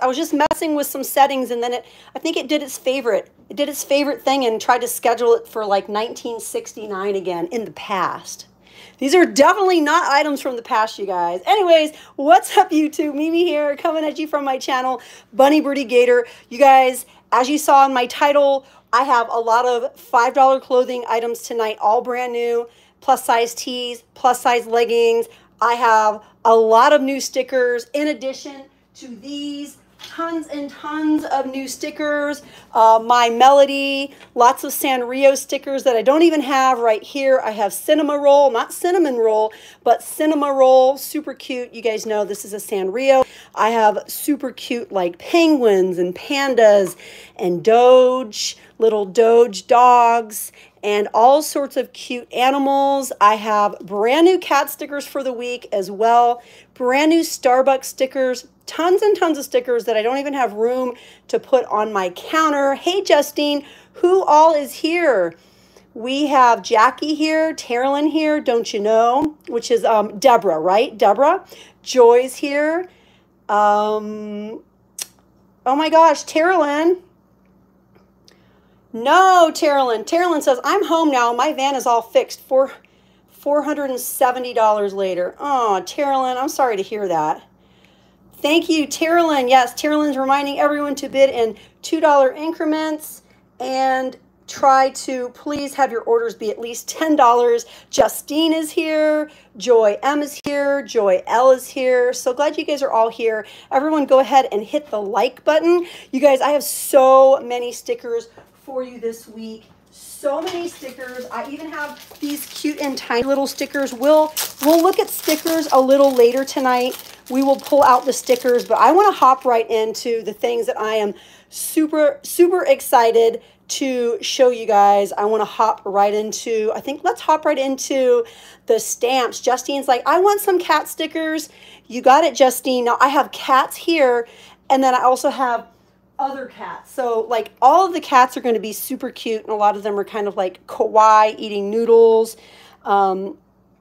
I was just messing with some settings and then it, I think it did its favorite. It did its favorite thing and tried to schedule it for like 1969 again in the past. These are definitely not items from the past, you guys. Anyways, what's up, YouTube? Mimi here, coming at you from my channel, Bunny Birdy Gator. You guys, as you saw in my title, I have a lot of $5 clothing items tonight, all brand new, plus size tees, plus size leggings. I have a lot of new stickers in addition to these tons and tons of new stickers. Uh, my Melody, lots of Sanrio stickers that I don't even have right here. I have Cinema Roll, not Cinnamon Roll, but Cinema Roll, super cute. You guys know this is a Sanrio. I have super cute like penguins and pandas and Doge, little Doge dogs, and all sorts of cute animals. I have brand new cat stickers for the week as well. Brand new Starbucks stickers, tons and tons of stickers that I don't even have room to put on my counter. Hey, Justine, who all is here? We have Jackie here, Terilyn here, don't you know? Which is um, Deborah, right? Deborah. Joy's here. Um, oh my gosh, Terilyn. No, Terilyn. Terilyn says, I'm home now. My van is all fixed for $470 later. Oh, Terilyn, I'm sorry to hear that. Thank you, Terilyn. Yes, Terilyn's reminding everyone to bid in $2 increments and try to please have your orders be at least $10. Justine is here. Joy M is here. Joy L is here. So glad you guys are all here. Everyone go ahead and hit the like button. You guys, I have so many stickers for you this week. So many stickers. I even have these cute and tiny little stickers. We'll, we'll look at stickers a little later tonight. We will pull out the stickers, but I want to hop right into the things that I am super, super excited to show you guys. I want to hop right into, I think let's hop right into the stamps. Justine's like, I want some cat stickers. You got it, Justine. Now I have cats here, and then I also have other cats. So like all of the cats are going to be super cute and a lot of them are kind of like kawaii eating noodles. Um,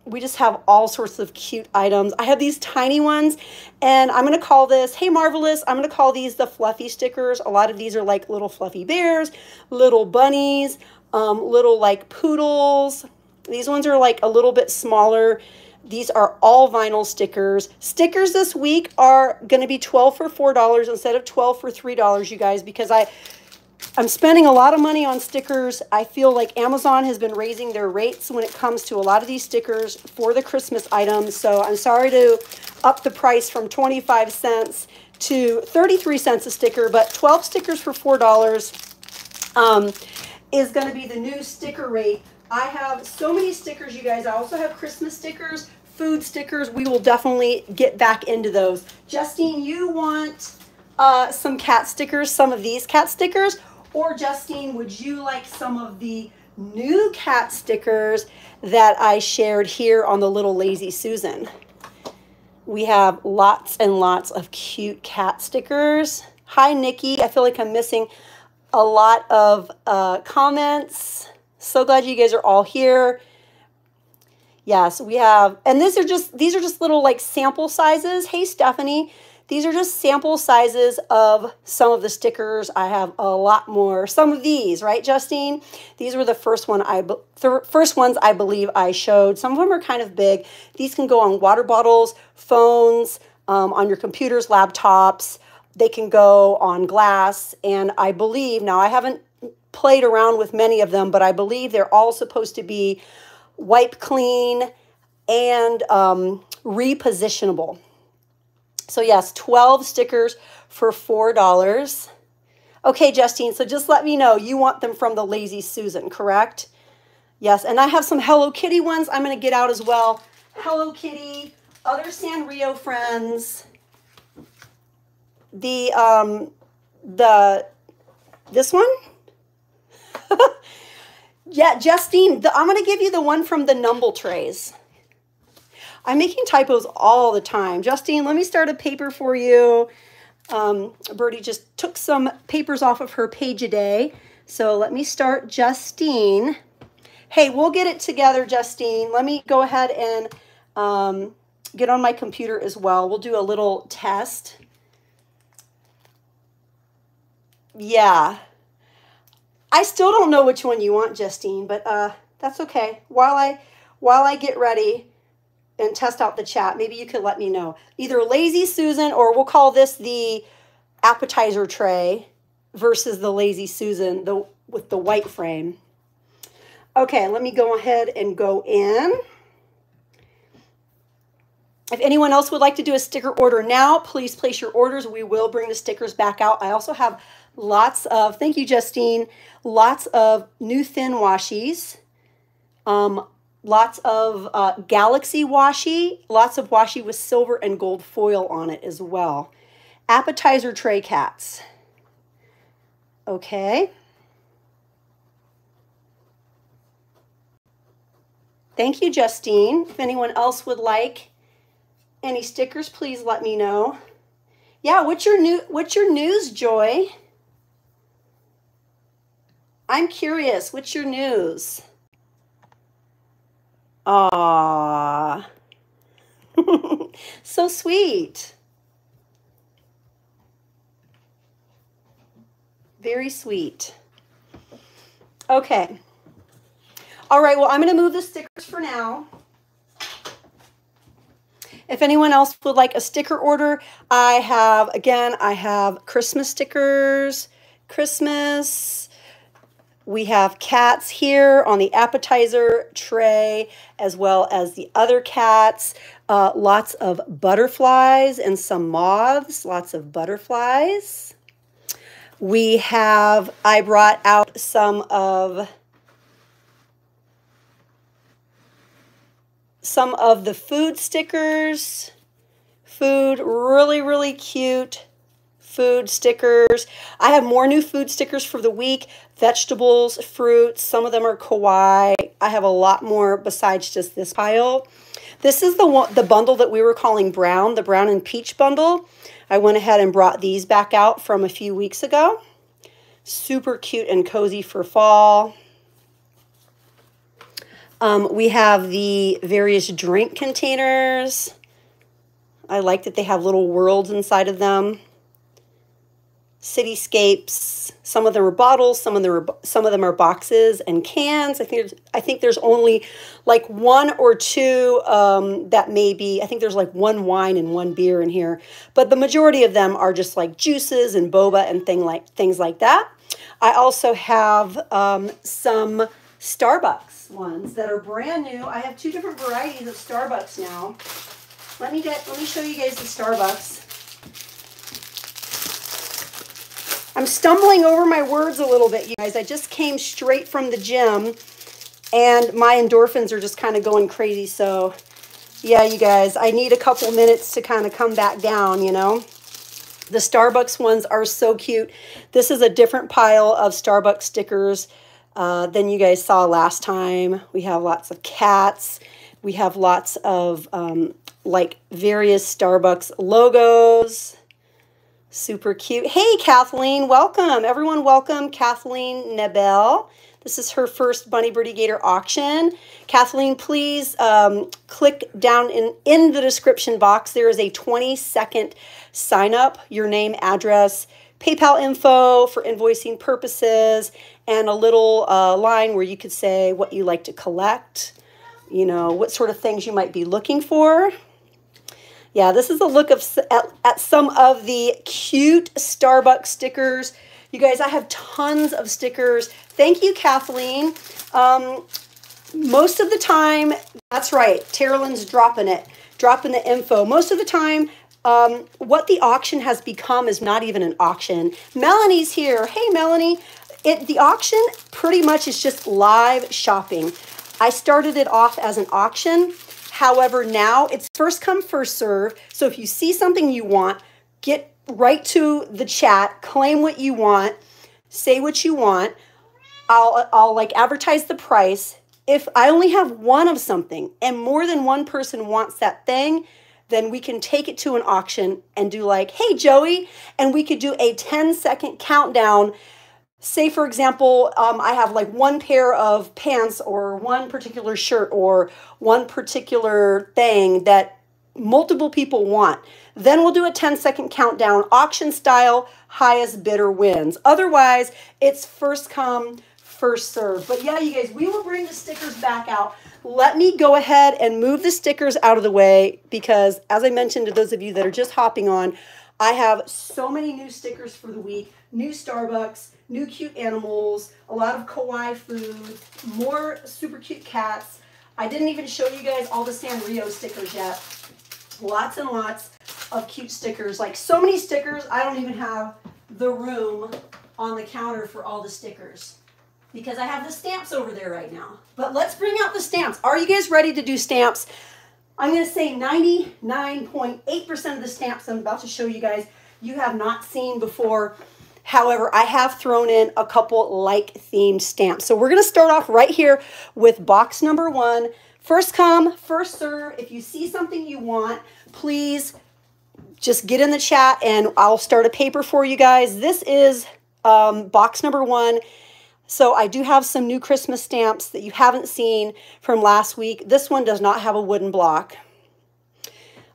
we just have all sorts of cute items. I have these tiny ones and I'm going to call this, hey Marvelous, I'm going to call these the fluffy stickers. A lot of these are like little fluffy bears, little bunnies, um, little like poodles. These ones are like a little bit smaller. These are all vinyl stickers. Stickers this week are going to be 12 for $4 instead of 12 for $3, you guys, because I, I'm spending a lot of money on stickers. I feel like Amazon has been raising their rates when it comes to a lot of these stickers for the Christmas items. So I'm sorry to up the price from 25 cents to 33 cents a sticker, but 12 stickers for $4 um, is going to be the new sticker rate I have so many stickers, you guys. I also have Christmas stickers, food stickers. We will definitely get back into those. Justine, you want uh, some cat stickers, some of these cat stickers? Or Justine, would you like some of the new cat stickers that I shared here on the Little Lazy Susan? We have lots and lots of cute cat stickers. Hi, Nikki. I feel like I'm missing a lot of uh, comments. So glad you guys are all here. Yes, we have, and these are just, these are just little like sample sizes. Hey, Stephanie, these are just sample sizes of some of the stickers. I have a lot more. Some of these, right, Justine? These were the first one I, first ones I believe I showed. Some of them are kind of big. These can go on water bottles, phones, um, on your computers, laptops. They can go on glass, and I believe, now I haven't played around with many of them, but I believe they're all supposed to be wipe clean and um, repositionable. So yes, 12 stickers for $4. Okay, Justine, so just let me know. You want them from the Lazy Susan, correct? Yes, and I have some Hello Kitty ones I'm going to get out as well. Hello Kitty, other Sanrio friends. The, um, the, this one? yeah, Justine, the, I'm going to give you the one from the Numble trays. I'm making typos all the time. Justine, let me start a paper for you. Um, Birdie just took some papers off of her page a day. So let me start Justine. Hey, we'll get it together, Justine. Let me go ahead and um, get on my computer as well. We'll do a little test. yeah. I still don't know which one you want, Justine, but uh, that's okay. While I while I get ready and test out the chat, maybe you could let me know. Either Lazy Susan or we'll call this the appetizer tray versus the Lazy Susan the with the white frame. Okay, let me go ahead and go in. If anyone else would like to do a sticker order now, please place your orders. We will bring the stickers back out. I also have lots of, thank you, Justine, lots of new thin washies, um, lots of uh, Galaxy washi, lots of washi with silver and gold foil on it as well. Appetizer tray cats. Okay. Thank you, Justine. If anyone else would like any stickers, please let me know. Yeah, what's your new what's your news, Joy? I'm curious, what's your news? Ah. so sweet. Very sweet. Okay. All right, well, I'm going to move the stickers for now. If anyone else would like a sticker order, I have, again, I have Christmas stickers, Christmas. We have cats here on the appetizer tray, as well as the other cats. Uh, lots of butterflies and some moths, lots of butterflies. We have, I brought out some of some of the food stickers. Food, really, really cute food stickers. I have more new food stickers for the week. Vegetables, fruits, some of them are kawaii. I have a lot more besides just this pile. This is the one, the bundle that we were calling brown, the brown and peach bundle. I went ahead and brought these back out from a few weeks ago. Super cute and cozy for fall. Um, we have the various drink containers. I like that they have little worlds inside of them. Cityscapes. Some of them are bottles. Some of them are some of them are boxes and cans. I think I think there's only like one or two um, that may be. I think there's like one wine and one beer in here, but the majority of them are just like juices and boba and thing like things like that. I also have um, some Starbucks ones that are brand new. I have two different varieties of Starbucks now. Let me get let me show you guys the Starbucks. I'm stumbling over my words a little bit, you guys. I just came straight from the gym and my endorphins are just kind of going crazy. So yeah, you guys, I need a couple minutes to kind of come back down, you know. The Starbucks ones are so cute. This is a different pile of Starbucks stickers uh, than you guys saw last time. We have lots of cats. We have lots of um, like various Starbucks logos. Super cute. Hey, Kathleen, welcome. Everyone, welcome Kathleen Nebel. This is her first Bunny Birdy Gator auction. Kathleen, please um, click down in, in the description box. There is a 20 second sign up, your name, address, PayPal info for invoicing purposes, and a little uh, line where you could say what you like to collect, you know, what sort of things you might be looking for. Yeah, this is a look of at, at some of the cute Starbucks stickers. You guys, I have tons of stickers. Thank you, Kathleen. Um, most of the time, that's right, Terrelyn's dropping it, dropping the info. Most of the time, um, what the auction has become is not even an auction. Melanie's here. Hey, Melanie. It, the auction pretty much is just live shopping. I started it off as an auction. However, now it's first come, first serve. So if you see something you want, get right to the chat, claim what you want, say what you want. I'll, I'll like advertise the price. If I only have one of something and more than one person wants that thing, then we can take it to an auction and do like, hey, Joey, and we could do a 10 second countdown. Say, for example, um, I have like one pair of pants or one particular shirt or one particular thing that multiple people want. Then we'll do a 10 second countdown, auction style, highest bidder wins. Otherwise, it's first come, first serve. But yeah, you guys, we will bring the stickers back out. Let me go ahead and move the stickers out of the way because as I mentioned to those of you that are just hopping on, I have so many new stickers for the week, new Starbucks, new cute animals, a lot of kawaii food, more super cute cats. I didn't even show you guys all the Sanrio stickers yet. Lots and lots of cute stickers. Like so many stickers, I don't even have the room on the counter for all the stickers because I have the stamps over there right now. But let's bring out the stamps. Are you guys ready to do stamps? I'm going to say 99.8% of the stamps I'm about to show you guys you have not seen before. However, I have thrown in a couple like themed stamps. So we're going to start off right here with box number one. First come, first serve. If you see something you want, please just get in the chat and I'll start a paper for you guys. This is um, box number one. So I do have some new Christmas stamps that you haven't seen from last week. This one does not have a wooden block.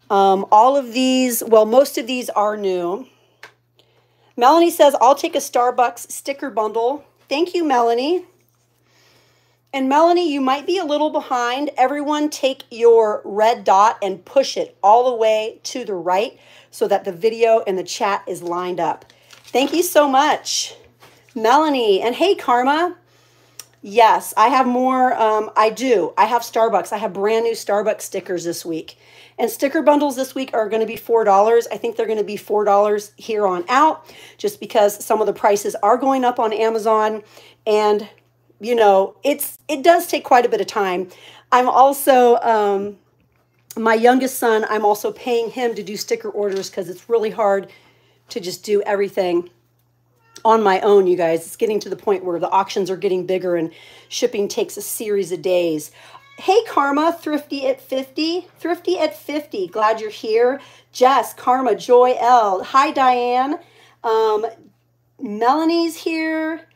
Um, all of these, well, most of these are new. Melanie says, I'll take a Starbucks sticker bundle. Thank you, Melanie. And Melanie, you might be a little behind. Everyone take your red dot and push it all the way to the right so that the video and the chat is lined up. Thank you so much. Melanie, and hey, Karma. Yes, I have more. Um, I do. I have Starbucks. I have brand new Starbucks stickers this week. And sticker bundles this week are going to be $4. I think they're going to be $4 here on out just because some of the prices are going up on Amazon. And, you know, it's it does take quite a bit of time. I'm also, um, my youngest son, I'm also paying him to do sticker orders because it's really hard to just do everything on my own, you guys. It's getting to the point where the auctions are getting bigger and shipping takes a series of days. Hey, Karma, Thrifty at 50. Thrifty at 50. Glad you're here. Jess, Karma, Joy L. Hi, Diane. Um, Melanie's here.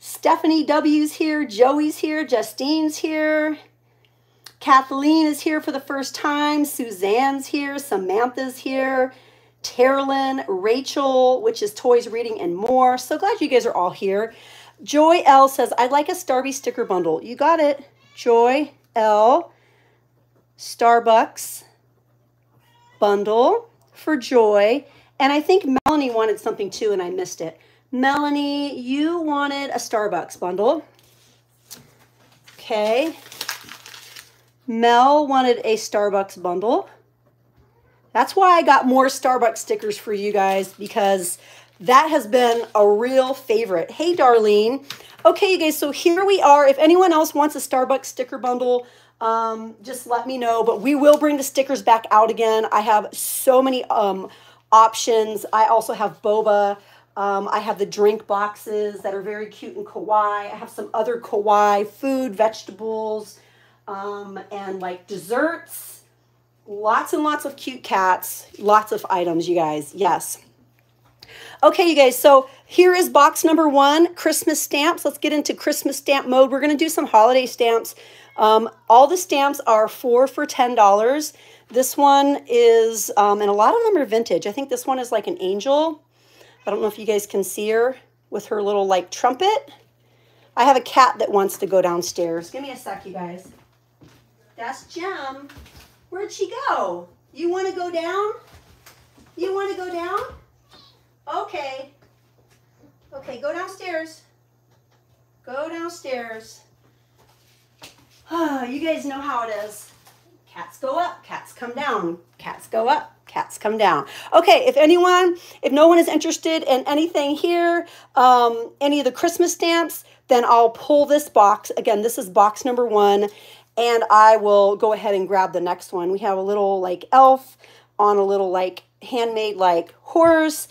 Stephanie W's here. Joey's here. Justine's here. Kathleen is here for the first time. Suzanne's here. Samantha's here. Terlin, Rachel, which is Toys Reading and more. So glad you guys are all here. Joy L says, I'd like a Starby sticker bundle. You got it. Joy L, Starbucks bundle for Joy. And I think Melanie wanted something too, and I missed it. Melanie, you wanted a Starbucks bundle. Okay. Mel wanted a Starbucks bundle. That's why I got more Starbucks stickers for you guys because that has been a real favorite. Hey, Darlene. Okay, you guys, so here we are. If anyone else wants a Starbucks sticker bundle, um, just let me know. But we will bring the stickers back out again. I have so many um, options. I also have boba. Um, I have the drink boxes that are very cute and kawaii. I have some other kawaii food, vegetables, um, and like desserts Lots and lots of cute cats. Lots of items, you guys. Yes. Okay, you guys, so here is box number one, Christmas stamps. Let's get into Christmas stamp mode. We're going to do some holiday stamps. Um, all the stamps are four for $10. This one is, um, and a lot of them are vintage. I think this one is like an angel. I don't know if you guys can see her with her little like trumpet. I have a cat that wants to go downstairs. Give me a sec, you guys. That's Jem. Where'd she go? You want to go down? You want to go down? Okay. Okay, go downstairs. Go downstairs. Oh, you guys know how it is. Cats go up, cats come down. Cats go up, cats come down. Okay, if anyone, if no one is interested in anything here, um, any of the Christmas stamps, then I'll pull this box. Again, this is box number one and I will go ahead and grab the next one. We have a little like elf on a little like handmade like horse,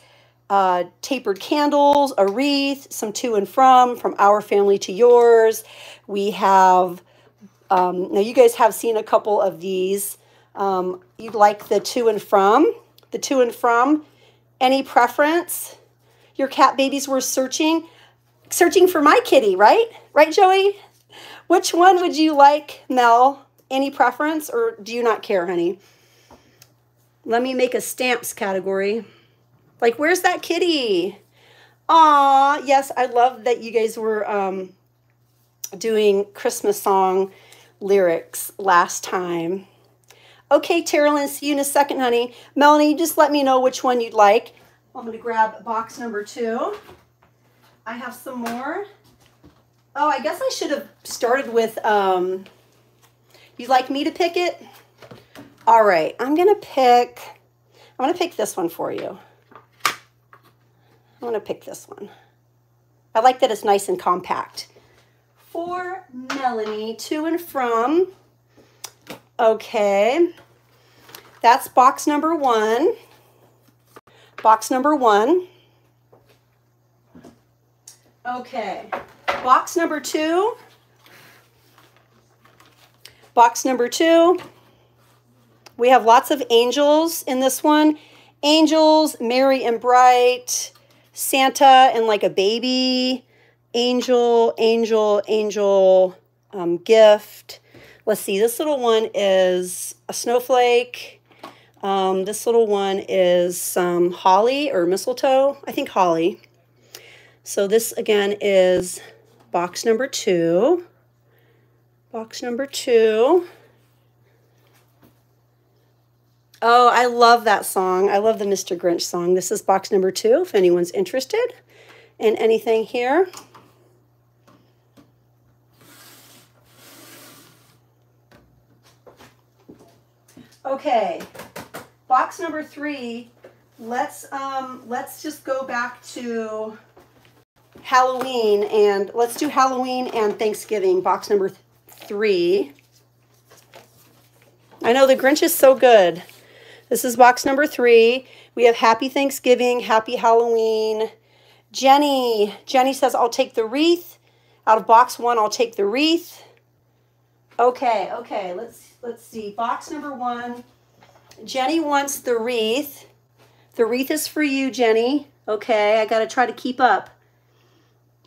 uh, tapered candles, a wreath, some to and from, from our family to yours. We have, um, now you guys have seen a couple of these. Um, you'd like the to and from, the to and from. Any preference? Your cat babies were searching, searching for my kitty, right? Right, Joey? Which one would you like, Mel? Any preference or do you not care, honey? Let me make a stamps category. Like, where's that kitty? Aw, yes, I love that you guys were um, doing Christmas song lyrics last time. Okay, Terralyn, see you in a second, honey. Melanie, just let me know which one you'd like. I'm going to grab box number two. I have some more. Oh, I guess I should have started with, um, you'd like me to pick it? All right, I'm going to pick, I'm going to pick this one for you. I'm to pick this one. I like that it's nice and compact. For Melanie, to and from. Okay, that's box number one. Box number one. Okay, box number two. Box number two. We have lots of angels in this one. Angels, merry and bright, Santa and like a baby, angel, angel, angel, um, gift. Let's see, this little one is a snowflake. Um, this little one is some holly or mistletoe. I think holly. So this again is box number two. Box number two. Oh, I love that song. I love the Mr. Grinch song. This is box number two, if anyone's interested in anything here. Okay, box number three. Let's um, let's just go back to Halloween and let's do Halloween and Thanksgiving. Box number th three. I know the Grinch is so good. This is box number three. We have Happy Thanksgiving, Happy Halloween. Jenny, Jenny says, I'll take the wreath. Out of box one, I'll take the wreath. Okay, okay, let's let's see. Box number one. Jenny wants the wreath. The wreath is for you, Jenny. Okay, I gotta try to keep up.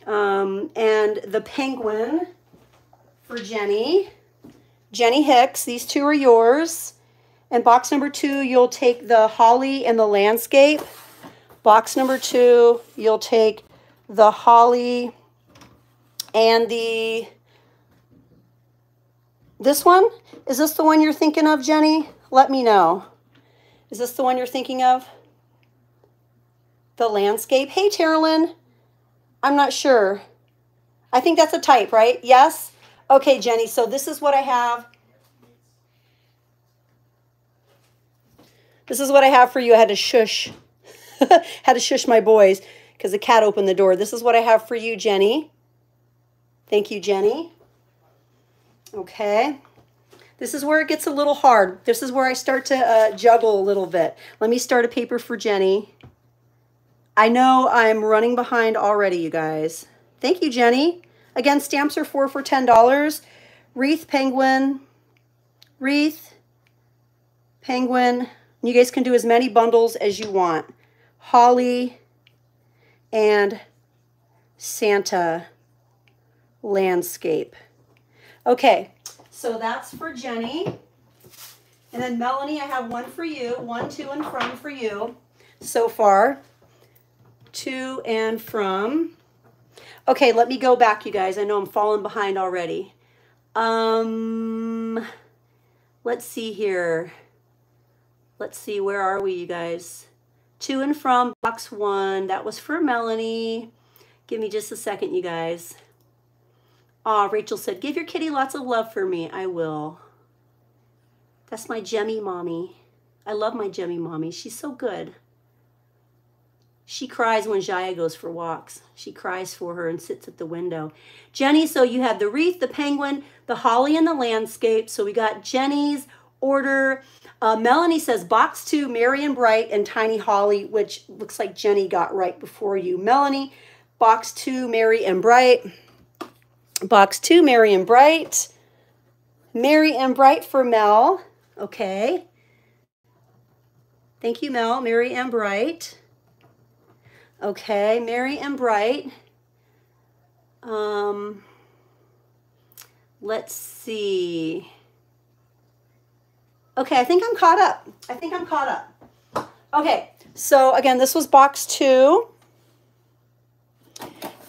Um, and the penguin for Jenny. Jenny Hicks, these two are yours. And box number two, you'll take the holly and the landscape. Box number two, you'll take the holly and the, this one? Is this the one you're thinking of, Jenny? Let me know. Is this the one you're thinking of? The landscape? Hey, Terralyn. I'm not sure. I think that's a type, right? Yes? Okay, Jenny, so this is what I have. This is what I have for you. I had to shush. had to shush my boys because the cat opened the door. This is what I have for you, Jenny. Thank you, Jenny. Okay. This is where it gets a little hard. This is where I start to uh, juggle a little bit. Let me start a paper for Jenny. I know I'm running behind already, you guys. Thank you, Jenny. Again, stamps are four for $10. Wreath, penguin, wreath, penguin, you guys can do as many bundles as you want. Holly and Santa landscape. Okay, so that's for Jenny. And then Melanie, I have one for you, one to and from for you so far. To and from. Okay, let me go back, you guys. I know I'm falling behind already. Um, let's see here. Let's see, where are we, you guys? To and from box one. That was for Melanie. Give me just a second, you guys. Aw, Rachel said, give your kitty lots of love for me. I will. That's my Jemmy mommy. I love my Jemmy mommy. She's so good. She cries when Jaya goes for walks. She cries for her and sits at the window. Jenny, so you had the wreath, the penguin, the holly, and the landscape. So we got Jenny's order. Uh, Melanie says box two, Marion Bright and Tiny Holly, which looks like Jenny got right before you. Melanie, box two, Mary and Bright. Box two, Mary and Bright. Mary and Bright for Mel. Okay. Thank you, Mel. Mary and Bright. Okay, Mary and Bright. Um, let's see. Okay, I think I'm caught up. I think I'm caught up. Okay, so again, this was box two.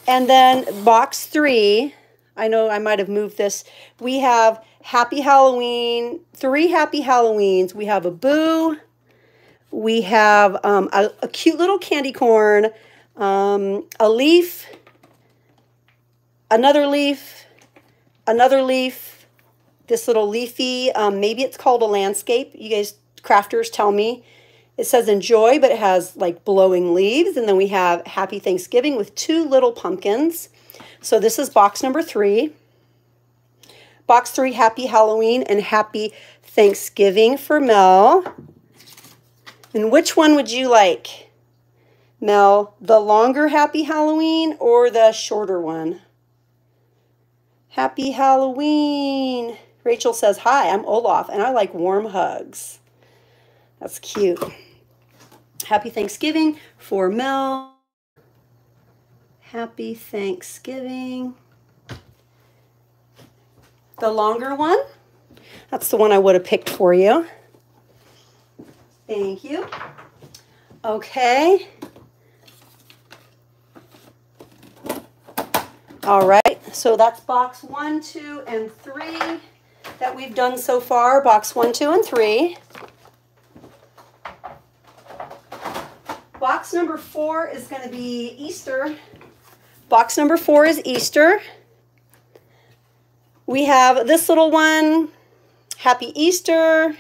And then box three, I know I might have moved this. We have Happy Halloween, three Happy Halloweens. We have a Boo. We have um, a, a, cute little candy corn, um, a leaf, another leaf, another leaf, this little leafy, um, maybe it's called a landscape. You guys, crafters, tell me. It says enjoy, but it has like blowing leaves. And then we have Happy Thanksgiving with two little pumpkins. So this is box number three. Box three, Happy Halloween and Happy Thanksgiving for Mel. And which one would you like? Mel, the longer Happy Halloween or the shorter one? Happy Halloween. Rachel says, Hi, I'm Olaf, and I like warm hugs. That's cute. Happy Thanksgiving for Mel. Happy Thanksgiving. The longer one, that's the one I would have picked for you. Thank you. Okay. All right, so that's box one, two, and three that we've done so far. Box one, two, and three. Box number four is going to be Easter. Box number four is Easter. We have this little one, Happy Easter,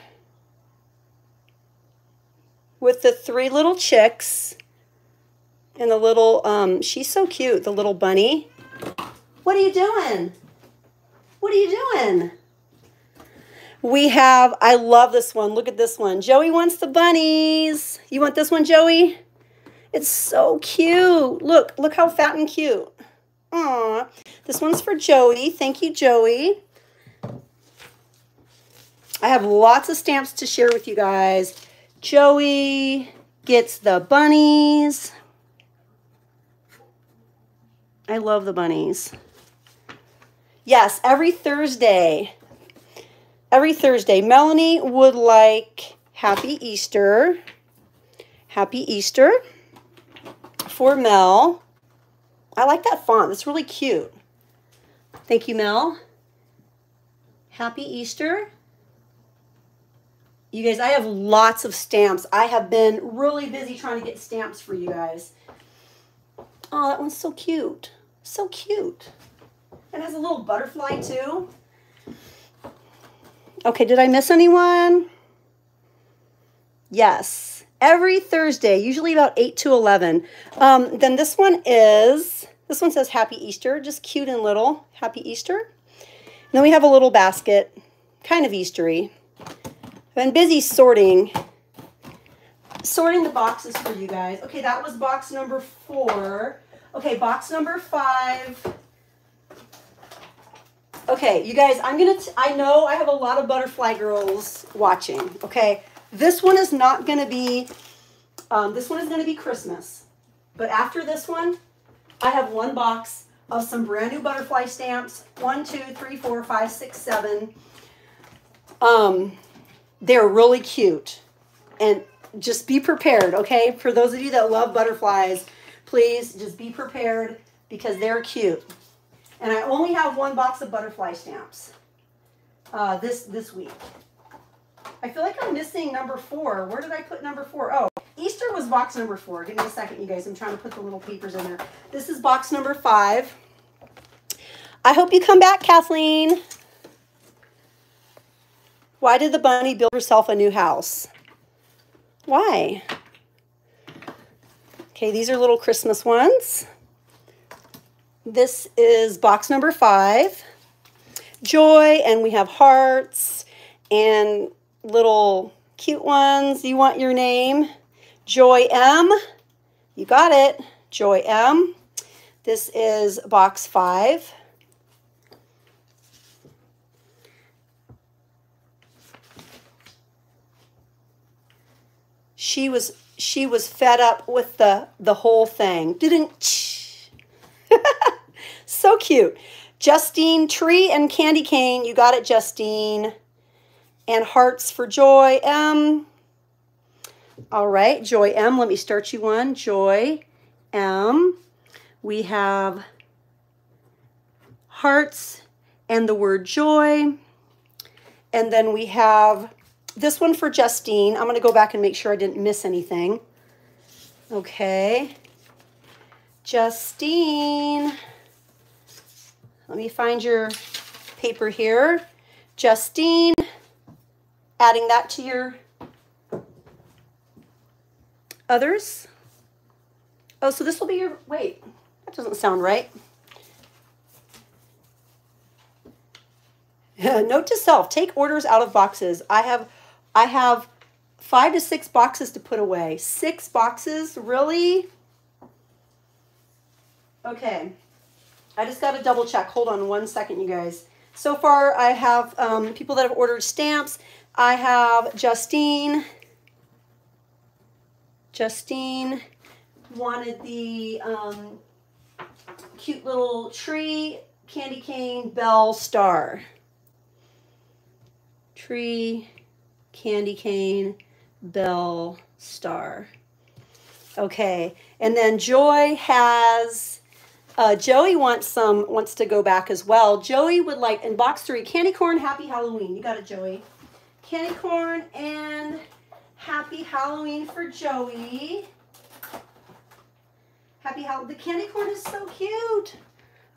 with the three little chicks and the little, um, she's so cute, the little bunny. What are you doing? What are you doing? We have, I love this one. Look at this one. Joey wants the bunnies. You want this one, Joey? It's so cute. Look, look how fat and cute. Aw, this one's for Joey. Thank you, Joey. I have lots of stamps to share with you guys. Joey gets the bunnies. I love the bunnies. Yes, every Thursday. Every Thursday. Melanie would like Happy Easter. Happy Easter for Mel. I like that font. It's really cute. Thank you, Mel. Happy Easter. You guys, I have lots of stamps. I have been really busy trying to get stamps for you guys. Oh, that one's so cute. So cute. And has a little butterfly too. Okay, did I miss anyone? Yes, every Thursday, usually about 8 to 11. Um, then this one is, this one says Happy Easter, just cute and little. Happy Easter. And then we have a little basket, kind of Eastery. I've been busy sorting, sorting the boxes for you guys. Okay, that was box number four. Okay, box number five Okay, you guys, I'm gonna, t I know I have a lot of butterfly girls watching, okay? This one is not gonna be, um, this one is gonna be Christmas. But after this one, I have one box of some brand new butterfly stamps. One, two, three, four, five, six, seven. Um, they're really cute. And just be prepared, okay? For those of you that love butterflies, please just be prepared because they're cute. And I only have one box of butterfly stamps uh, this, this week. I feel like I'm missing number four. Where did I put number four? Oh, Easter was box number four. Give me a second, you guys. I'm trying to put the little papers in there. This is box number five. I hope you come back, Kathleen. Why did the bunny build herself a new house? Why? Okay, these are little Christmas ones. This is box number five. Joy, and we have hearts and little cute ones. You want your name? Joy M. You got it. Joy M. This is box five. She was she was fed up with the the whole thing. Didn't so cute. Justine Tree and Candy Cane. You got it, Justine. and hearts for Joy M. All right, Joy M. Let me start you one. Joy M. We have hearts and the word joy. And then we have this one for Justine. I'm going to go back and make sure I didn't miss anything. Okay. Justine. Let me find your paper here. Justine, adding that to your others. Oh, so this will be your, wait, that doesn't sound right. Note to self, take orders out of boxes. I have, I have five to six boxes to put away. Six boxes, really? Okay. I just got to double check. Hold on one second, you guys. So far, I have um, people that have ordered stamps. I have Justine. Justine wanted the um, cute little tree candy cane bell star. Tree candy cane bell star. Okay, and then Joy has uh, Joey wants some wants to go back as well. Joey would like in box three candy corn. Happy Halloween. You got it, Joey. Candy corn and happy Halloween for Joey. Happy Halloween. The candy corn is so cute.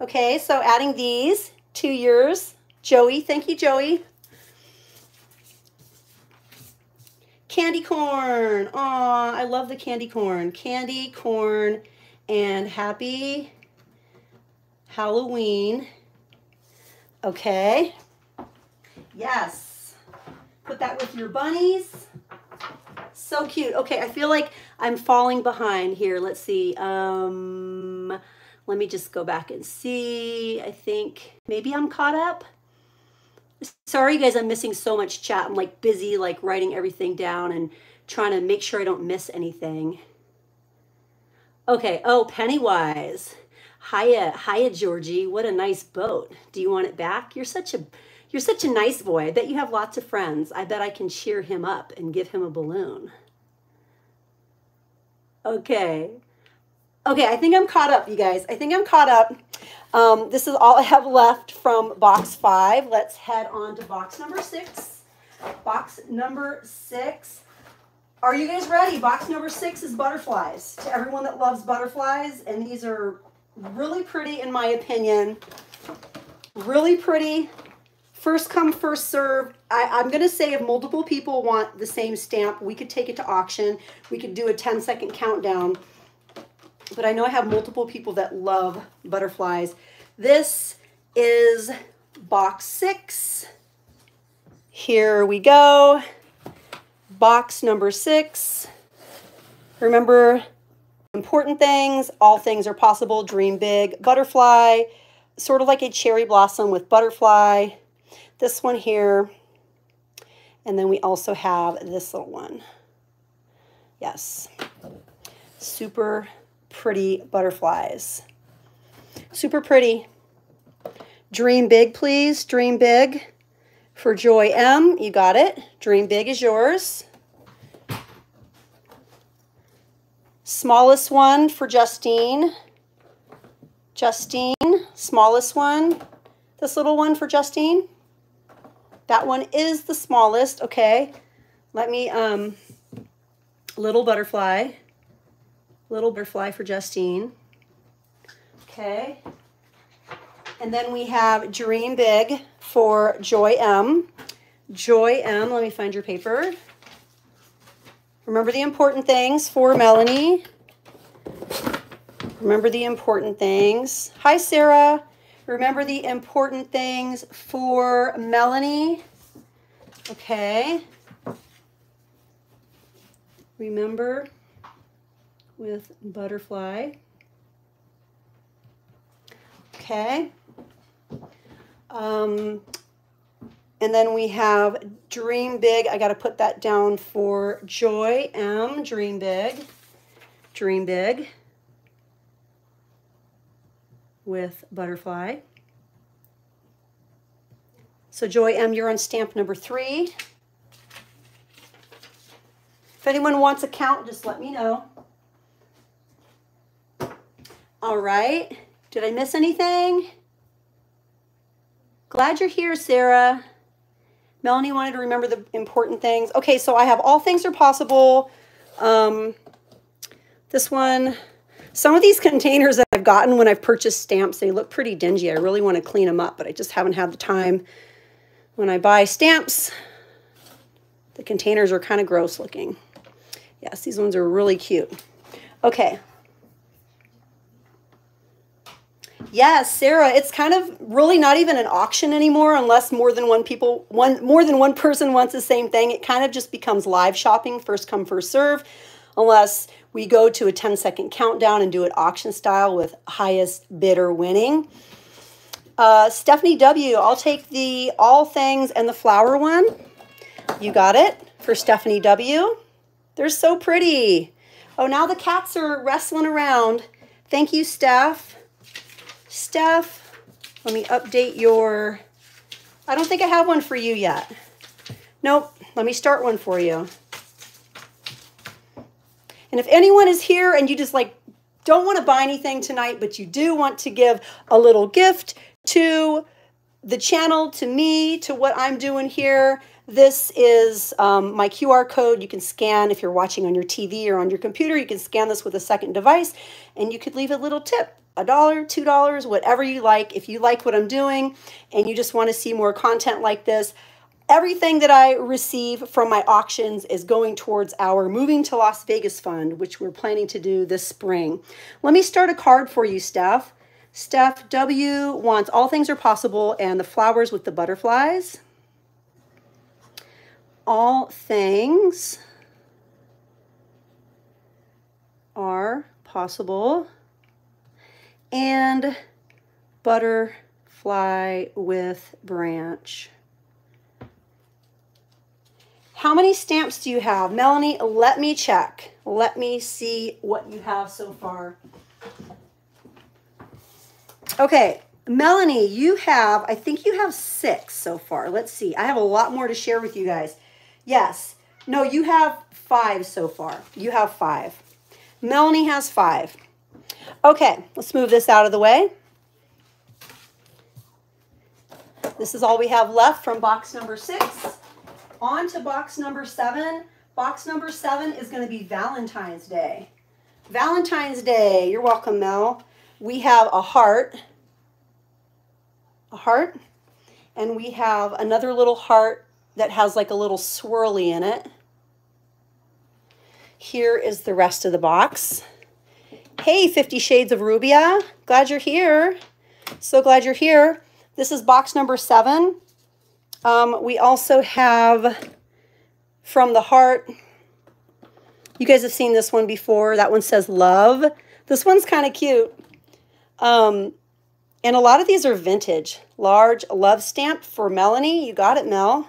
Okay, so adding these to yours. Joey, thank you, Joey. Candy corn. Aw, I love the candy corn. Candy corn and happy Halloween. Okay. Yes. Put that with your bunnies. So cute. Okay, I feel like I'm falling behind here. Let's see. Um, let me just go back and see. I think maybe I'm caught up. Sorry, guys, I'm missing so much chat. I'm like busy like writing everything down and trying to make sure I don't miss anything. Okay. Oh, Pennywise. Hiya, hiya, Georgie. What a nice boat. Do you want it back? You're such a you're such a nice boy. I bet you have lots of friends. I bet I can cheer him up and give him a balloon. Okay. Okay, I think I'm caught up, you guys. I think I'm caught up. Um, this is all I have left from box five. Let's head on to box number six. Box number six. Are you guys ready? Box number six is butterflies. To everyone that loves butterflies, and these are really pretty in my opinion. Really pretty. First come, first serve. I, am going to say if multiple people want the same stamp, we could take it to auction. We could do a 10 second countdown. But I know I have multiple people that love butterflies. This is box six. Here we go. Box number six. Remember, Important things, all things are possible, dream big. Butterfly, sort of like a cherry blossom with butterfly. This one here. And then we also have this little one. Yes. Super pretty butterflies. Super pretty. Dream big, please. Dream big. For Joy M, you got it. Dream big is yours. Smallest one for Justine. Justine, smallest one. This little one for Justine. That one is the smallest, okay. Let me, um, little butterfly. Little butterfly for Justine. Okay. And then we have Dream Big for Joy M. Joy M, let me find your paper. Remember the important things for Melanie. Remember the important things. Hi, Sarah. Remember the important things for Melanie. Okay. Remember with butterfly. Okay. Um, and then we have Dream Big. I got to put that down for Joy M. Dream Big. Dream Big with butterfly. So Joy M, you're on stamp number three. If anyone wants a count, just let me know. All right. Did I miss anything? Glad you're here, Sarah. Melanie wanted to remember the important things. Okay, so I have all things are possible. Um, this one, some of these containers that I've gotten when I've purchased stamps, they look pretty dingy. I really want to clean them up, but I just haven't had the time. When I buy stamps, the containers are kind of gross looking. Yes, these ones are really cute. Okay, Yes, Sarah, it's kind of really not even an auction anymore unless more than one people one more than one person wants the same thing. It kind of just becomes live shopping, first come first serve, unless we go to a 10 second countdown and do it auction style with highest bidder winning. Uh, Stephanie W, I'll take the all things and the flower one. You got it for Stephanie W. They're so pretty. Oh, now the cats are wrestling around. Thank you, Steph stuff. Let me update your, I don't think I have one for you yet. Nope, let me start one for you. And if anyone is here and you just like don't want to buy anything tonight, but you do want to give a little gift to the channel, to me, to what I'm doing here, this is um, my QR code. You can scan if you're watching on your TV or on your computer. You can scan this with a second device and you could leave a little tip a dollar, two dollars, whatever you like. If you like what I'm doing and you just want to see more content like this, everything that I receive from my auctions is going towards our Moving to Las Vegas fund, which we're planning to do this spring. Let me start a card for you, Steph. Steph W wants All Things Are Possible and the flowers with the butterflies. All things are possible and butterfly with branch. How many stamps do you have? Melanie, let me check. Let me see what you have so far. Okay, Melanie, you have, I think you have six so far. Let's see. I have a lot more to share with you guys. Yes. No, you have five so far. You have five. Melanie has five. Okay, let's move this out of the way. This is all we have left from box number six. On to box number seven. Box number seven is going to be Valentine's Day. Valentine's Day. You're welcome, Mel. We have a heart. A heart. And we have another little heart that has like a little swirly in it. Here is the rest of the box. Hey, Fifty Shades of Rubia. Glad you're here. So glad you're here. This is box number seven. Um, we also have From the Heart. You guys have seen this one before. That one says Love. This one's kind of cute. Um, and a lot of these are vintage. Large love stamp for Melanie. You got it, Mel.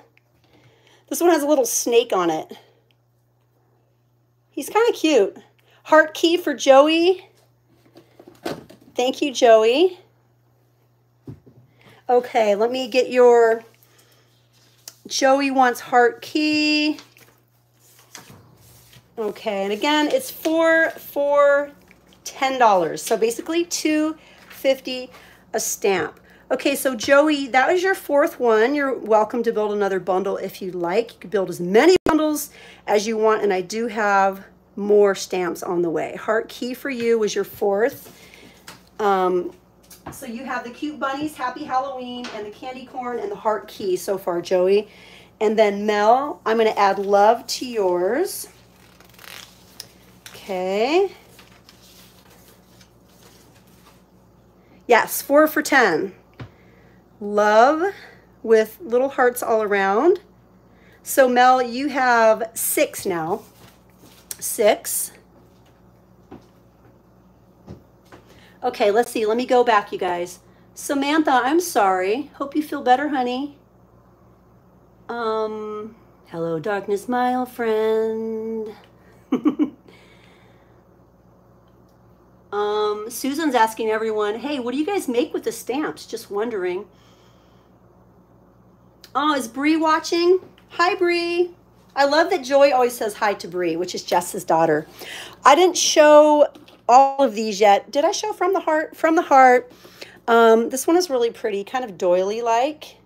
This one has a little snake on it. He's kind of cute. Heart key for Joey. Thank you, Joey. Okay, let me get your Joey wants heart key. Okay, and again, it's four for ten dollars. So basically two fifty a stamp. Okay, so Joey, that was your fourth one. You're welcome to build another bundle if you'd like. You can build as many bundles as you want, and I do have more stamps on the way. Heart Key for You was your fourth. Um, so you have the cute bunnies, Happy Halloween, and the candy corn and the heart key so far, Joey. And then Mel, I'm going to add love to yours. Okay. Yes, four for 10. Love with little hearts all around. So Mel, you have six now six. Okay, let's see. Let me go back, you guys. Samantha, I'm sorry. Hope you feel better, honey. Um, hello, darkness, my old friend. um, Susan's asking everyone, hey, what do you guys make with the stamps? Just wondering. Oh, is Bree watching? Hi, Bree. I love that Joy always says hi to Bree, which is Jess's daughter. I didn't show all of these yet. Did I show From the Heart? From the Heart. Um, this one is really pretty, kind of doily-like.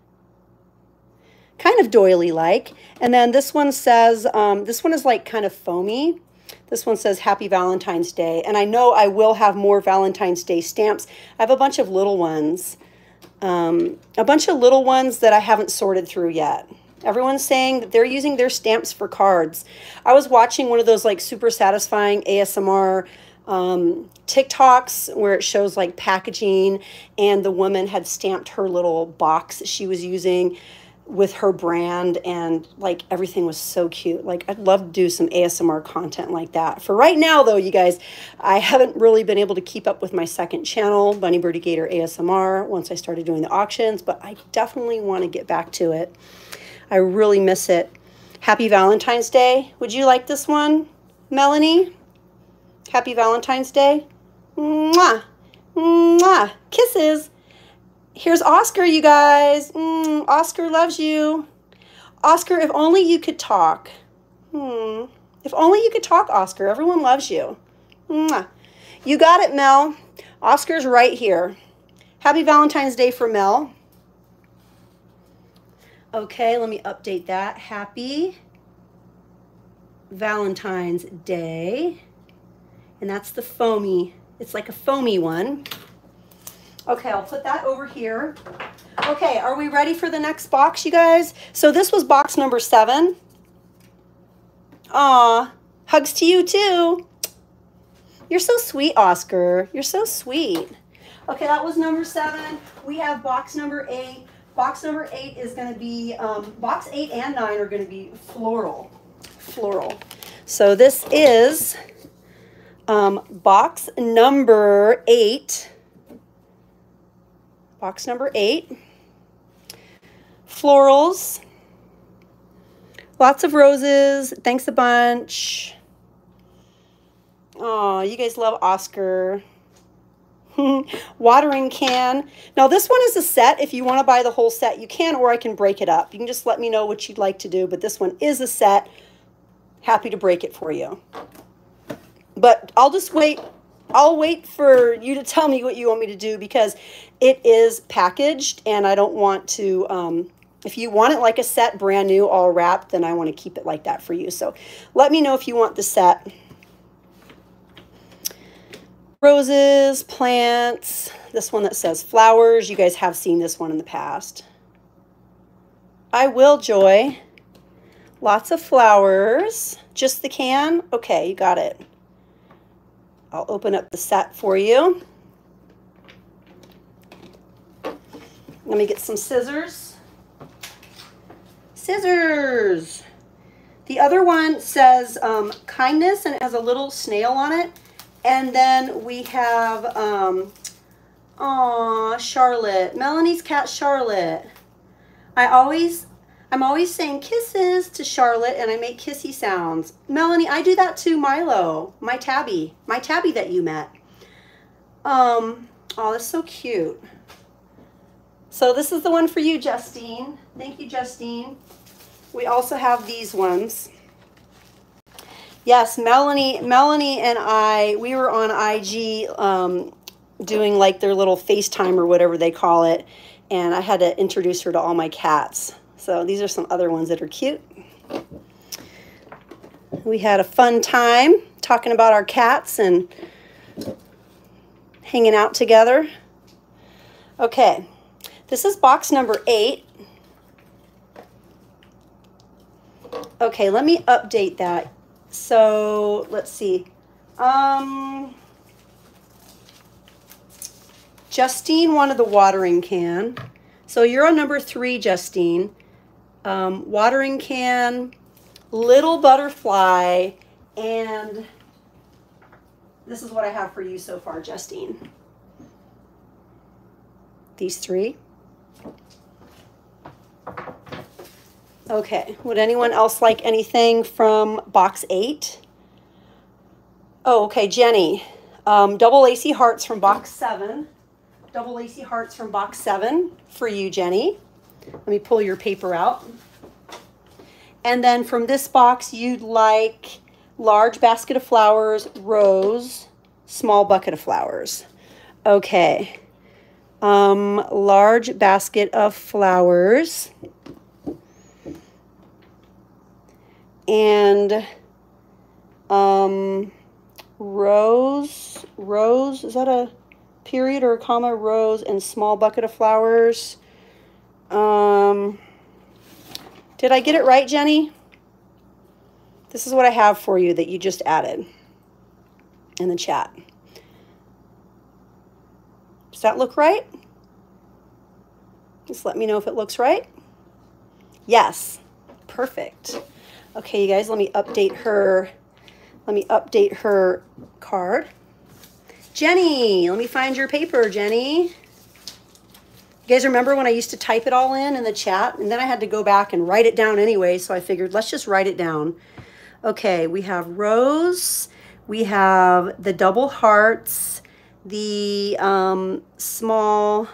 Kind of doily-like. And then this one says, um, this one is like kind of foamy. This one says Happy Valentine's Day. And I know I will have more Valentine's Day stamps. I have a bunch of little ones. Um, a bunch of little ones that I haven't sorted through yet. Everyone's saying that they're using their stamps for cards. I was watching one of those like super satisfying ASMR um, TikToks where it shows like packaging and the woman had stamped her little box that she was using with her brand and like everything was so cute. Like I'd love to do some ASMR content like that. For right now though, you guys, I haven't really been able to keep up with my second channel, Bunny Birdy Gator ASMR, once I started doing the auctions, but I definitely want to get back to it. I really miss it. Happy Valentine's Day. Would you like this one, Melanie? Happy Valentine's Day. Mwah. Mwah. Kisses. Here's Oscar, you guys. Mm, Oscar loves you. Oscar, if only you could talk. Hmm. If only you could talk, Oscar. Everyone loves you. Mwah. You got it, Mel. Oscar's right here. Happy Valentine's Day for Mel. Okay, let me update that. Happy Valentine's Day. And that's the foamy. It's like a foamy one. Okay, I'll put that over here. Okay, are we ready for the next box, you guys? So this was box number seven. Aw, hugs to you too. You're so sweet, Oscar. You're so sweet. Okay, that was number seven. We have box number eight. Box number eight is going to be, um, box eight and nine are going to be floral. Floral. So this is um, box number eight box number eight. Florals. Lots of roses. Thanks a bunch. Oh, you guys love Oscar. Watering can. Now this one is a set. If you want to buy the whole set, you can, or I can break it up. You can just let me know what you'd like to do, but this one is a set. Happy to break it for you. But I'll just wait I'll wait for you to tell me what you want me to do because it is packaged and I don't want to, um, if you want it like a set brand new all wrapped, then I want to keep it like that for you. So let me know if you want the set. Roses, plants, this one that says flowers. You guys have seen this one in the past. I will, Joy. Lots of flowers. Just the can? Okay, you got it. I'll open up the set for you. Let me get some scissors. Scissors. The other one says um, kindness and it has a little snail on it. And then we have, um, aw, Charlotte. Melanie's cat, Charlotte. I always I'm always saying kisses to Charlotte and I make kissy sounds. Melanie, I do that to Milo, my tabby, my tabby that you met. Um, oh, that's so cute. So this is the one for you, Justine. Thank you, Justine. We also have these ones. Yes, Melanie, Melanie and I, we were on IG um, doing like their little FaceTime or whatever they call it. And I had to introduce her to all my cats. So these are some other ones that are cute. We had a fun time talking about our cats and hanging out together. Okay, this is box number eight. Okay, let me update that. So let's see. Um, Justine wanted the watering can. So you're on number three, Justine um, watering can, little butterfly, and this is what I have for you so far, Justine. These three. Okay, would anyone else like anything from box eight? Oh, okay, Jenny. Um, double lacy hearts from box seven. Double lacy hearts from box seven for you, Jenny. Let me pull your paper out. And then from this box, you'd like large basket of flowers, rose, small bucket of flowers. Okay. Um, large basket of flowers. And um, rose, rose, is that a period or a comma? Rose and small bucket of flowers. Um, did I get it right, Jenny? This is what I have for you that you just added in the chat. Does that look right? Just let me know if it looks right. Yes, perfect. Okay, you guys, let me update her. Let me update her card. Jenny, let me find your paper, Jenny. You guys remember when I used to type it all in in the chat and then I had to go back and write it down anyway. So I figured let's just write it down. Okay, we have rose, we have the double hearts, the um, small,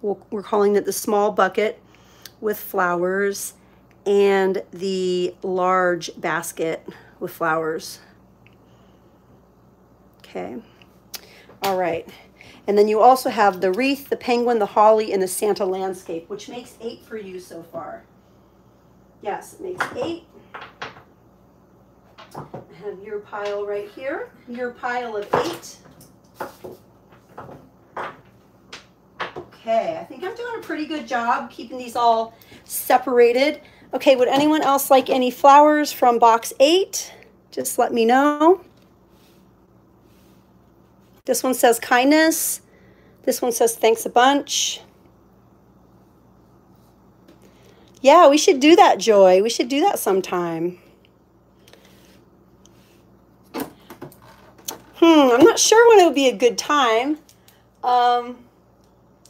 we're calling it the small bucket with flowers and the large basket with flowers. Okay, all right. And then you also have the wreath, the penguin, the holly, and the Santa landscape, which makes eight for you so far. Yes, it makes eight. I have your pile right here, your pile of eight. Okay, I think I'm doing a pretty good job keeping these all separated. Okay, would anyone else like any flowers from box eight? Just let me know. This one says kindness. This one says thanks a bunch. Yeah, we should do that, Joy. We should do that sometime. Hmm, I'm not sure when it would be a good time. Um,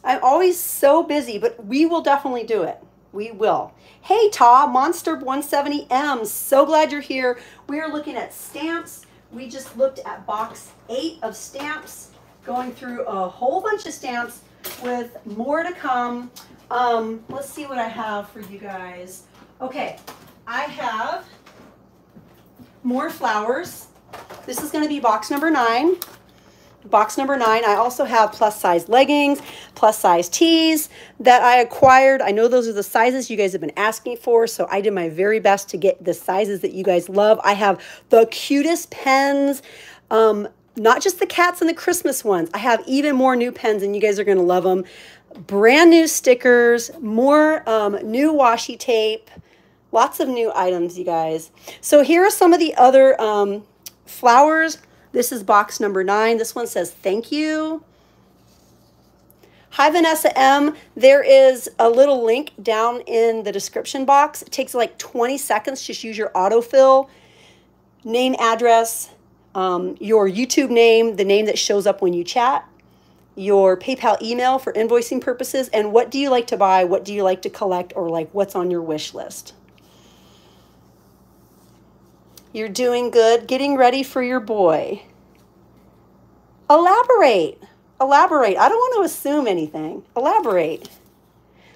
I'm always so busy, but we will definitely do it. We will. Hey, Ta, Monster 170M. So glad you're here. We are looking at stamps. We just looked at box eight of stamps, going through a whole bunch of stamps with more to come. Um, let's see what I have for you guys. Okay, I have more flowers. This is going to be box number nine. Box number nine, I also have plus size leggings, plus size tees that I acquired. I know those are the sizes you guys have been asking for, so I did my very best to get the sizes that you guys love. I have the cutest pens, um, not just the cats and the Christmas ones. I have even more new pens, and you guys are going to love them. Brand new stickers, more um, new washi tape, lots of new items, you guys. So here are some of the other um, flowers. This is box number nine. This one says thank you. Hi, Vanessa M. There is a little link down in the description box. It takes like 20 seconds. Just use your autofill, name, address, um, your YouTube name, the name that shows up when you chat, your PayPal email for invoicing purposes, and what do you like to buy, what do you like to collect, or like what's on your wish list. You're doing good. Getting ready for your boy. Elaborate. Elaborate. I don't want to assume anything. Elaborate.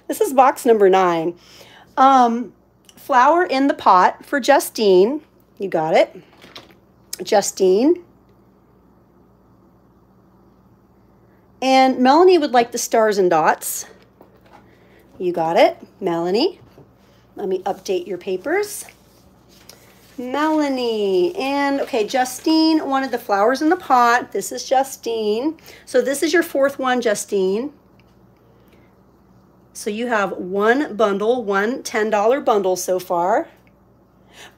This is box number nine. Um, flower in the pot for Justine. You got it. Justine. And Melanie would like the stars and dots. You got it, Melanie. Let me update your papers. Melanie. And okay, Justine wanted the flowers in the pot. This is Justine. So this is your fourth one, Justine. So you have one bundle, one $10 bundle so far.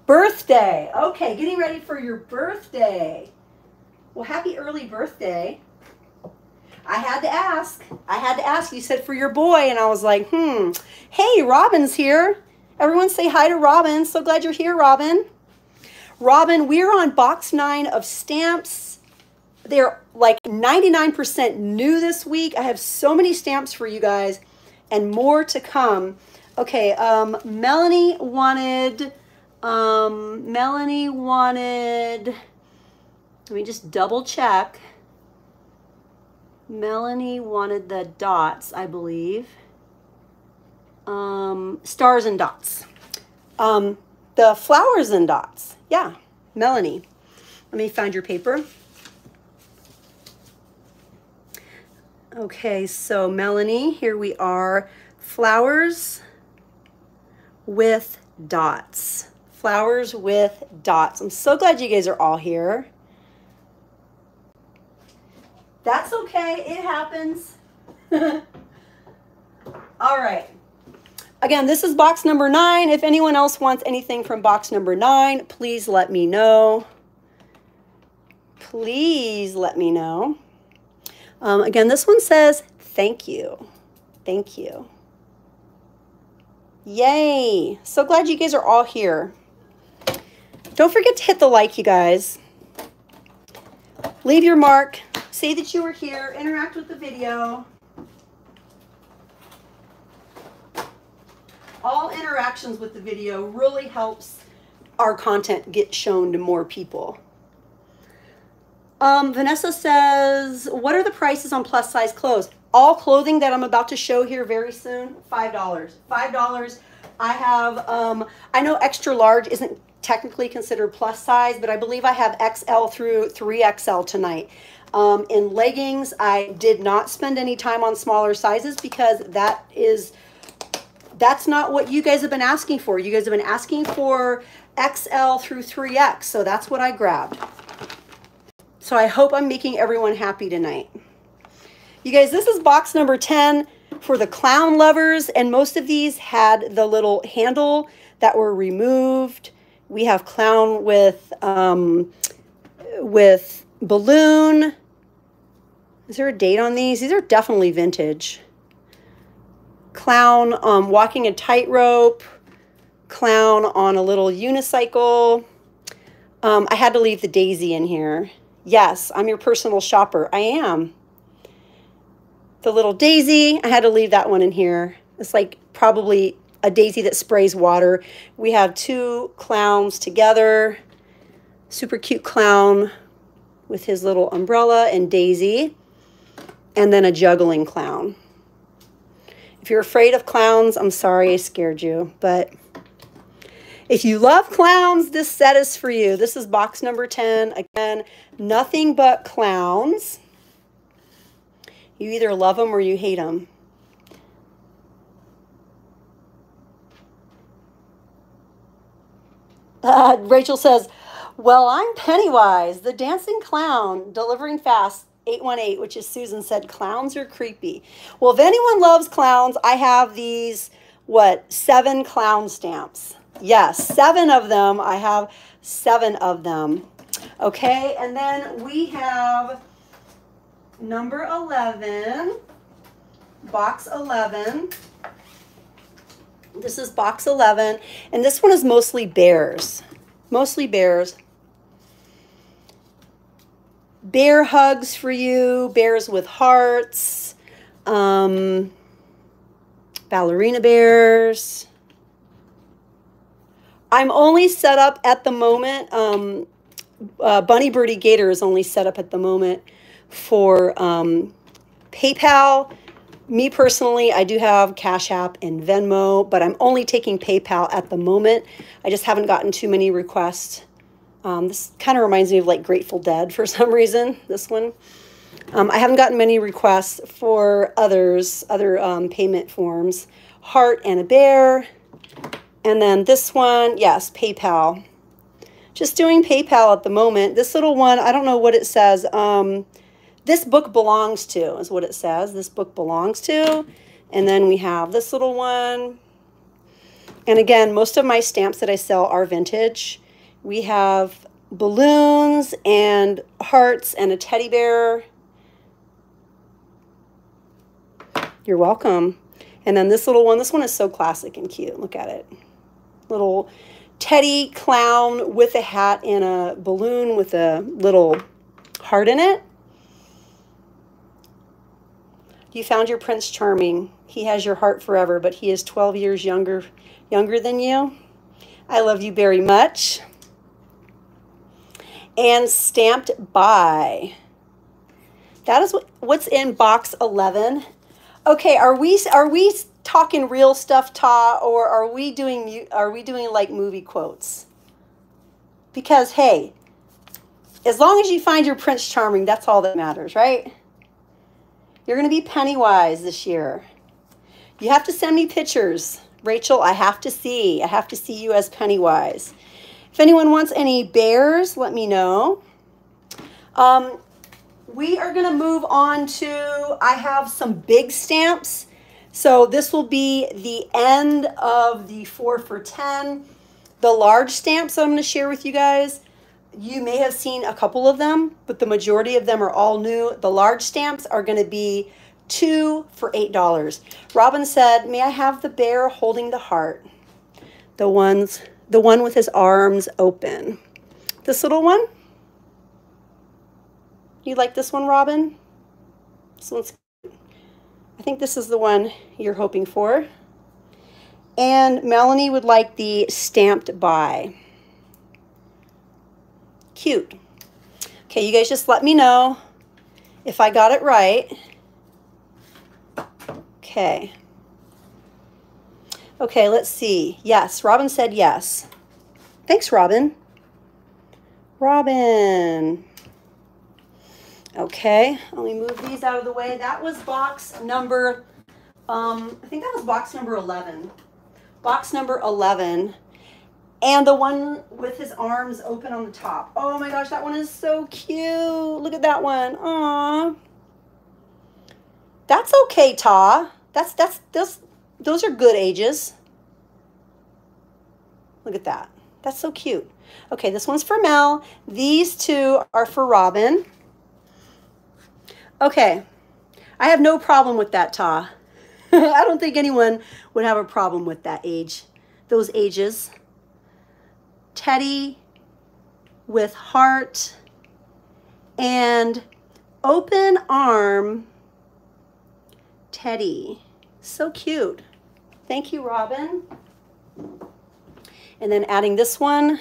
Birthday. Okay, getting ready for your birthday. Well, happy early birthday. I had to ask. I had to ask. You said for your boy, and I was like, hmm. Hey, Robin's here. Everyone say hi to Robin. So glad you're here, Robin. Robin, we're on box nine of stamps. They're like 99% new this week. I have so many stamps for you guys and more to come. Okay, um, Melanie wanted, um, Melanie wanted, let me just double check. Melanie wanted the dots, I believe. Um, stars and dots. Um, the flowers and dots. Yeah, Melanie. Let me find your paper. Okay, so Melanie, here we are. Flowers with dots. Flowers with dots. I'm so glad you guys are all here. That's okay. It happens. all right. Again, this is box number nine. If anyone else wants anything from box number nine, please let me know. Please let me know. Um, again, this one says, thank you. Thank you. Yay. So glad you guys are all here. Don't forget to hit the like, you guys. Leave your mark. Say that you were here. Interact with the video. All interactions with the video really helps our content get shown to more people. Um, Vanessa says, what are the prices on plus size clothes? All clothing that I'm about to show here very soon, $5. $5. I have, um, I know extra large isn't technically considered plus size, but I believe I have XL through 3XL tonight. Um, in leggings, I did not spend any time on smaller sizes because that is, that's not what you guys have been asking for. You guys have been asking for XL through 3X, so that's what I grabbed. So I hope I'm making everyone happy tonight. You guys, this is box number 10 for the clown lovers, and most of these had the little handle that were removed. We have clown with, um, with balloon. Is there a date on these? These are definitely vintage. Clown um, walking a tightrope. Clown on a little unicycle. Um, I had to leave the daisy in here. Yes, I'm your personal shopper. I am. The little daisy, I had to leave that one in here. It's like probably a daisy that sprays water. We have two clowns together. Super cute clown with his little umbrella and daisy. And then a juggling clown. If you're afraid of clowns, I'm sorry I scared you, but if you love clowns, this set is for you. This is box number 10. Again, nothing but clowns. You either love them or you hate them. Uh, Rachel says, well, I'm Pennywise, the dancing clown, delivering fast, 818, which is Susan said, clowns are creepy. Well, if anyone loves clowns, I have these, what, seven clown stamps. Yes, seven of them. I have seven of them. Okay, and then we have number 11, box 11. This is box 11, and this one is mostly bears. Mostly bears. Bear hugs for you, bears with hearts, um, ballerina bears. I'm only set up at the moment. Um, uh, Bunny Birdy Gator is only set up at the moment for um, PayPal. Me personally, I do have Cash App and Venmo, but I'm only taking PayPal at the moment. I just haven't gotten too many requests. Um, this kind of reminds me of like Grateful Dead for some reason, this one. Um, I haven't gotten many requests for others, other um, payment forms. Heart and a bear. And then this one, yes, PayPal. Just doing PayPal at the moment. This little one, I don't know what it says. Um, this book belongs to is what it says. This book belongs to. And then we have this little one. And again, most of my stamps that I sell are vintage. We have balloons and hearts and a teddy bear. You're welcome. And then this little one, this one is so classic and cute. Look at it little teddy clown with a hat and a balloon with a little heart in it. You found your Prince Charming. He has your heart forever, but he is 12 years younger younger than you. I love you very much. And stamped by. That is what, what's in box 11. Okay, are we are we talking real stuff, Ta, or are we doing are we doing like movie quotes? Because hey, as long as you find your Prince Charming, that's all that matters, right? You're going to be Pennywise this year. You have to send me pictures. Rachel, I have to see. I have to see you as Pennywise. If anyone wants any bears, let me know. Um, we are going to move on to, I have some big stamps. So this will be the end of the 4 for 10. The large stamps I'm going to share with you guys, you may have seen a couple of them, but the majority of them are all new. The large stamps are going to be two for $8. Robin said, may I have the bear holding the heart? The ones, the one with his arms open. This little one? You like this one, Robin? This one's, cute. I think this is the one you're hoping for. And Melanie would like the stamped by. Cute. Okay, you guys just let me know if I got it right. Okay. Okay, let's see. Yes, Robin said yes. Thanks, Robin. Robin. Okay, let me move these out of the way. That was box number, um, I think that was box number 11. Box number 11. And the one with his arms open on the top. Oh my gosh, that one is so cute. Look at that one. Aww. That's okay, Ta. That's, that's, those, those are good ages. Look at that. That's so cute. Okay, this one's for Mel. These two are for Robin. Okay, I have no problem with that, Ta. I don't think anyone would have a problem with that age, those ages. Teddy with heart and open arm Teddy. So cute. Thank you, Robin. And then adding this one,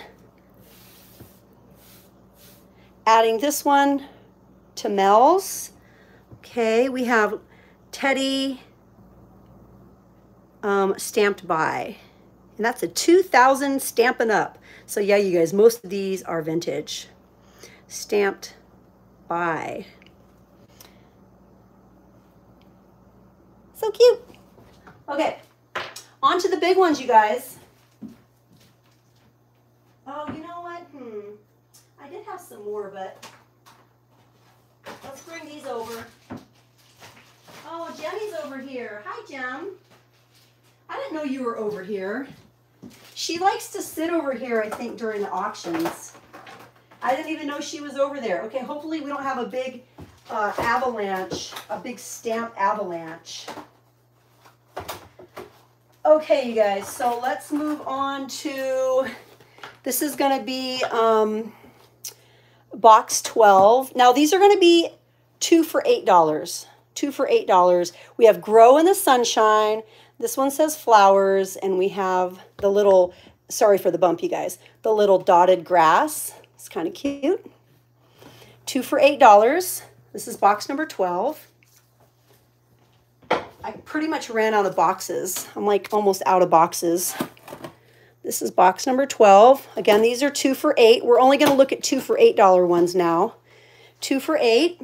adding this one to Mel's. Okay, we have Teddy um, stamped by. And that's a 2000 Stampin' Up. So yeah, you guys, most of these are vintage. Stamped by. So cute. Okay, on to the big ones, you guys. Oh, you know what? Hmm. I did have some more, but let's bring these over. Oh, Jenny's over here. Hi, Jem. I didn't know you were over here. She likes to sit over here, I think, during the auctions. I didn't even know she was over there. Okay, hopefully we don't have a big uh, avalanche, a big stamp avalanche. Okay, you guys, so let's move on to, this is going to be um, box 12. Now, these are going to be two for $8. Two for $8. We have Grow in the Sunshine. This one says flowers, and we have the little, sorry for the bump, you guys, the little dotted grass. It's kind of cute. Two for $8. This is box number 12. I pretty much ran out of boxes. I'm like almost out of boxes. This is box number 12. Again, these are two for eight. We're only going to look at two for $8 ones now. Two for eight.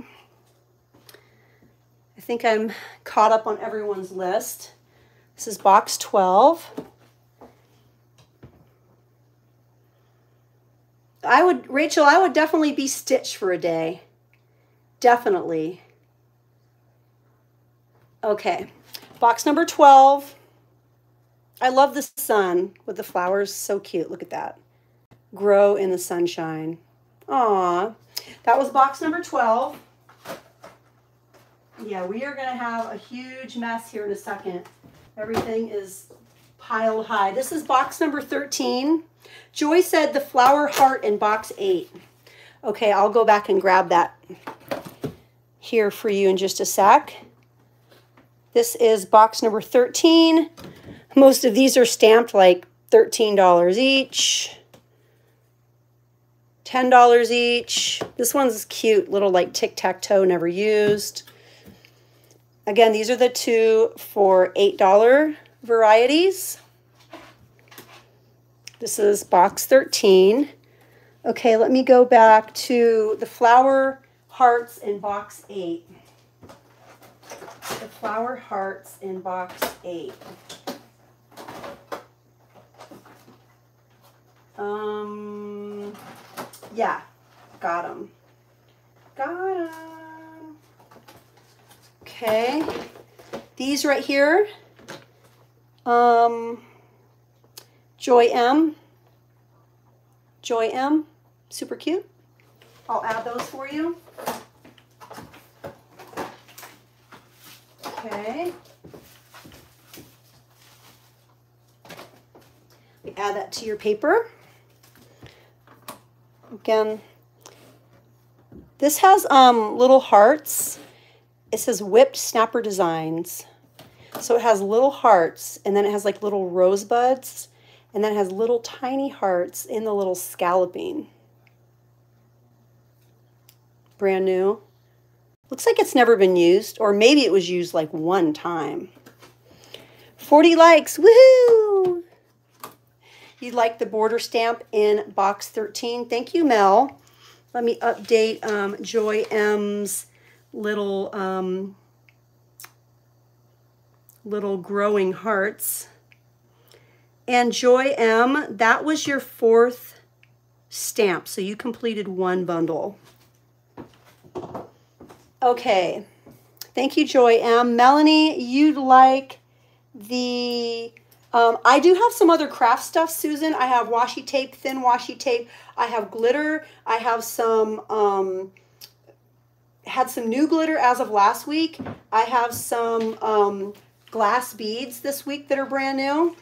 I think I'm caught up on everyone's list. This is box 12. I would, Rachel, I would definitely be stitched for a day. Definitely. Okay, box number 12. I love the sun with the flowers. So cute. Look at that. Grow in the sunshine. Aw. That was box number 12. Yeah, we are going to have a huge mess here in a second. Everything is piled high. This is box number 13. Joy said the flower heart in box 8. Okay, I'll go back and grab that here for you in just a sec. This is box number 13. Most of these are stamped like $13 each. $10 each. This one's cute, little like tic-tac-toe, never used. Again, these are the two for $8 varieties. This is box 13. Okay, let me go back to the flower hearts in box 8. The flower hearts in box 8. Um, yeah, got them. Got them. Okay, these right here, um, Joy M. Joy M, super cute. I'll add those for you. Okay. Add that to your paper. Again, this has um, little hearts. It says Whipper Snapper designs. So it has little hearts and then it has like little rosebuds and then it has little tiny hearts in the little scalloping. Brand new. Looks like it's never been used or maybe it was used like one time. 40 likes, woohoo! You like the border stamp in box 13. Thank you, Mel. Let me update um, Joy M's little um, little growing hearts. And Joy M, that was your fourth stamp, so you completed one bundle. Okay, thank you, Joy M. Melanie, you'd like the um, I do have some other craft stuff, Susan. I have washi tape, thin washi tape. I have glitter. I have some, um, had some new glitter as of last week. I have some um, glass beads this week that are brand new.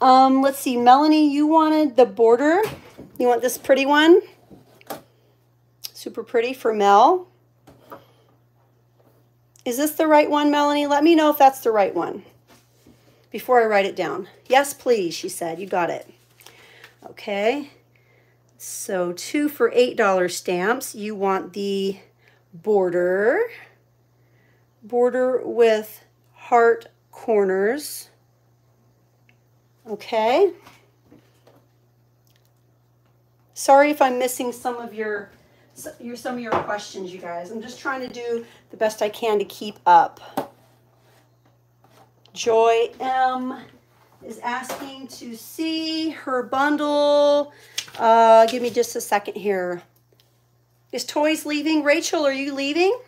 Um, let's see, Melanie, you wanted the border. You want this pretty one? Super pretty for Mel. Is this the right one, Melanie? Let me know if that's the right one before I write it down. Yes, please, she said. You got it. Okay. So two for $8 stamps. You want the border. Border with heart corners. Okay. Sorry if I'm missing some of your, your some of your questions, you guys. I'm just trying to do the best I can to keep up. Joy M is asking to see her bundle. Uh, give me just a second here. Is Toys leaving? Rachel, are you leaving?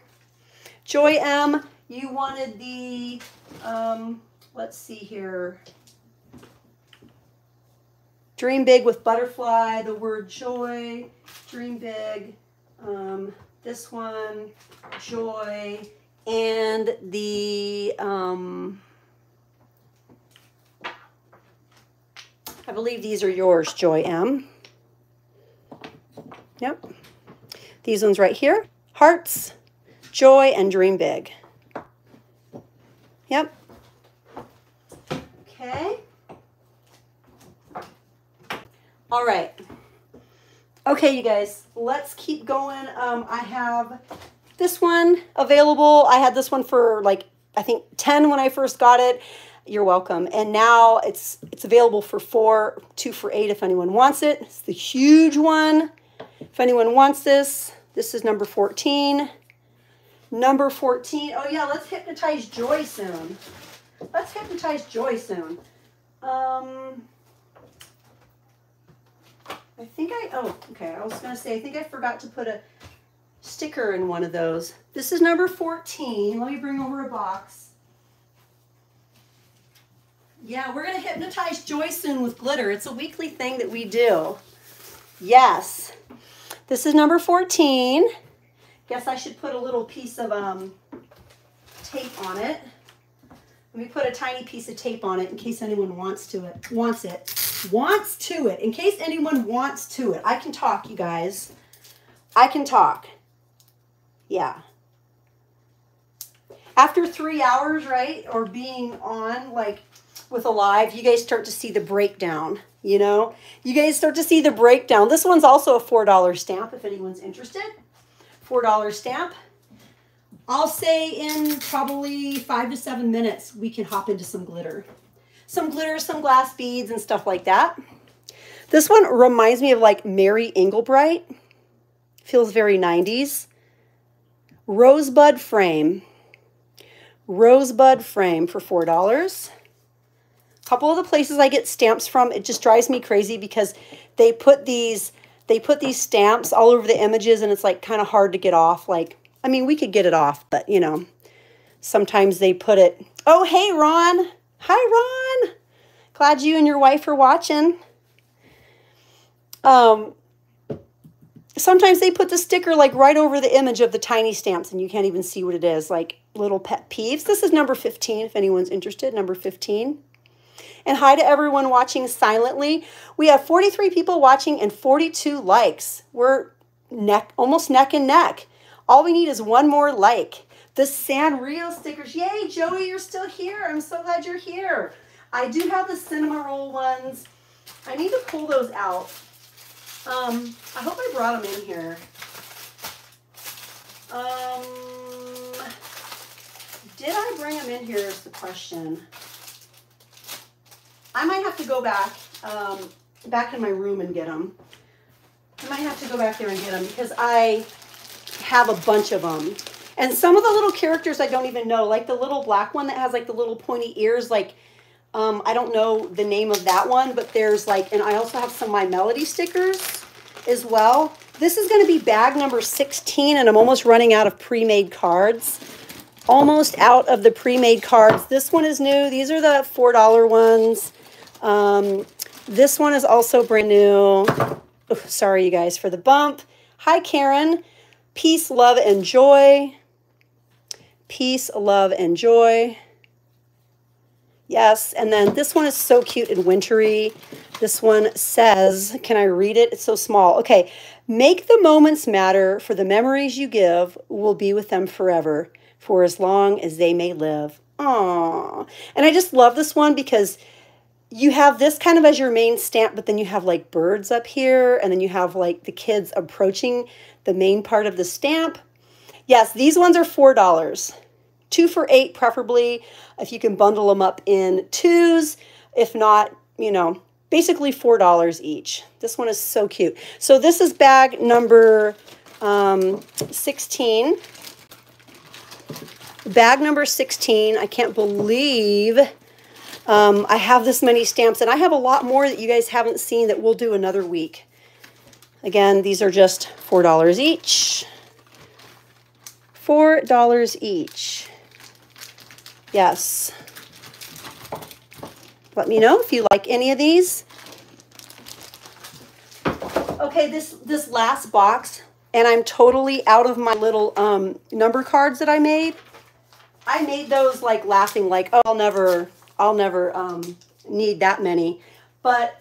Joy M, you wanted the, um, let's see here. Dream Big with Butterfly, the word joy, Dream Big. Um, this one, joy, and the, um, I believe these are yours, Joy M. Yep. These ones right here. Hearts, Joy, and Dream Big. Yep. Okay. All right. Okay, you guys, let's keep going. Um, I have this one available. I had this one for like, I think 10 when I first got it. You're welcome. And now it's it's available for four, two for eight if anyone wants it. It's the huge one. If anyone wants this, this is number 14. Number 14. Oh yeah, let's hypnotize Joy soon. Let's hypnotize Joy soon. Um, I think I, oh, okay. I was going to say, I think I forgot to put a sticker in one of those. This is number 14. Let me bring over a box. Yeah, we're going to hypnotize Joy soon with glitter. It's a weekly thing that we do. Yes. This is number 14. Guess I should put a little piece of um, tape on it. Let me put a tiny piece of tape on it in case anyone wants to it. Wants it. Wants to it. In case anyone wants to it. I can talk, you guys. I can talk. Yeah. After three hours, right, or being on, like, with a live, you guys start to see the breakdown, you know? You guys start to see the breakdown. This one's also a $4 stamp if anyone's interested. $4 stamp. I'll say in probably five to seven minutes, we can hop into some glitter. Some glitter, some glass beads and stuff like that. This one reminds me of like Mary Engelbreit. Feels very 90s. Rosebud frame. Rosebud frame for $4. A couple of the places I get stamps from, it just drives me crazy because they put these they put these stamps all over the images and it's like kind of hard to get off. Like, I mean, we could get it off, but you know, sometimes they put it. Oh, hey, Ron. Hi, Ron. Glad you and your wife are watching. Um, sometimes they put the sticker like right over the image of the tiny stamps and you can't even see what it is, like little pet peeves. This is number 15 if anyone's interested, number 15. And hi to everyone watching silently. We have 43 people watching and 42 likes. We're neck almost neck and neck. All we need is one more like. The Sanrio stickers. Yay, Joey, you're still here. I'm so glad you're here. I do have the Cinnamoroll ones. I need to pull those out. Um, I hope I brought them in here. Um, did I bring them in here is the question. I might have to go back, um, back in my room and get them. I might have to go back there and get them because I have a bunch of them. And some of the little characters I don't even know, like the little black one that has like the little pointy ears, like, um, I don't know the name of that one, but there's like, and I also have some My Melody stickers as well. This is going to be bag number 16, and I'm almost running out of pre-made cards. Almost out of the pre-made cards. This one is new. These are the $4 ones. Um, this one is also brand new. Oh, sorry, you guys, for the bump. Hi, Karen. Peace, love, and joy. Peace, love, and joy. Yes, and then this one is so cute and wintry. This one says, can I read it? It's so small. Okay, make the moments matter, for the memories you give will be with them forever, for as long as they may live. Aww. And I just love this one because you have this kind of as your main stamp, but then you have like birds up here, and then you have like the kids approaching the main part of the stamp. Yes, these ones are $4. Two for eight, preferably, if you can bundle them up in twos. If not, you know, basically $4 each. This one is so cute. So this is bag number um, 16. Bag number 16. I can't believe um, I have this many stamps, and I have a lot more that you guys haven't seen that we'll do another week. Again, these are just $4 each. $4 each. Yes. Let me know if you like any of these. Okay, this, this last box, and I'm totally out of my little um, number cards that I made. I made those like laughing like, oh, I'll never I'll never um, need that many. But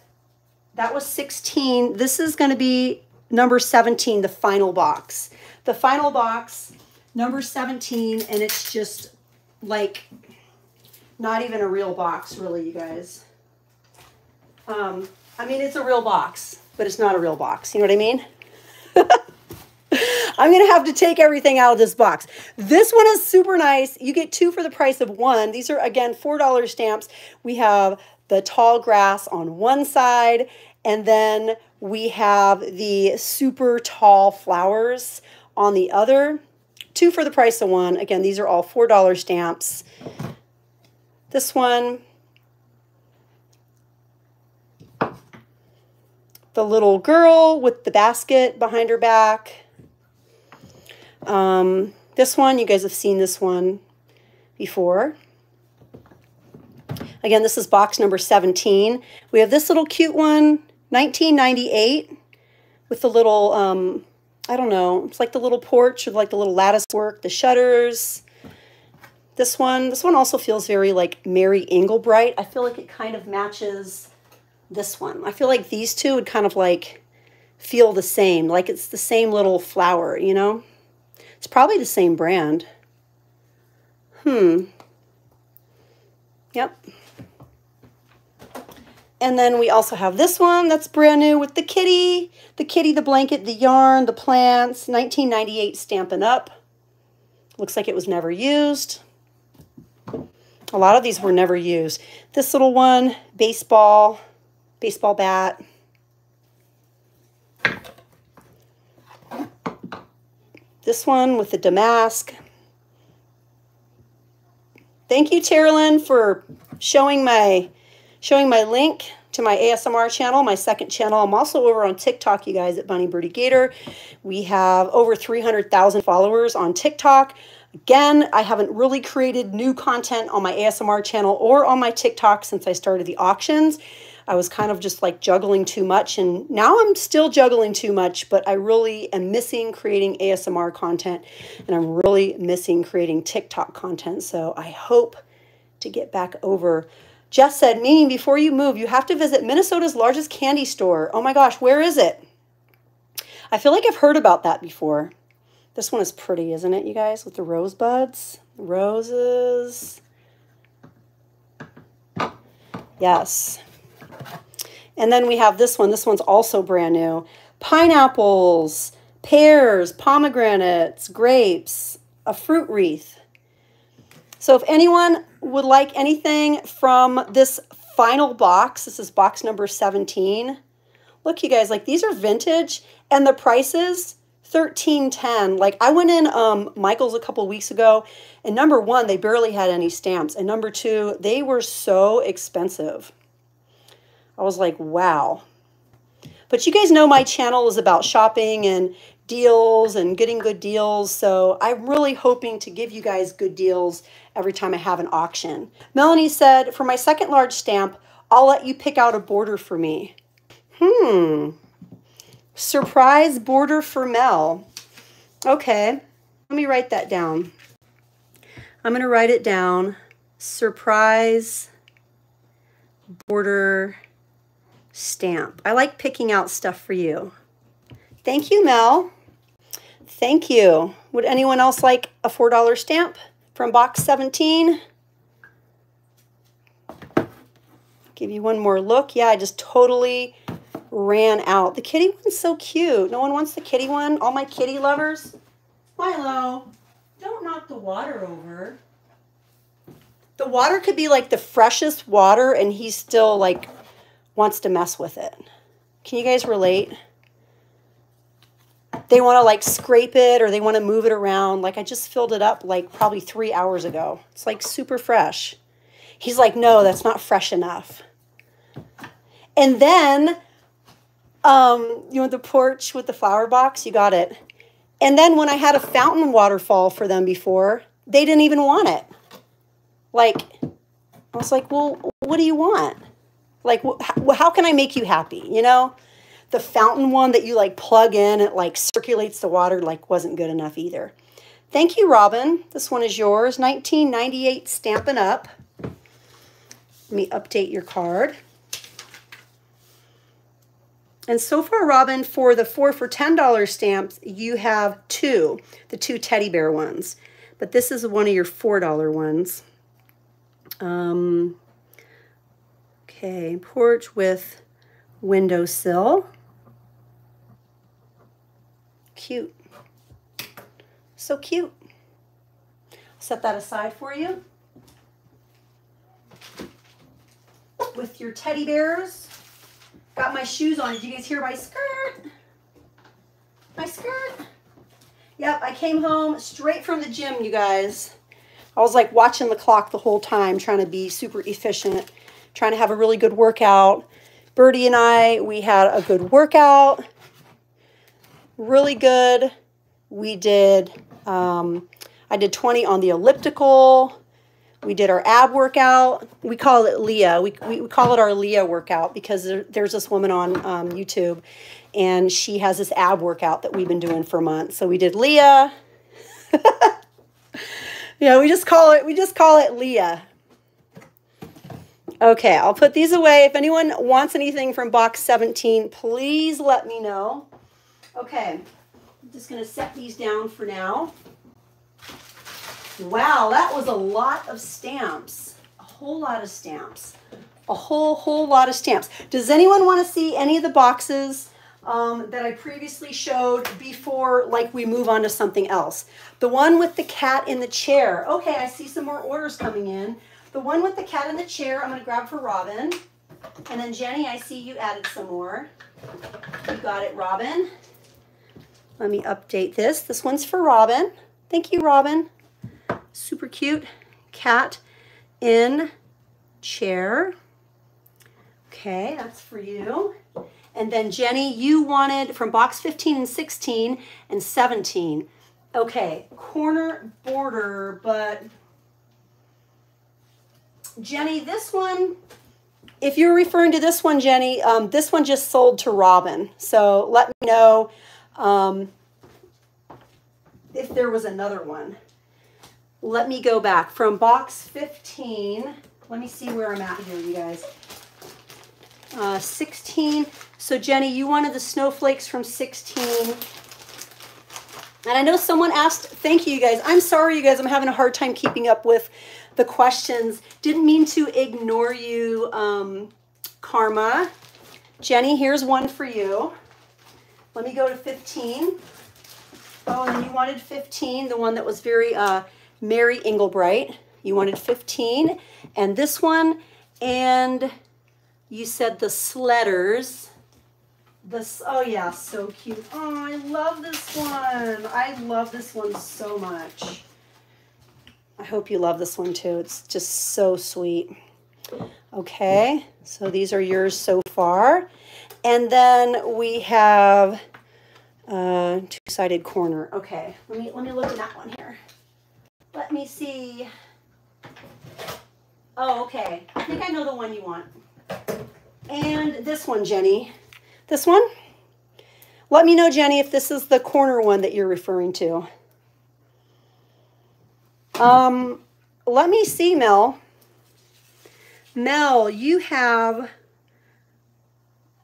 that was 16. This is going to be number 17, the final box. The final box, number 17, and it's just like not even a real box, really, you guys. Um, I mean, it's a real box, but it's not a real box. You know what I mean? I'm going to have to take everything out of this box. This one is super nice. You get two for the price of one. These are, again, $4 stamps. We have the tall grass on one side, and then we have the super tall flowers on the other. Two for the price of one. Again, these are all $4 stamps. This one, the little girl with the basket behind her back. Um, this one, you guys have seen this one before. Again, this is box number 17. We have this little cute one, 1998, with the little, um, I don't know, it's like the little porch with like the little lattice work, the shutters. This one, this one also feels very like Mary Engelbreit. I feel like it kind of matches this one. I feel like these two would kind of like feel the same, like it's the same little flower, you know? It's probably the same brand. Hmm. Yep. And then we also have this one that's brand new with the kitty, the kitty, the blanket, the yarn, the plants, 1998 Stampin' Up. Looks like it was never used. A lot of these were never used. This little one, baseball, baseball bat. This one with the damask. Thank you, Terilyn, for showing my showing my link to my ASMR channel, my second channel. I'm also over on TikTok, you guys, at Bunny Birdy Gator. We have over 300,000 followers on TikTok. Again, I haven't really created new content on my ASMR channel or on my TikTok since I started the auctions. I was kind of just like juggling too much, and now I'm still juggling too much, but I really am missing creating ASMR content, and I'm really missing creating TikTok content. So I hope to get back over. Jess said, meaning before you move, you have to visit Minnesota's largest candy store. Oh my gosh, where is it? I feel like I've heard about that before. This one is pretty, isn't it, you guys, with the rosebuds? Roses. Yes. And then we have this one. This one's also brand new. Pineapples, pears, pomegranates, grapes, a fruit wreath. So if anyone would like anything from this final box, this is box number 17. Look, you guys, like these are vintage and the prices, 1310 like i went in um michael's a couple weeks ago and number one they barely had any stamps and number two they were so expensive i was like wow but you guys know my channel is about shopping and deals and getting good deals so i'm really hoping to give you guys good deals every time i have an auction melanie said for my second large stamp i'll let you pick out a border for me hmm Surprise border for Mel. Okay, let me write that down. I'm going to write it down. Surprise border stamp. I like picking out stuff for you. Thank you, Mel. Thank you. Would anyone else like a $4 stamp from box 17? Give you one more look. Yeah, I just totally ran out. The kitty one's so cute. No one wants the kitty one? All my kitty lovers? Milo, don't knock the water over. The water could be like the freshest water and he's still like wants to mess with it. Can you guys relate? They want to like scrape it or they want to move it around. Like I just filled it up like probably three hours ago. It's like super fresh. He's like, no, that's not fresh enough. And then um, you know, the porch with the flower box, you got it. And then when I had a fountain waterfall for them before, they didn't even want it. Like, I was like, well, what do you want? Like, how can I make you happy? You know, the fountain one that you like plug in, it like circulates the water, like wasn't good enough either. Thank you, Robin. This one is yours. 1998 Stampin' Up. Let me update your card. And so far, Robin, for the four for $10 stamps, you have two, the two teddy bear ones. But this is one of your $4 ones. Um, okay, porch with windowsill. Cute. So cute. Set that aside for you. With your teddy bears. Got my shoes on. Did you guys hear my skirt? My skirt? Yep, I came home straight from the gym, you guys. I was like watching the clock the whole time, trying to be super efficient, trying to have a really good workout. Birdy and I, we had a good workout. Really good. We did, um, I did 20 on the elliptical. We did our ab workout. We call it Leah. We, we, call it our Leah workout because there, there's this woman on um, YouTube and she has this ab workout that we've been doing for months. So we did Leah. yeah, we just call it we just call it Leah. Okay, I'll put these away. If anyone wants anything from box 17, please let me know. Okay, I'm just going to set these down for now. Wow, that was a lot of stamps. A whole lot of stamps. A whole, whole lot of stamps. Does anyone want to see any of the boxes um, that I previously showed before, like we move on to something else. The one with the cat in the chair. Okay, I see some more orders coming in. The one with the cat in the chair, I'm going to grab for Robin. And then Jenny, I see you added some more. You got it, Robin. Let me update this. This one's for Robin. Thank you, Robin. Super cute cat in chair. Okay, that's for you. And then Jenny, you wanted from box 15 and 16 and 17. Okay, corner border, but Jenny, this one, if you're referring to this one, Jenny, um, this one just sold to Robin. So let me know um, if there was another one. Let me go back from box 15. Let me see where I'm at here, you guys. Uh, 16. So Jenny, you wanted the snowflakes from 16. And I know someone asked, thank you, you guys. I'm sorry, you guys. I'm having a hard time keeping up with the questions. Didn't mean to ignore you, um, Karma. Jenny, here's one for you. Let me go to 15. Oh, and you wanted 15, the one that was very uh, Mary Engelbreit. You wanted 15. And this one, and you said the Sledders. This, oh yeah, so cute. Oh, I love this one. I love this one so much. I hope you love this one too. It's just so sweet. Okay, so these are yours so far. And then we have uh, two-sided corner. Okay, let me, let me look at that one here. Let me see. Oh, okay. I think I know the one you want. And this one, Jenny. This one? Let me know, Jenny, if this is the corner one that you're referring to. Um, let me see, Mel. Mel, you have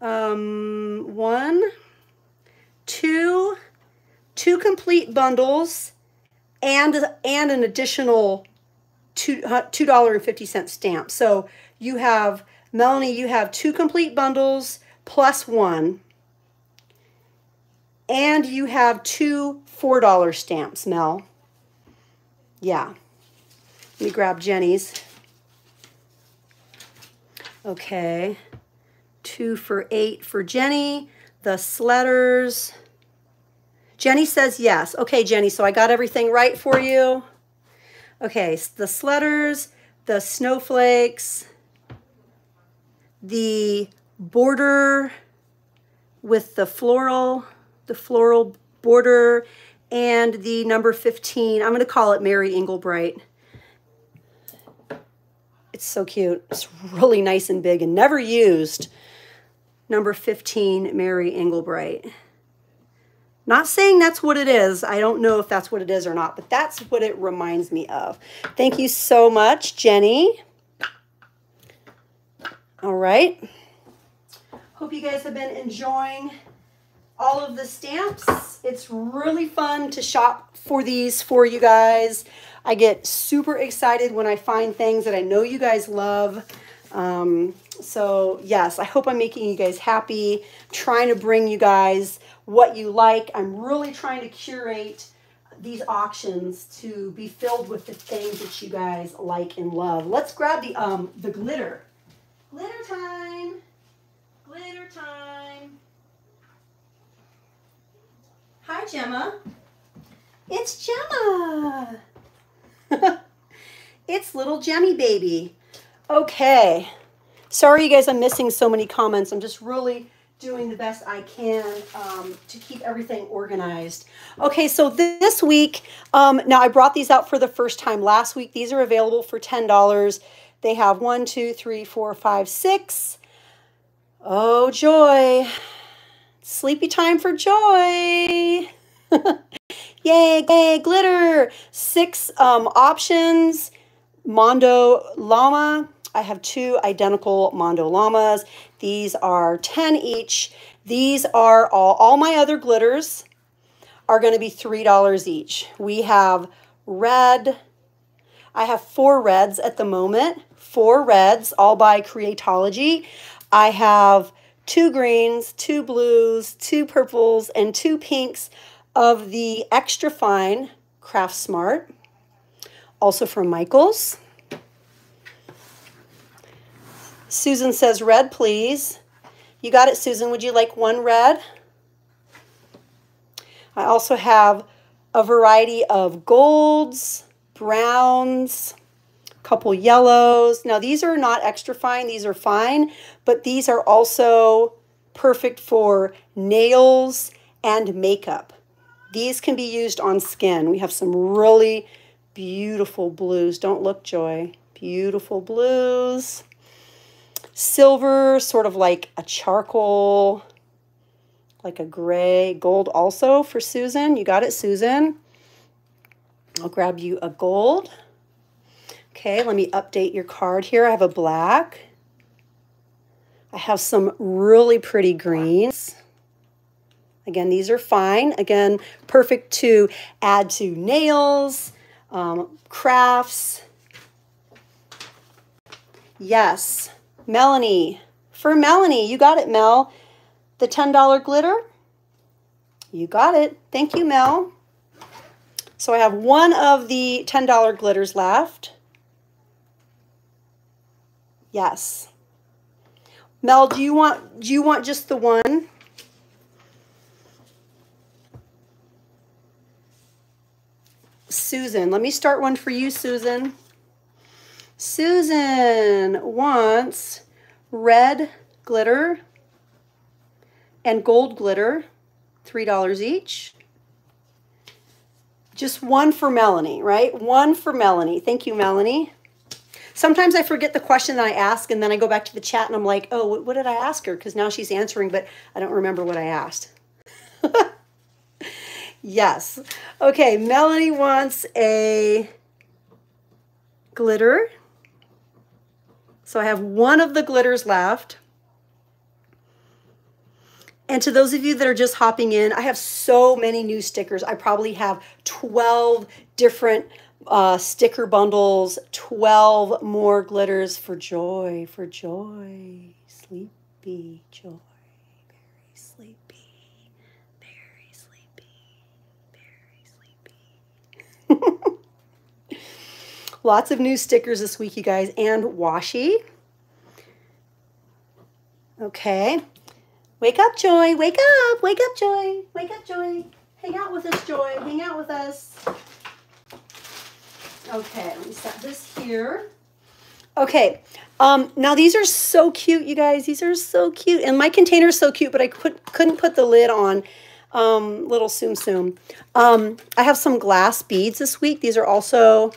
um, one, two, two complete bundles and, and an additional two, uh, $2.50 stamp. So you have, Melanie, you have two complete bundles plus one. And you have two $4 stamps, Mel. Yeah. Let me grab Jenny's. Okay. Two for eight for Jenny. The Sledders. Jenny says yes. Okay, Jenny, so I got everything right for you. Okay, the Sledders, the Snowflakes, the border with the floral, the floral border, and the number 15. I'm going to call it Mary Engelbreit. It's so cute. It's really nice and big and never used. Number 15, Mary Engelbreit. Not saying that's what it is. I don't know if that's what it is or not, but that's what it reminds me of. Thank you so much, Jenny. All right. Hope you guys have been enjoying all of the stamps. It's really fun to shop for these for you guys. I get super excited when I find things that I know you guys love. Um, so yes, I hope I'm making you guys happy, trying to bring you guys what you like. I'm really trying to curate these auctions to be filled with the things that you guys like and love. Let's grab the um the glitter. Glitter time. Glitter time. Hi, Gemma. It's Gemma. it's little Jemmy baby. Okay. Sorry, you guys, I'm missing so many comments. I'm just really doing the best I can um, to keep everything organized. Okay, so th this week, um, now I brought these out for the first time last week. These are available for $10. They have one, two, three, four, five, six, Oh, joy. Sleepy time for joy. yay, yay, glitter. Six um, options. Mondo Llama. I have two identical Mondo Llamas. These are 10 each. These are all, all my other glitters are going to be $3 each. We have red. I have four reds at the moment. Four reds, all by Creatology. I have two greens, two blues, two purples, and two pinks of the extra fine Craft Smart. Also from Michaels. Susan says red, please. You got it, Susan. Would you like one red? I also have a variety of golds, browns, couple yellows. Now, these are not extra fine. These are fine, but these are also perfect for nails and makeup. These can be used on skin. We have some really beautiful blues. Don't look, Joy. Beautiful blues. Silver, sort of like a charcoal, like a gray. Gold also for Susan. You got it, Susan. I'll grab you a gold. Okay, let me update your card here. I have a black. I have some really pretty greens. Again, these are fine. Again, perfect to add to nails, um, crafts. Yes, Melanie. For Melanie, you got it, Mel. The $10 glitter. You got it. Thank you, Mel. So I have one of the $10 glitters left. Yes. Mel, do you want do you want just the one? Susan, let me start one for you, Susan. Susan wants red glitter and gold glitter, $3 each. Just one for Melanie, right? One for Melanie. Thank you, Melanie. Sometimes I forget the question that I ask and then I go back to the chat and I'm like, oh, what did I ask her? Because now she's answering, but I don't remember what I asked. yes. Okay, Melanie wants a glitter. So I have one of the glitters left. And to those of you that are just hopping in, I have so many new stickers. I probably have 12 different uh, sticker bundles, 12 more glitters for joy, for joy, sleepy joy, very sleepy, very sleepy, very sleepy. Lots of new stickers this week, you guys, and washi. Okay. Wake up, Joy. Wake up. Wake up, Joy. Wake up, Joy. Hang out with us, Joy. Hang out with us. Okay, let me set this here. Okay, um, now these are so cute, you guys. These are so cute. And my container is so cute, but I could, couldn't put the lid on. Um, little Tsum Tsum. Um, I have some glass beads this week. These are also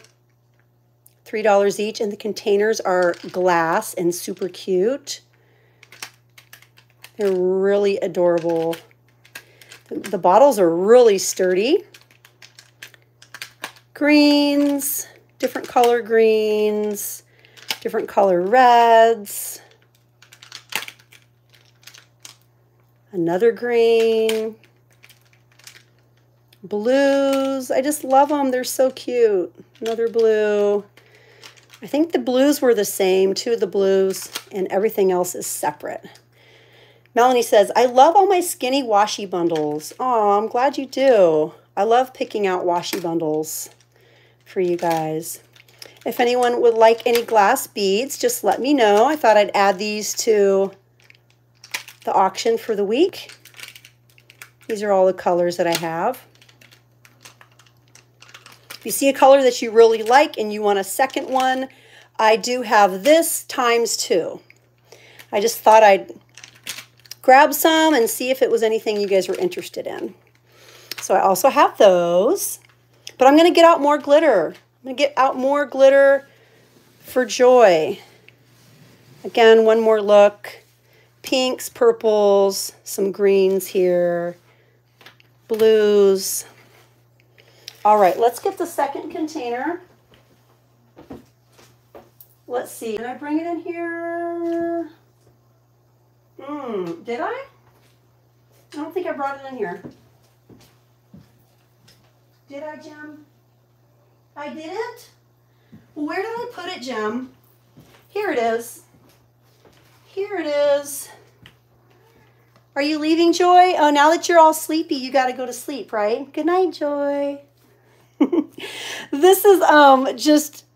$3 each, and the containers are glass and super cute. They're really adorable. The, the bottles are really sturdy. Greens, different color greens, different color reds. Another green. Blues. I just love them. They're so cute. Another blue. I think the blues were the same, two of the blues, and everything else is separate. Melanie says, I love all my skinny washi bundles. Oh, I'm glad you do. I love picking out washi bundles for you guys. If anyone would like any glass beads, just let me know. I thought I'd add these to the auction for the week. These are all the colors that I have. If you see a color that you really like and you want a second one, I do have this times two. I just thought I'd grab some and see if it was anything you guys were interested in. So I also have those, but I'm going to get out more glitter. I'm going to get out more glitter for joy. Again, one more look. Pinks, purples, some greens here, blues, all right, let's get the second container. Let's see, did I bring it in here? Hmm, did I? I don't think I brought it in here. Did I, Jim? I didn't? Where did I put it, Jim? Here it is. Here it is. Are you leaving, Joy? Oh, now that you're all sleepy, you got to go to sleep, right? Good night, Joy. this is um just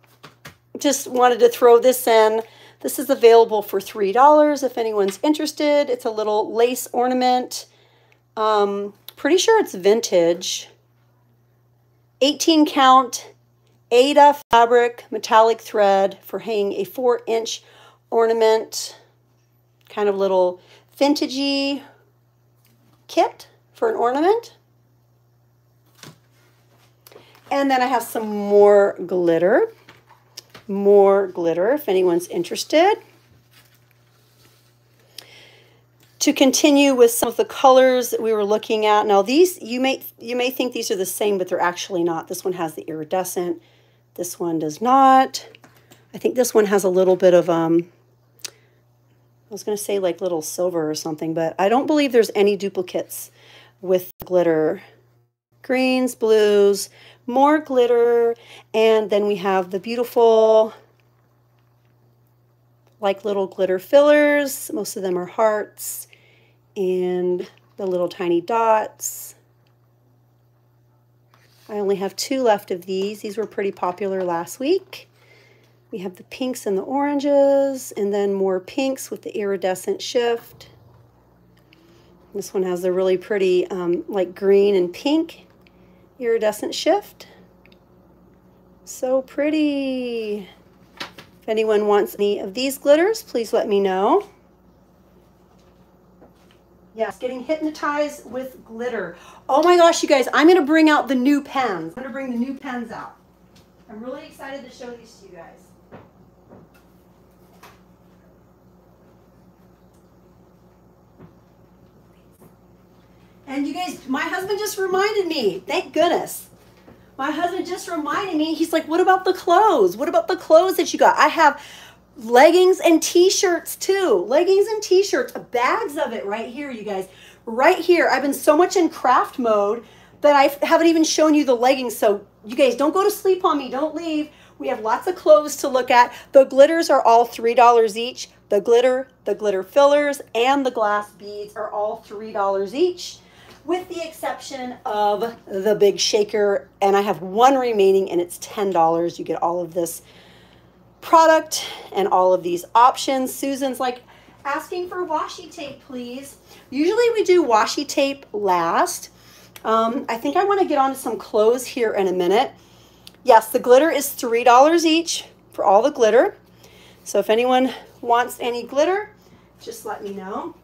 just wanted to throw this in. This is available for $3 if anyone's interested. It's a little lace ornament. Um, pretty sure it's vintage. 18 count Aida fabric metallic thread for hanging a four inch ornament. Kind of little vintagey kit for an ornament. And then I have some more glitter. More glitter if anyone's interested. To continue with some of the colors that we were looking at. Now these, you may, you may think these are the same, but they're actually not. This one has the iridescent. This one does not. I think this one has a little bit of, um, I was going to say like little silver or something, but I don't believe there's any duplicates with glitter. Greens, blues, more glitter, and then we have the beautiful like little glitter fillers. Most of them are hearts and the little tiny dots. I only have two left of these. These were pretty popular last week. We have the pinks and the oranges, and then more pinks with the iridescent shift. This one has a really pretty um, like green and pink iridescent shift. So pretty. If anyone wants any of these glitters, please let me know. Yes, getting hypnotized with glitter. Oh my gosh, you guys, I'm to bring out the new pens. I'm to bring the new pens out. I'm really excited to show these to you guys. And you guys, my husband just reminded me, thank goodness. My husband just reminded me, he's like, what about the clothes? What about the clothes that you got? I have leggings and t-shirts too. Leggings and t-shirts uh, bags of it right here you guys. Right here. I've been so much in craft mode that i haven't even shown you the leggings. So you guys don't go to sleep on me. Don't leave. We have lots of clothes to look at. The glitters are all three dollars each. The glitter the glitter fillers and the glass beads are all three dollars each with the exception of the big shaker. And i have one remaining and it's ten dollars. You get all of this product and all of these options. Susan's like asking for washi tape, please. Usually we do washi tape last. Um, I think I want to get on to some clothes here in a minute. Yes, the glitter is $3 each for all the glitter. So if anyone wants any glitter, just let me know.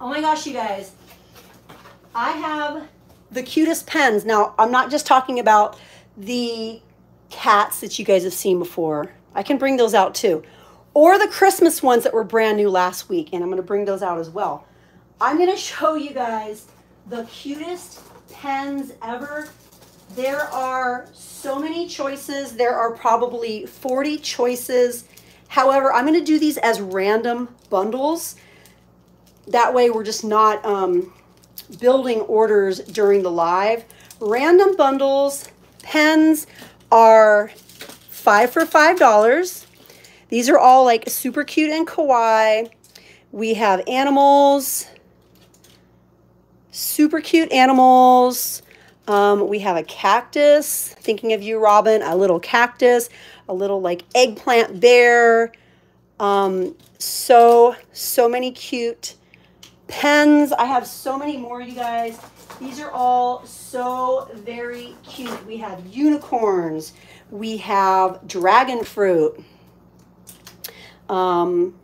Oh my gosh, you guys. I have the cutest pens. Now, I'm not just talking about the cats that you guys have seen before. I can bring those out too. Or the Christmas ones that were brand new last week, and I'm going to bring those out as well. I'm going to show you guys the cutest pens ever. There are so many choices. There are probably 40 choices. However, I'm going to do these as random bundles. That way we're just not um, building orders during the live. Random bundles, pens are five for five dollars. These are all like super cute and kawaii. We have animals, super cute animals. Um, we have a cactus, thinking of you, Robin, a little cactus, a little like eggplant bear. Um, so, so many cute pens. I have so many more, you guys. These are all so very cute. We have unicorns. We have dragon fruit. Um,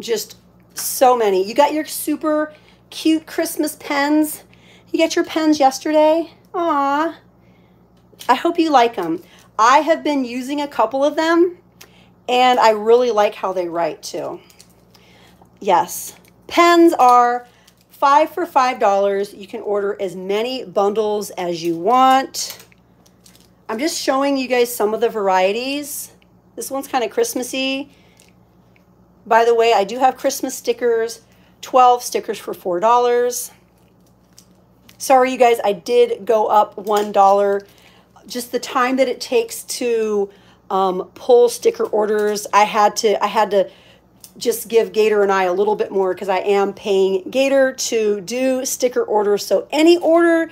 just so many. You got your super cute Christmas pens. You got your pens yesterday? Aw. I hope you like them. I have been using a couple of them and I really like how they write too. Yes, pens are five for five dollars. You can order as many bundles as you want. I'm just showing you guys some of the varieties. This one's kind of Christmassy. By the way, I do have Christmas stickers, 12 stickers for $4. Sorry, you guys, I did go up $1. Just the time that it takes to um, pull sticker orders, I had to, I had to just give Gator and I a little bit more because I am paying Gator to do sticker orders. So any order,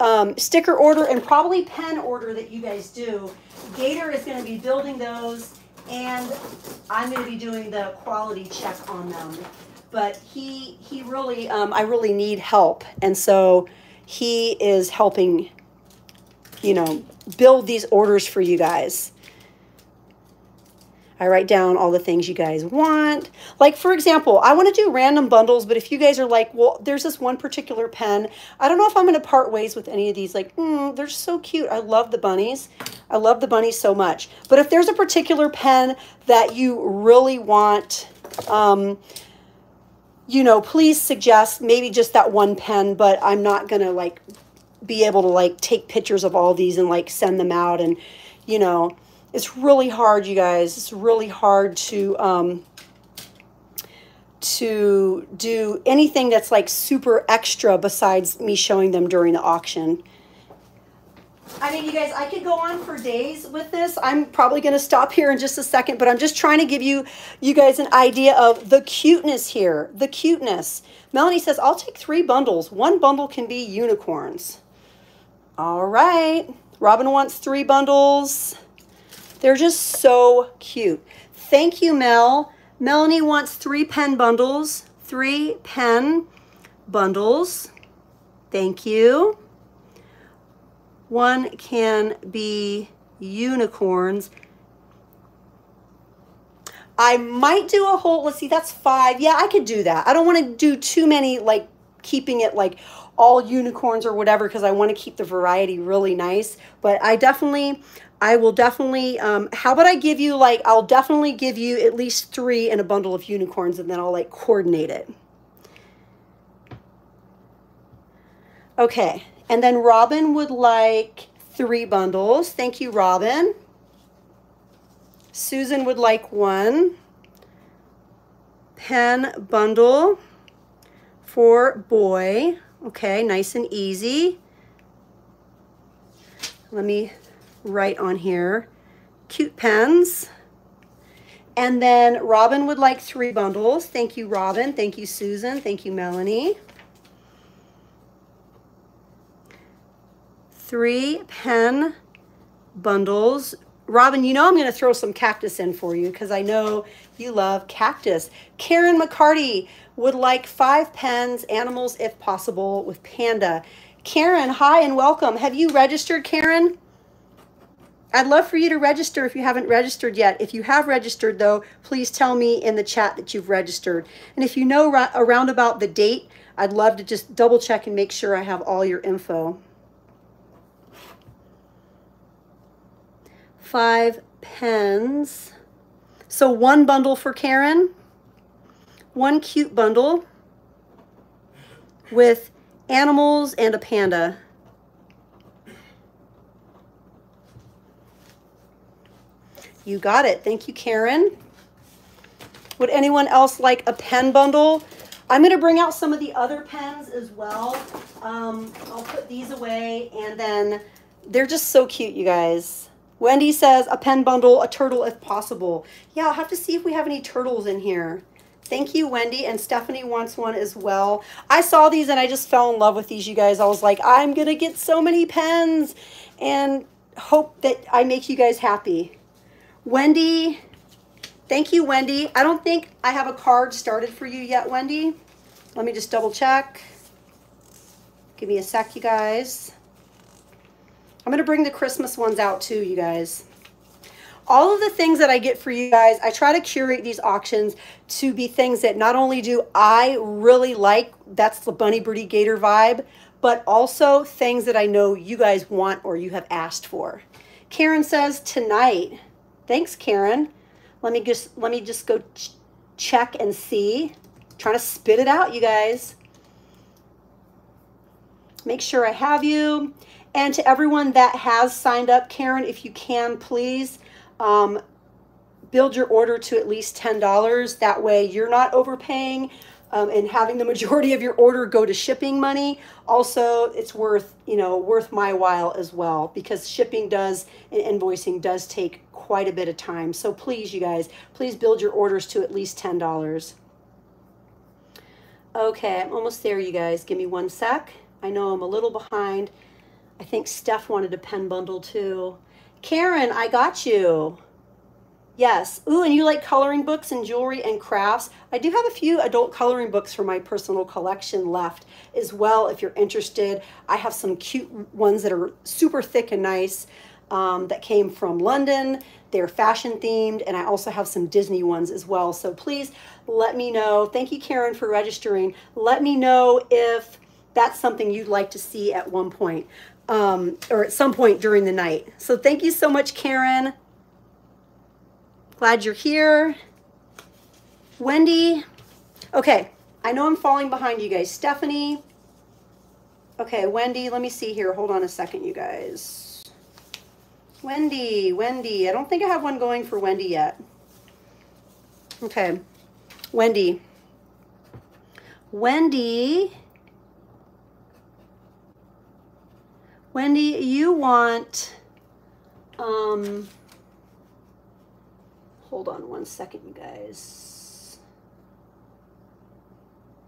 um, sticker order, and probably pen order that you guys do, Gator is going to be building those, and I'm going to be doing the quality check on them. But he he really, um, I really need help, and so he is helping, you know, build these orders for you guys. I write down all the things you guys want. Like, for example, I want to do random bundles, but if you guys are like, well, there's this one particular pen. I don't know if I'm going to part ways with any of these. Like, mm, they're so cute. I love the bunnies. I love the bunnies so much. But if there's a particular pen that you really want, um, you know, please suggest maybe just that one pen, but I'm not going to like be able to like take pictures of all these and like send them out and, you know, it's really hard, you guys. It's really hard to um, to do anything that's like super extra besides me showing them during the auction. I mean, you guys, I could go on for days with this. I'm probably going to stop here in just a second, but I'm just trying to give you, you guys an idea of the cuteness here, the cuteness. Melanie says, I'll take three bundles. One bundle can be unicorns. All right. Robin wants three bundles. They're just so cute. Thank you, Mel. Melanie wants three pen bundles. Three pen bundles. Thank you. One can be unicorns. I might do a whole, let's see, that's five. Yeah, I could do that. I don't want to do too many, like keeping it like all unicorns or whatever because I want to keep the variety really nice. But I definitely, I will definitely, um, how about I give you like, I'll definitely give you at least three in a bundle of unicorns and then I'll like coordinate it. Okay, and then Robin would like three bundles. Thank you, Robin. Susan would like one. Pen bundle for boy. Okay, nice and easy. Let me write on here. Cute pens. And then Robin would like three bundles. Thank you, Robin. Thank you, Susan. Thank you, Melanie. Three pen bundles. Robin, you know I'm going to throw some cactus in for you because I know you love cactus. Karen McCarty would like five pens, animals if possible, with panda. Karen, hi and welcome. Have you registered, Karen? I'd love for you to register if you haven't registered yet. If you have registered, though, please tell me in the chat that you've registered. And if you know around about the date, I'd love to just double check and make sure I have all your info. Five pens. So one bundle for Karen, one cute bundle with animals and a panda. You got it. Thank you, Karen. Would anyone else like a pen bundle? I'm going to bring out some of the other pens as well. Um, I'll put these away and then they're just so cute, you guys. Wendy says a pen bundle, a turtle if possible. Yeah, I'll have to see if we have any turtles in here. Thank you, Wendy. And Stephanie wants one as well. I saw these and I just fell in love with these, you guys. I was like, I'm going to get so many pens and hope that I make you guys happy. Wendy, thank you, Wendy. I don't think I have a card started for you yet, Wendy. Let me just double check. Give me a sec, you guys. I'm going to bring the Christmas ones out too, you guys. All of the things that I get for you guys, I try to curate these auctions to be things that not only do I really like, that's the Bunny Birdy Gator vibe, but also things that I know you guys want or you have asked for. Karen says tonight, Thanks, Karen. Let me just let me just go ch check and see. I'm trying to spit it out, you guys. Make sure I have you. And to everyone that has signed up, Karen, if you can, please um, build your order to at least $10. That way you're not overpaying. Um, and having the majority of your order go to shipping money also it's worth you know worth my while as well because shipping does and invoicing does take quite a bit of time. So please you guys please build your orders to at least ten dollars. Okay i'm almost there you guys. Give me one sec. I know i'm a little behind. I think steph wanted a pen bundle too. Karen i got you Yes. Ooh, and you like coloring books and jewelry and crafts? I do have a few adult coloring books for my personal collection left as well if you're interested. I have some cute ones that are super thick and nice um, that came from London. They're fashion themed, and I also have some Disney ones as well. So please let me know. Thank you, Karen, for registering. Let me know if that's something you'd like to see at one point um, or at some point during the night. So thank you so much, Karen. Glad you're here. Wendy. Okay, I know I'm falling behind you guys. Stephanie. Okay, Wendy, let me see here. Hold on a second, you guys. Wendy, Wendy. I don't think I have one going for Wendy yet. Okay, Wendy. Wendy. Wendy, you want, um, Hold on one second, you guys.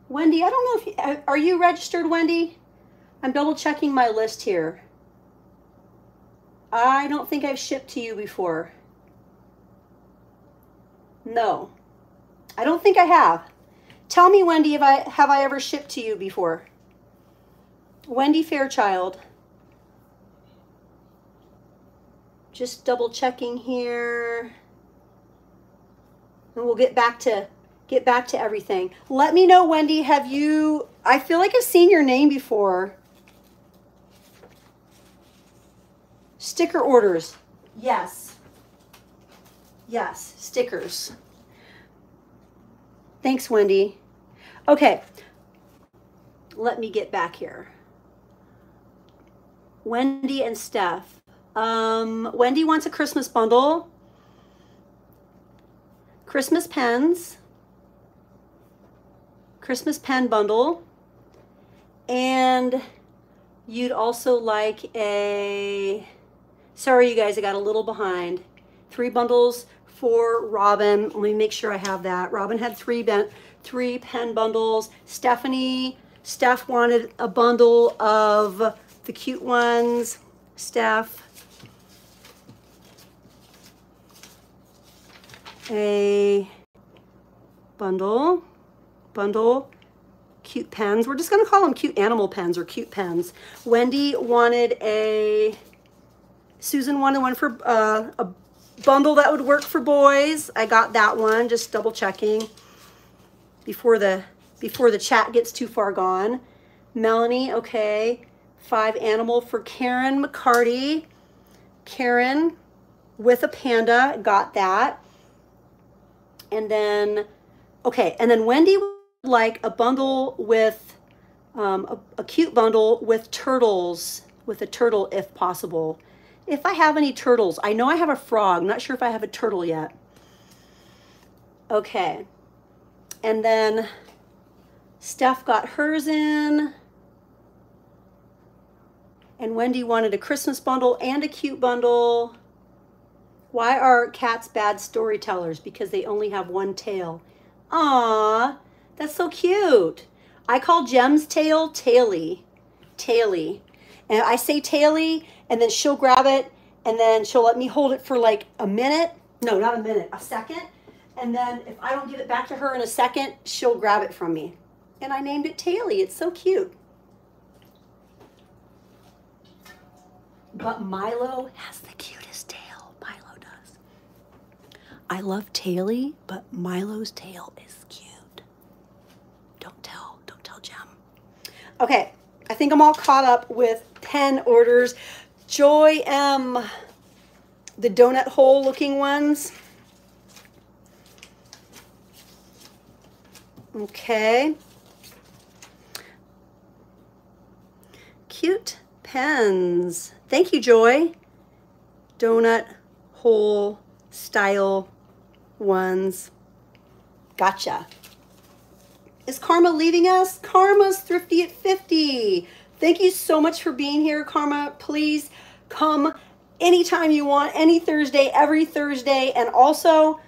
Wendy, I don't know if you, uh, are you registered, Wendy? I'm double checking my list here. I don't think I've shipped to you before. No, I don't think I have. Tell me, Wendy, if I have I ever shipped to you before? Wendy Fairchild. Just double checking here and we'll get back to get back to everything. Let me know, Wendy, have you, I feel like I've seen your name before. Sticker orders. Yes. Yes, stickers. Thanks, Wendy. Okay, let me get back here. Wendy and Steph. Um, Wendy wants a Christmas bundle. Christmas pens, Christmas pen bundle, and you'd also like a, sorry you guys, I got a little behind, three bundles for Robin. Let me make sure I have that. Robin had three, three pen bundles. Stephanie, Steph wanted a bundle of the cute ones. Steph, a bundle, bundle, cute pens. We're just gonna call them cute animal pens or cute pens. Wendy wanted a, Susan wanted one for uh, a bundle that would work for boys. I got that one, just double checking before the, before the chat gets too far gone. Melanie, okay. Five animal for Karen McCarty. Karen with a panda, got that. And then, okay, and then Wendy would like a bundle with, um, a, a cute bundle with turtles, with a turtle if possible. If I have any turtles, I know I have a frog. I'm not sure if I have a turtle yet. Okay. And then Steph got hers in. And Wendy wanted a Christmas bundle and a cute bundle. Why are cats bad storytellers? Because they only have one tail. Aw, that's so cute. I call Jem's tail Taily. Taily. And I say Taily, and then she'll grab it, and then she'll let me hold it for like a minute. No, not a minute, a second. And then if I don't give it back to her in a second, she'll grab it from me. And I named it Taily. It's so cute. But Milo has the tail. I love Taily, but Milo's tail is cute. Don't tell, don't tell Jem. Okay, I think I'm all caught up with pen orders. Joy M, the donut hole looking ones. Okay. Cute pens. Thank you, Joy. Donut hole style ones. Gotcha. is Karma leaving us? Karma's thrifty at 50. Thank you so much for being here, Karma. Please come anytime you want, any Thursday, every Thursday. And also,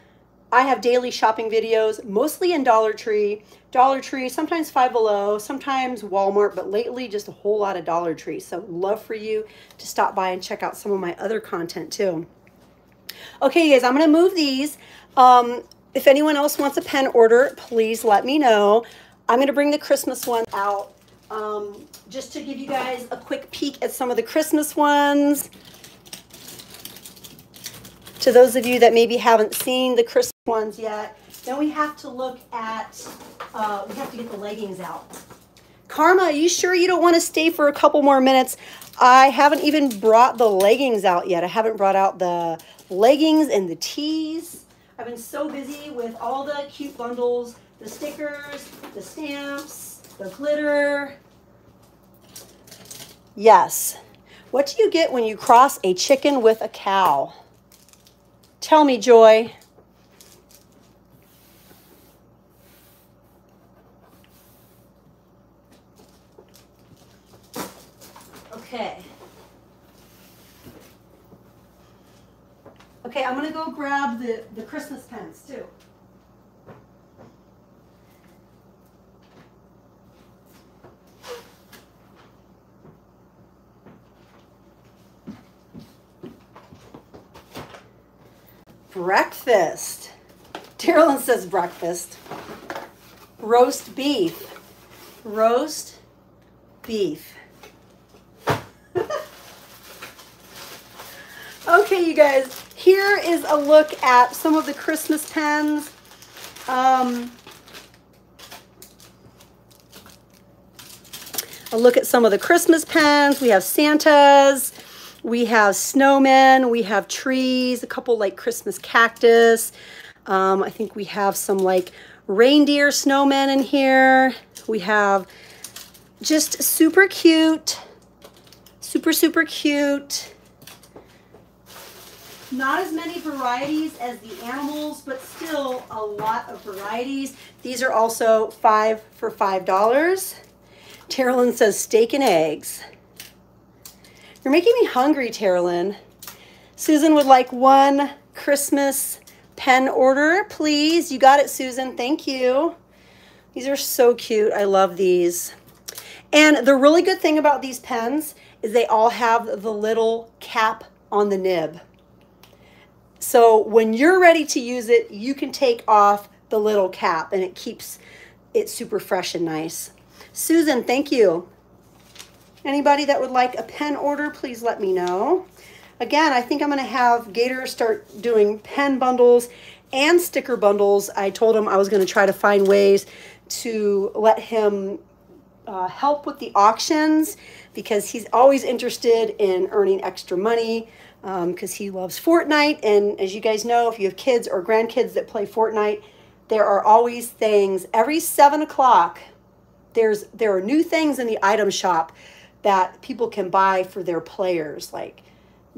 I have daily shopping videos, mostly in Dollar Tree. Dollar Tree, sometimes Five Below, sometimes Walmart, but lately just a whole lot of Dollar Tree. So love for you to stop by and check out some of my other content too. Okay, guys, I'm to move these. Um, if anyone else wants a pen order, please let me know. I'm going to bring the Christmas one out um, just to give you guys a quick peek at some of the Christmas ones. To those of you that maybe haven't seen the Christmas ones yet, then we have to look at, uh, we have to get the leggings out. Karma, are you sure you don't want to stay for a couple more minutes? I haven't even brought the leggings out yet. I haven't brought out the leggings and the tees. I've been so busy with all the cute bundles, the stickers, the stamps, the glitter. Yes. What do you get when you cross a chicken with a cow? Tell me, Joy. Okay. Okay, I'm going to go grab the, the Christmas pens too. Breakfast. Carolyn says breakfast. Roast beef. Roast beef. okay, you guys, here is a look at some of the Christmas pens. Um, a look at some of the Christmas pens. We have Santas, we have snowmen, we have trees, a couple like Christmas cactus. Um, I think we have some like reindeer snowmen in here. We have just super cute, super, super cute not as many varieties as the animals, but still a lot of varieties. These are also five for $5. Terrelyn says steak and eggs. You're making me hungry, Terrelyn. Susan would like one Christmas pen order, please. You got it, Susan. Thank you. These are so cute. I love these. And the really good thing about these pens is they all have the little cap on the nib. So when you're ready to use it, you can take off the little cap and it keeps it super fresh and nice. Susan, thank you. Anybody that would like a pen order, please let me know. Again, I think I'm going to have Gator start doing pen bundles and sticker bundles. I told him I was going to try to find ways to let him uh, help with the auctions because he's always interested in earning extra money because um, he loves Fortnite. And as you guys know, if you have kids or grandkids that play Fortnite, there are always things every seven o'clock. There's there are new things in the item shop that people can buy for their players, like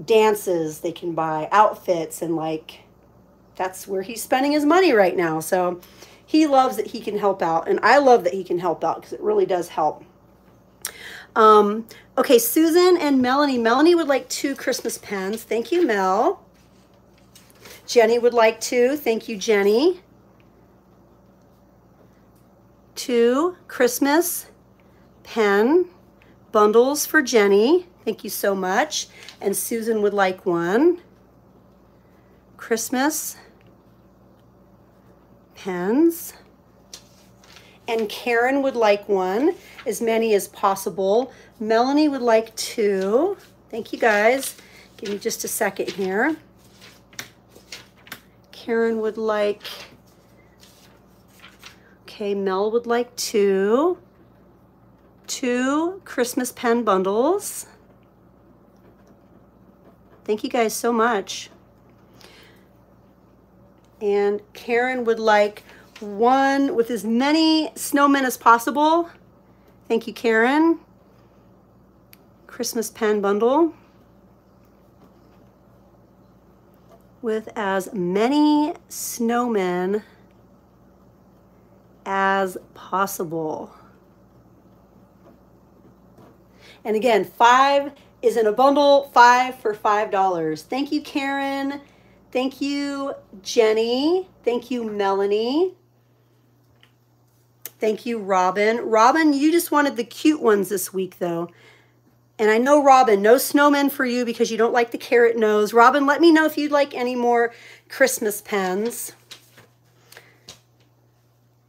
dances. They can buy outfits, and like that's where he's spending his money right now. So he loves that he can help out, and I love that he can help out because it really does help. Um, okay, Susan and Melanie. Melanie would like two Christmas pens. Thank you, Mel. Jenny would like two. Thank you, Jenny. Two Christmas pen bundles for Jenny. Thank you so much. And Susan would like one. Christmas pens. And Karen would like one as many as possible. Melanie would like two. Thank you guys. Give me just a second here. Karen would like, okay, Mel would like two. Two Christmas pen bundles. Thank you guys so much. And Karen would like one with as many snowmen as possible. Thank you, Karen. Christmas pen bundle with as many snowmen as as possible. And again, five is in a bundle, five for $5. Thank you, Karen. Thank you, Jenny. Thank you, Melanie. Thank you, Robin. Robin, you just wanted the cute ones this week, though. And I know, Robin, no snowmen for you because you don't like the carrot nose. Robin, let me know if you'd like any more Christmas pens.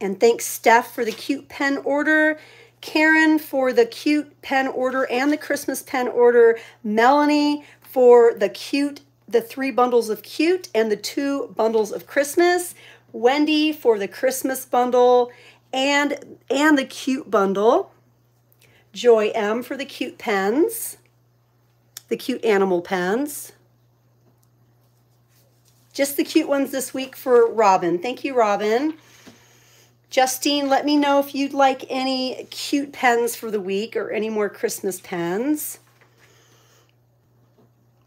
And thanks, Steph, for the cute pen order. Karen for the cute pen order and the Christmas pen order. Melanie for the cute, the three bundles of cute and the two bundles of Christmas. Wendy for the Christmas bundle and, and the cute bundle. Joy M for the cute pens, the cute animal pens. Just the cute ones this week for Robin. Thank you, Robin. Justine, let me know if you'd like any cute pens for the week or any more Christmas pens.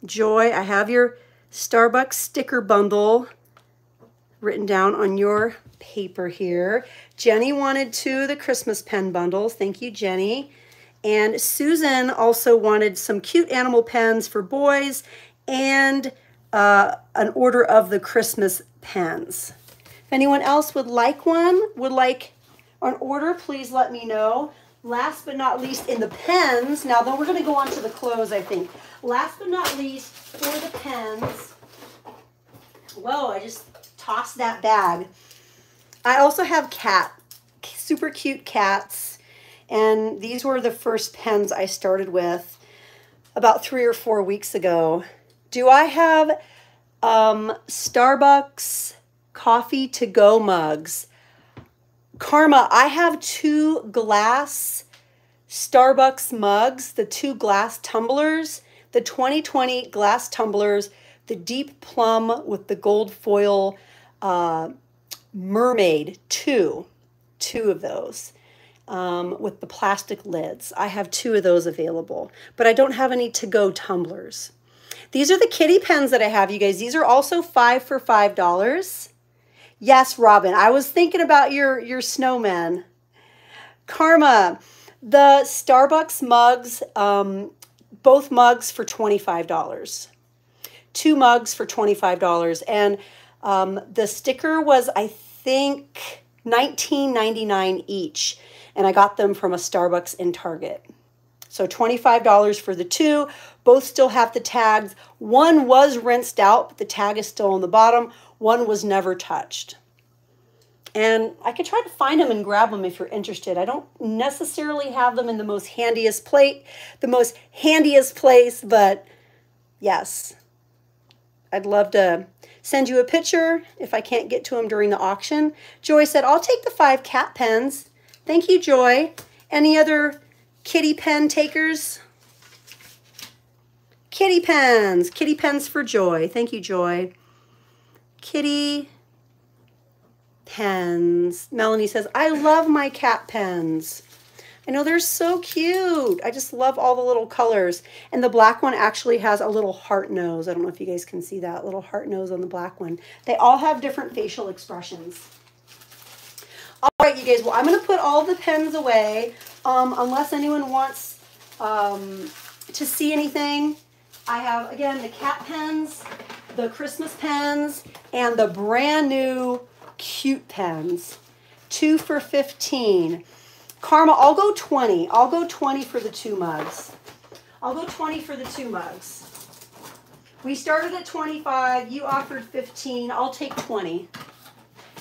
Joy, I have your Starbucks sticker bundle written down on your paper here. Jenny wanted two of the Christmas pen bundles. Thank you, Jenny. And Susan also wanted some cute animal pens for boys and uh, an order of the Christmas pens. If anyone else would like one, would like an order, please let me know. Last but not least, in the pens, now then we're going to go on to the clothes, I think. Last but not least, for the pens, whoa, I just tossed that bag. I also have cat, super cute cats and these were the first pens I started with about three or four weeks ago. Do I have um, Starbucks coffee to go mugs? Karma, I have two glass Starbucks mugs, the two glass tumblers, the 2020 glass tumblers, the deep plum with the gold foil uh, mermaid, two, two of those um, with the plastic lids. I have two of those available, but I don't have any to-go tumblers. These are the kitty pens that I have, you guys. These are also five for $5. Yes, Robin, I was thinking about your, your snowman. Karma, the Starbucks mugs, um, both mugs for $25. Two mugs for $25. And um, the sticker was, I think, $19.99 each and I got them from a Starbucks in Target. So $25 for the two. Both still have the tags. One was rinsed out, but the tag is still on the bottom. One was never touched. And I could try to find them and grab them if you're interested. I don't necessarily have them in the most handiest plate, the most handiest place, but yes, I'd love to send you a picture if I can't get to them during the auction. Joy said, I'll take the five cat pens. Thank you, Joy. Any other kitty pen takers? Kitty pens. Kitty pens for Joy. Thank you, Joy. Kitty pens. Melanie says, I love my cat pens. I know they're so cute. I just love all the little colors. And the black one actually has a little heart nose. I don't know if you guys can see that little heart nose on the black one. They all have different facial expressions. All right, you guys. Well, I'm going to put all the pens away um, unless anyone wants um, to see anything. I have, again, the cat pens, the Christmas pens, and the brand new cute pens. Two for 15. Karma, I'll go 20. I'll go 20 for the two mugs. I'll go 20 for the two mugs. We started at 25. You offered 15. I'll take 20.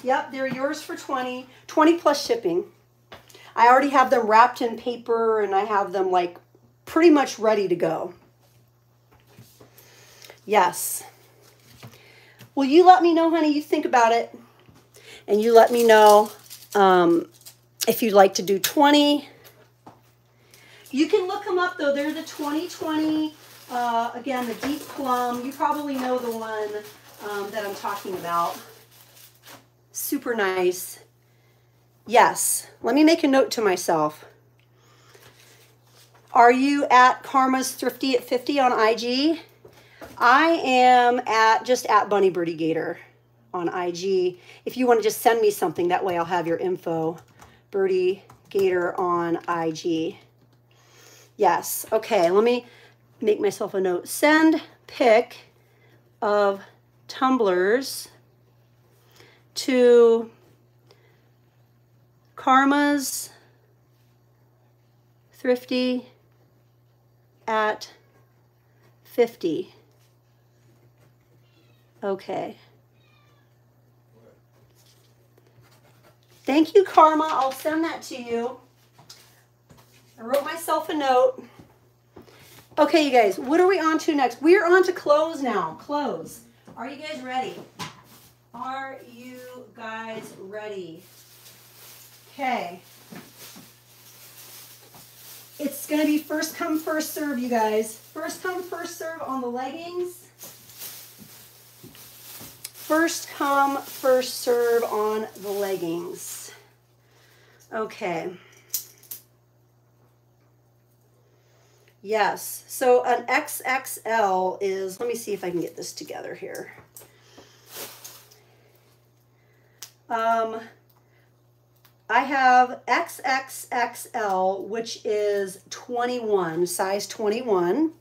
Yep, they're yours for 20. 20 plus shipping. I already have them wrapped in paper and I have them like pretty much ready to go. Yes. Will you let me know, honey, you think about it. And you let me know um, if you'd like to do 20. You can look them up, though. They're the 2020, uh, again, the Deep Plum. You probably know the one um, that I'm talking about super nice. Yes, let me make a note to myself. Are you at Karma's Thrifty at 50 on IG? I am at just at Bunny Birdy Gator on IG. If you want to just send me something, that way I'll have your info Birdy Gator on IG. Yes. Okay, let me make myself a note. Send pic of tumblers to Karma's Thrifty at 50. Okay. Thank you, Karma. I'll send that to you. I wrote myself a note. Okay, you guys, what are we on to next? We're on to clothes now. Clothes. Are you guys ready? Are you guys ready? Okay. It's going to be first come, first serve, you guys. First come, first serve on the leggings. First come, first serve on the leggings. Okay. Yes, so an XXL is, let me see if I can get this together here. Um, I have XXXL, which is 21, size 21.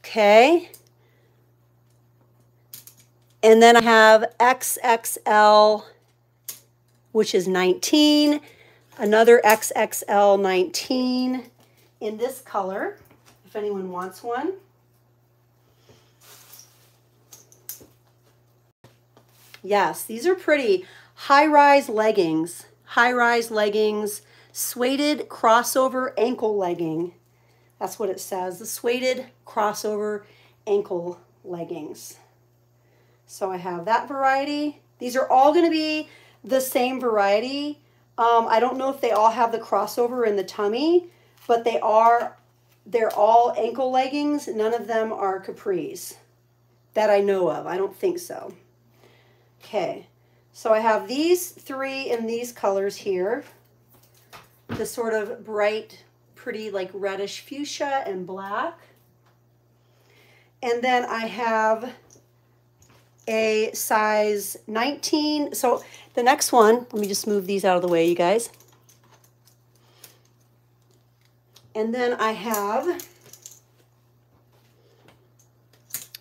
Okay. And then I have XXL, which is 19. Another XXL 19 in this color, if anyone wants one. Yes, these are pretty. High-rise leggings. High-rise leggings. Suede crossover ankle legging. That's what it says. The suede crossover ankle leggings. So I have that variety. These are all going to be the same variety. Um, I don't know if they all have the crossover in the tummy, but they are, they're all ankle leggings. None of them are capris that I know of. I don't think so. Okay, so I have these three in these colors here. The sort of bright, pretty like reddish fuchsia and black. And then I have a size 19. So the next one, let me just move these out of the way, you guys. And then I have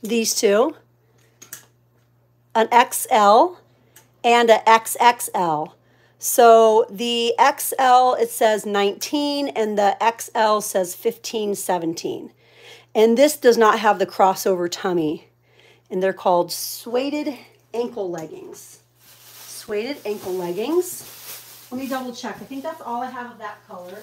these two an XL and a XXL. So the XL, it says 19, and the XL says 15, 17. And this does not have the crossover tummy. And they're called suede ankle leggings. Suede ankle leggings. Let me double check. I think that's all I have of that color.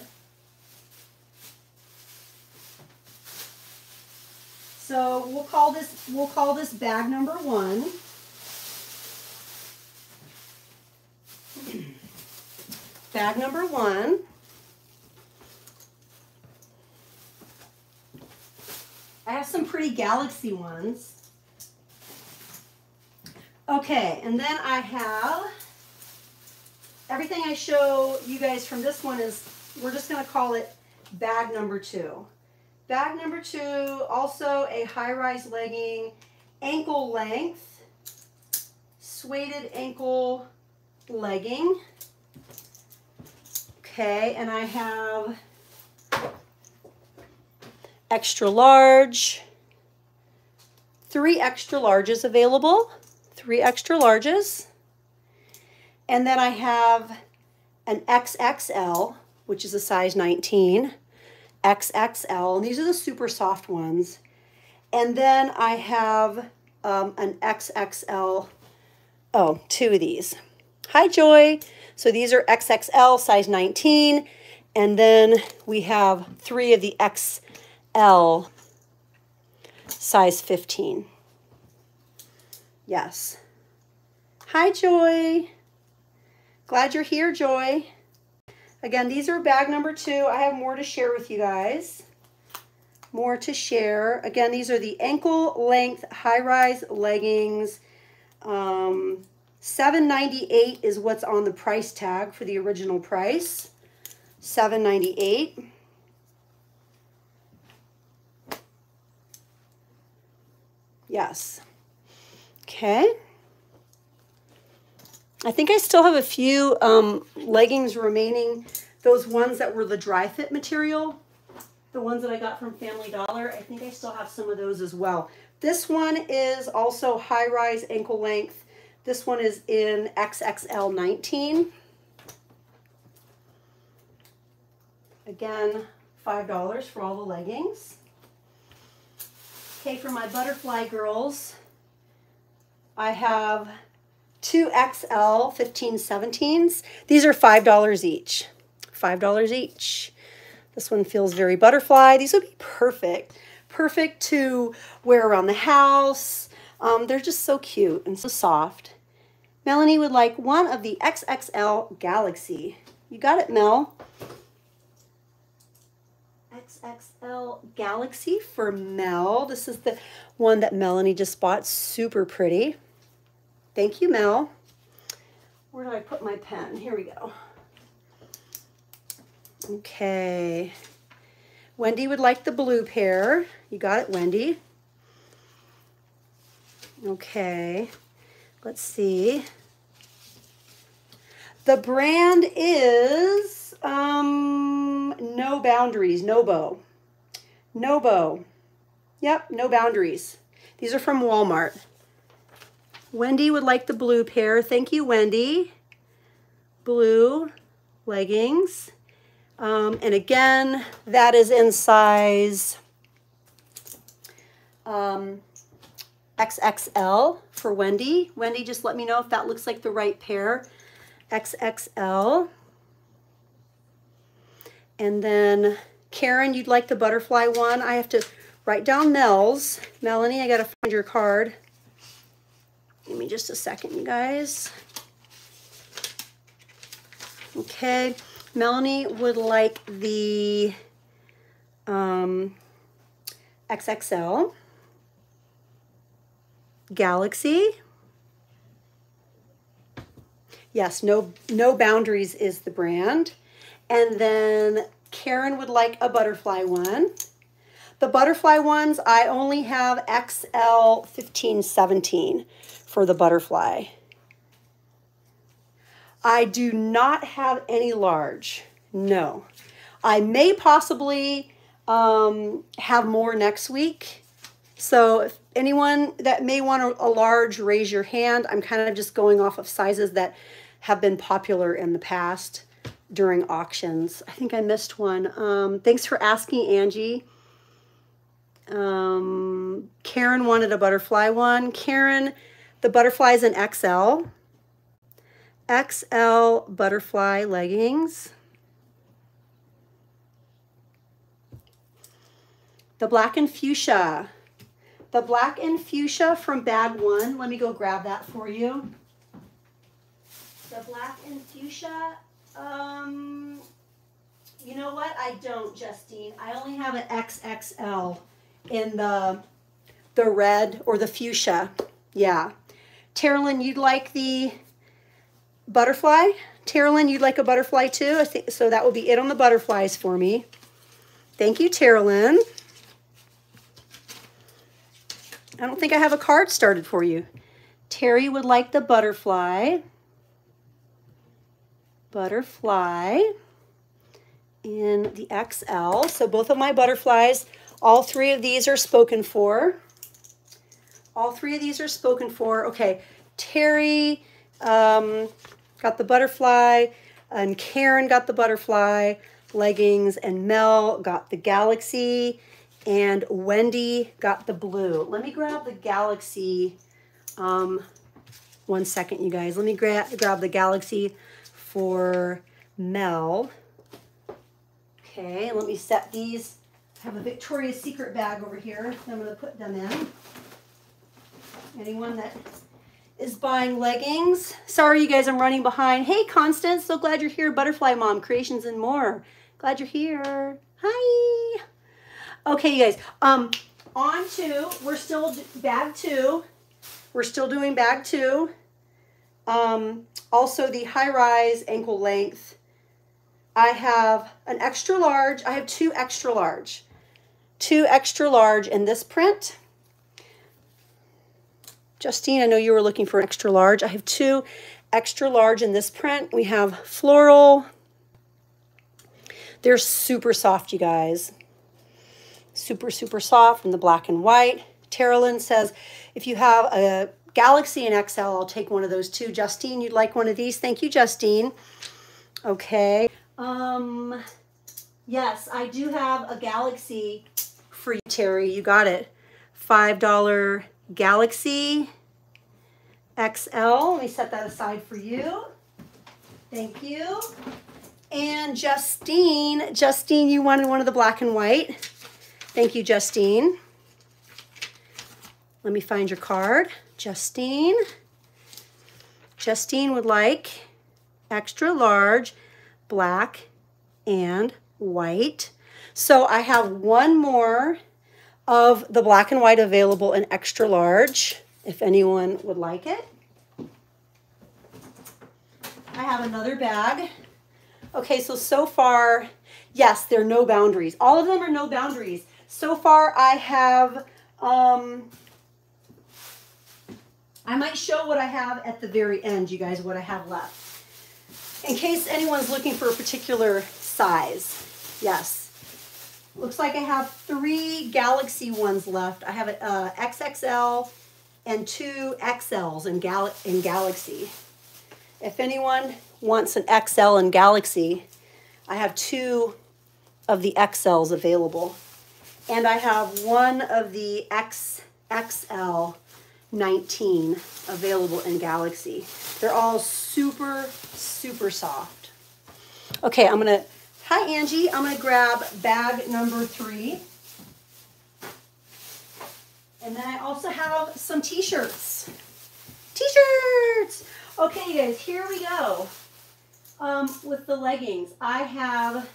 So we'll call this we'll call this bag number one. Bag number one. I have some pretty galaxy ones. Okay, and then I have everything I show you guys from this one is, we're just going to call it bag number two. Bag number two, also a high-rise legging, ankle length, suede ankle legging. Okay, and I have extra large, three extra larges available, three extra larges. And then I have an XXL, which is a size 19, XXL, and these are the super soft ones. And then I have um, an XXL, oh, two of these. Hi, Joy. So these are XXL, size 19. And then we have three of the XL, size 15. Yes. Hi, Joy. Glad you're here, Joy. Again, these are bag number two. I have more to share with you guys. More to share. Again, these are the ankle length high-rise leggings. Um, 798 is what's on the price tag for the original price. 798 Yes. Okay. I think I still have a few um, leggings remaining. Those ones that were the dry fit material, the ones that I got from Family Dollar. I think I still have some of those as well. This one is also high rise ankle length. This one is in XXL 19. Again, $5 for all the leggings. Okay, for my butterfly girls, I have two XL 1517s. These are $5 each. $5 each. This one feels very butterfly. These would be perfect. Perfect to wear around the house. Um, they're just so cute and so soft. Melanie would like one of the XXL Galaxy. You got it, Mel. XXL Galaxy for Mel. This is the one that Melanie just bought. Super pretty. Thank you, Mel. Where did I put my pen? Here we go. Okay. Wendy would like the blue pair. You got it, Wendy. Okay. Let's see. The brand is um, No Boundaries, Nobo. Nobo. Yep, no boundaries. These are from Walmart. Wendy would like the blue pair. Thank you, Wendy. Blue leggings. Um, and again, that is in size um, XXL for Wendy. Wendy, just let me know if that looks like the right pair. XXL. And then Karen, you'd like the butterfly one. I have to write down Mel's. Melanie, I got to find your card. Give me just a second, you guys. Okay, Melanie would like the um, XXL Galaxy. Yes, no, no boundaries is the brand. And then Karen would like a butterfly one. The butterfly ones, I only have XL 15, 17 for the butterfly. I do not have any large. No. I may possibly um, have more next week. So if anyone that may want a, a large, raise your hand. I'm kind of just going off of sizes that have been popular in the past during auctions. I think I missed one. Um, thanks for asking, Angie. Um, Karen wanted a butterfly one. Karen, the butterflies in XL. XL butterfly leggings. The black and fuchsia. The black and fuchsia from bag one. Let me go grab that for you. The black and fuchsia. Um, you know what? I don't, Justine. I only have an XXL in the the red or the fuchsia. Yeah. Terilyn, you'd like the butterfly? Terilyn, you'd like a butterfly too? I think, so that will be it on the butterflies for me. Thank you, Terilyn. I don't think I have a card started for you. Terry would like the butterfly. Butterfly in the XL. So both of my butterflies, all three of these are spoken for. All three of these are spoken for. Okay, Terry um, got the butterfly, and Karen got the butterfly leggings, and Mel got the galaxy, and Wendy got the blue. Let me grab the galaxy. Um, one second, you guys. Let me gra grab the galaxy for Mel. Okay, let me set these. I have a Victoria's Secret bag over here. I'm going to put them in. Anyone that is buying leggings. Sorry, you guys, I'm running behind. Hey, Constance, so glad you're here. Butterfly Mom, Creations and More. Glad you're here. Hi. Okay, you guys, um, on to, we're still bag two. We're still doing bag two. Um, also the high-rise ankle length. I have an extra large. I have two extra large. Two extra large in this print Justine, I know you were looking for an extra large. I have two extra large in this print. We have floral. They're super soft, you guys. Super, super soft in the black and white. Terralyn says, if you have a Galaxy and XL, I'll take one of those too. Justine, you'd like one of these? Thank you, Justine. Okay. Um, yes, I do have a Galaxy for you, Terry. You got it. $5 Galaxy XL. Let me set that aside for you. Thank you. And Justine, Justine, you wanted one of the black and white. Thank you, Justine. Let me find your card. Justine. Justine would like extra large, black, and white. So I have one more of the black and white available in extra large, if anyone would like it. I have another bag. Okay, so, so far, yes, there are no boundaries. All of them are no boundaries. So far, I have, um, I might show what I have at the very end, you guys, what I have left. In case anyone's looking for a particular size. Yes. Looks like I have three Galaxy ones left. I have an uh, XXL and two XLs in, Gal in Galaxy. If anyone wants an XL in Galaxy, I have two of the XLs available. And I have one of the X, XL 19 available in Galaxy. They're all super, super soft. Okay, I'm gonna Hi, Angie. I'm to grab bag number three. And then I also have some t-shirts. T-shirts! Okay, you guys, here we go. Um, with the leggings, I have,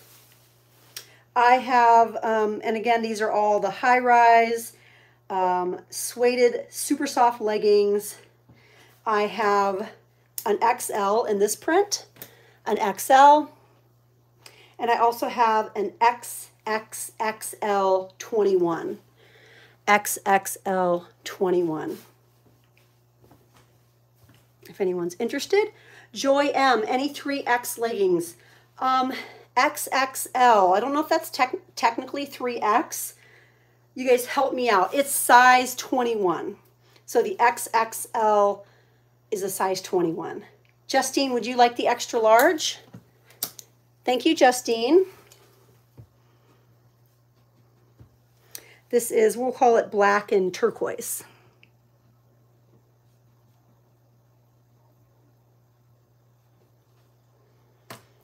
I have, um, and again, these are all the high-rise, um, suede, super soft leggings. I have an XL in this print, an XL, and I also have an XXXL 21. XXL 21. If anyone's interested. Joy M, any 3X leggings. Um, XXL, I don't know if that's tec technically 3X. You guys help me out. It's size 21. So the XXL is a size 21. Justine, would you like the extra large? Thank you, Justine. This is, we'll call it black and turquoise.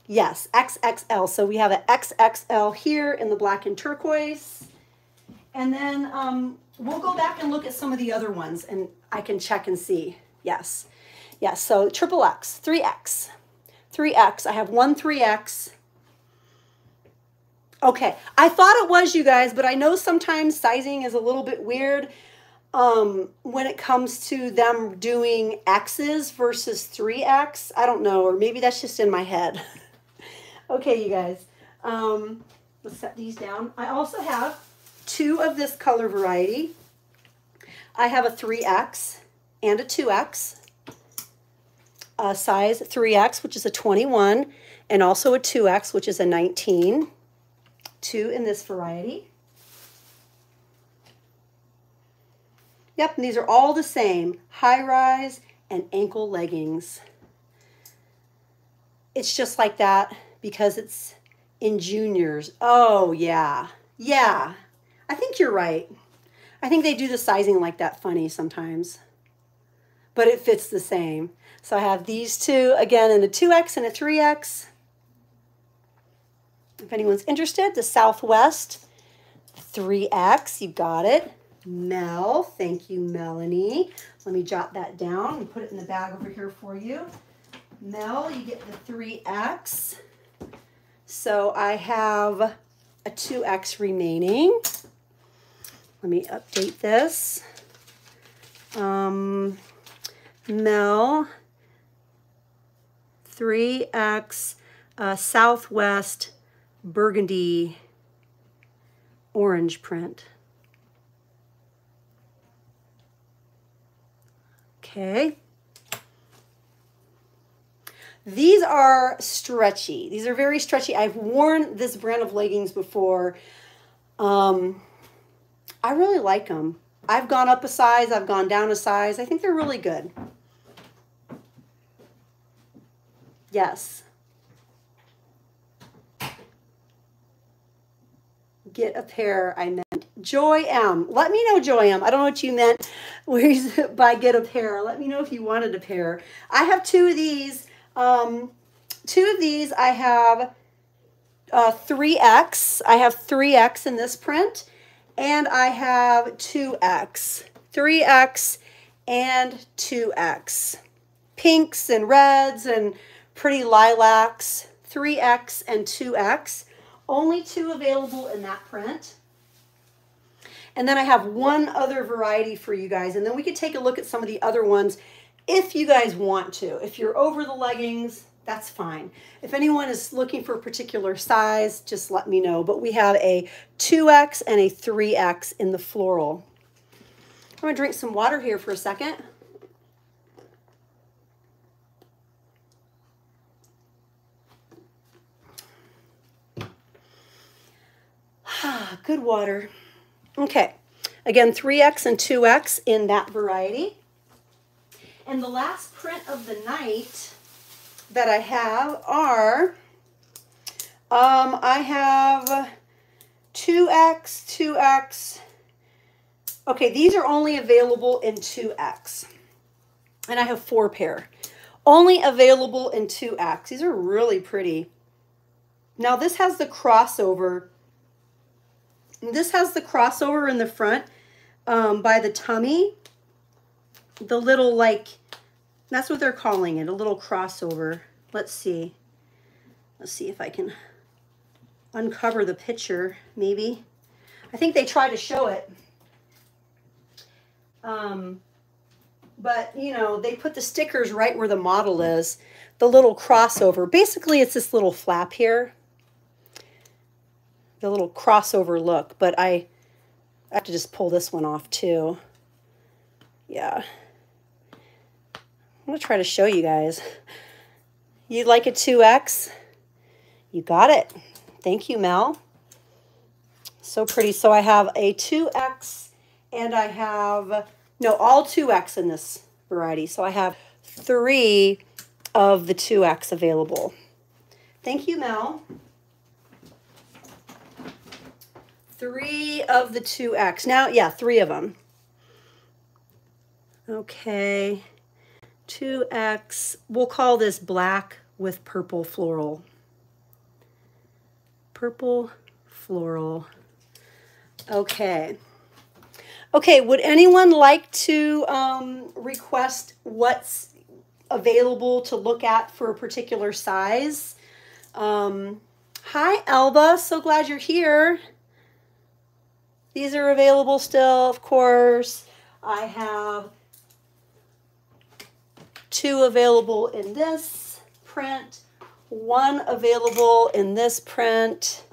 Yes, XXL. So we have an XXL here in the black and turquoise. And then um, we'll go back and look at some of the other ones and I can check and see. Yes. Yes, so triple X, 3X. 3X. I have one 3X. Okay, I thought it was you guys, but I know sometimes sizing is a little bit weird um, when it comes to them doing X's versus 3X. I don't know, or maybe that's just in my head. okay, you guys. Um, let's set these down. I also have two of this color variety. I have a 3X and a 2X a size 3X, which is a 21, and also a 2X, which is a 19. Two in this variety. Yep, and these are all the same, high-rise and ankle leggings. It's just like that because it's in juniors. Oh, yeah. Yeah, I think you're right. I think they do the sizing like that funny sometimes, but it fits the same. So I have these two, again, in a 2X and a 3X. If anyone's interested, the Southwest 3X, you got it. Mel, thank you, Melanie. Let me jot that down and put it in the bag over here for you. Mel, you get the 3X. So I have a 2X remaining. Let me update this. Um, Mel, 3X uh, Southwest burgundy orange print. Okay. These are stretchy. These are very stretchy. I've worn this brand of leggings before. Um, I really like them. I've gone up a size. I've gone down a size. I think they're really good. Yes. Get a pair, I meant. Joy M. Let me know, Joy M. I don't know what you meant by get a pair. Let me know if you wanted a pair. I have two of these. Um, two of these I have uh, 3X. I have 3X in this print. And I have 2X. 3X and 2X. Pinks and reds and pretty lilacs, 3X and 2X. Only two available in that print. And then I have one other variety for you guys. And then we could take a look at some of the other ones if you guys want to. If you're over the leggings, that's fine. If anyone is looking for a particular size, just let me know. But we have a 2X and a 3X in the floral. I'm to drink some water here for a second. Good water. Okay. Again, 3X and 2X in that variety. And the last print of the night that I have are, um, I have 2X, 2X. Okay, these are only available in 2X. And I have four pair. Only available in 2X. These are really pretty. Now this has the crossover this has the crossover in the front um, by the tummy. The little like, that's what they're calling it, a little crossover. Let's see. Let's see if I can uncover the picture, maybe. I think they try to show it. Um, but, you know, they put the stickers right where the model is. The little crossover. Basically, it's this little flap here the little crossover look, but I I have to just pull this one off too. Yeah. I'm going to try to show you guys. You'd like a 2X? You got it. Thank you, Mel. So pretty. So I have a 2X and I have, no, all 2X in this variety. So I have three of the 2X available. Thank you, Mel. Three of the 2X. Now, yeah, three of them. Okay. 2X. We'll call this black with purple floral. Purple floral. Okay. Okay, would anyone like to um, request what's available to look at for a particular size? Um, hi, Elba. So glad you're here. These are available still, of course. I have two available in this print, one available in this print.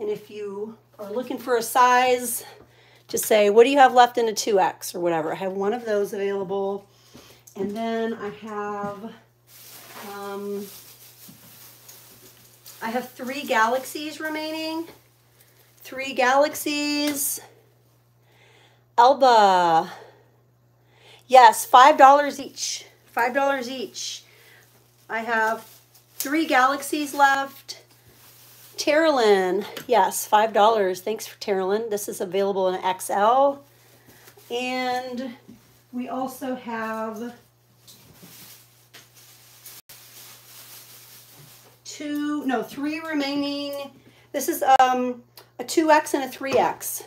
And if you are looking for a size, just say, what do you have left in a 2X or whatever. I have one of those available. And then I have, um, I have three galaxies remaining three galaxies. Elba. Yes, $5 each. $5 each. I have three galaxies left. Terralyn. Yes, $5. Thanks for Terralyn. This is available in XL. And we also have two, no, three remaining. This is um, a 2X and a 3X.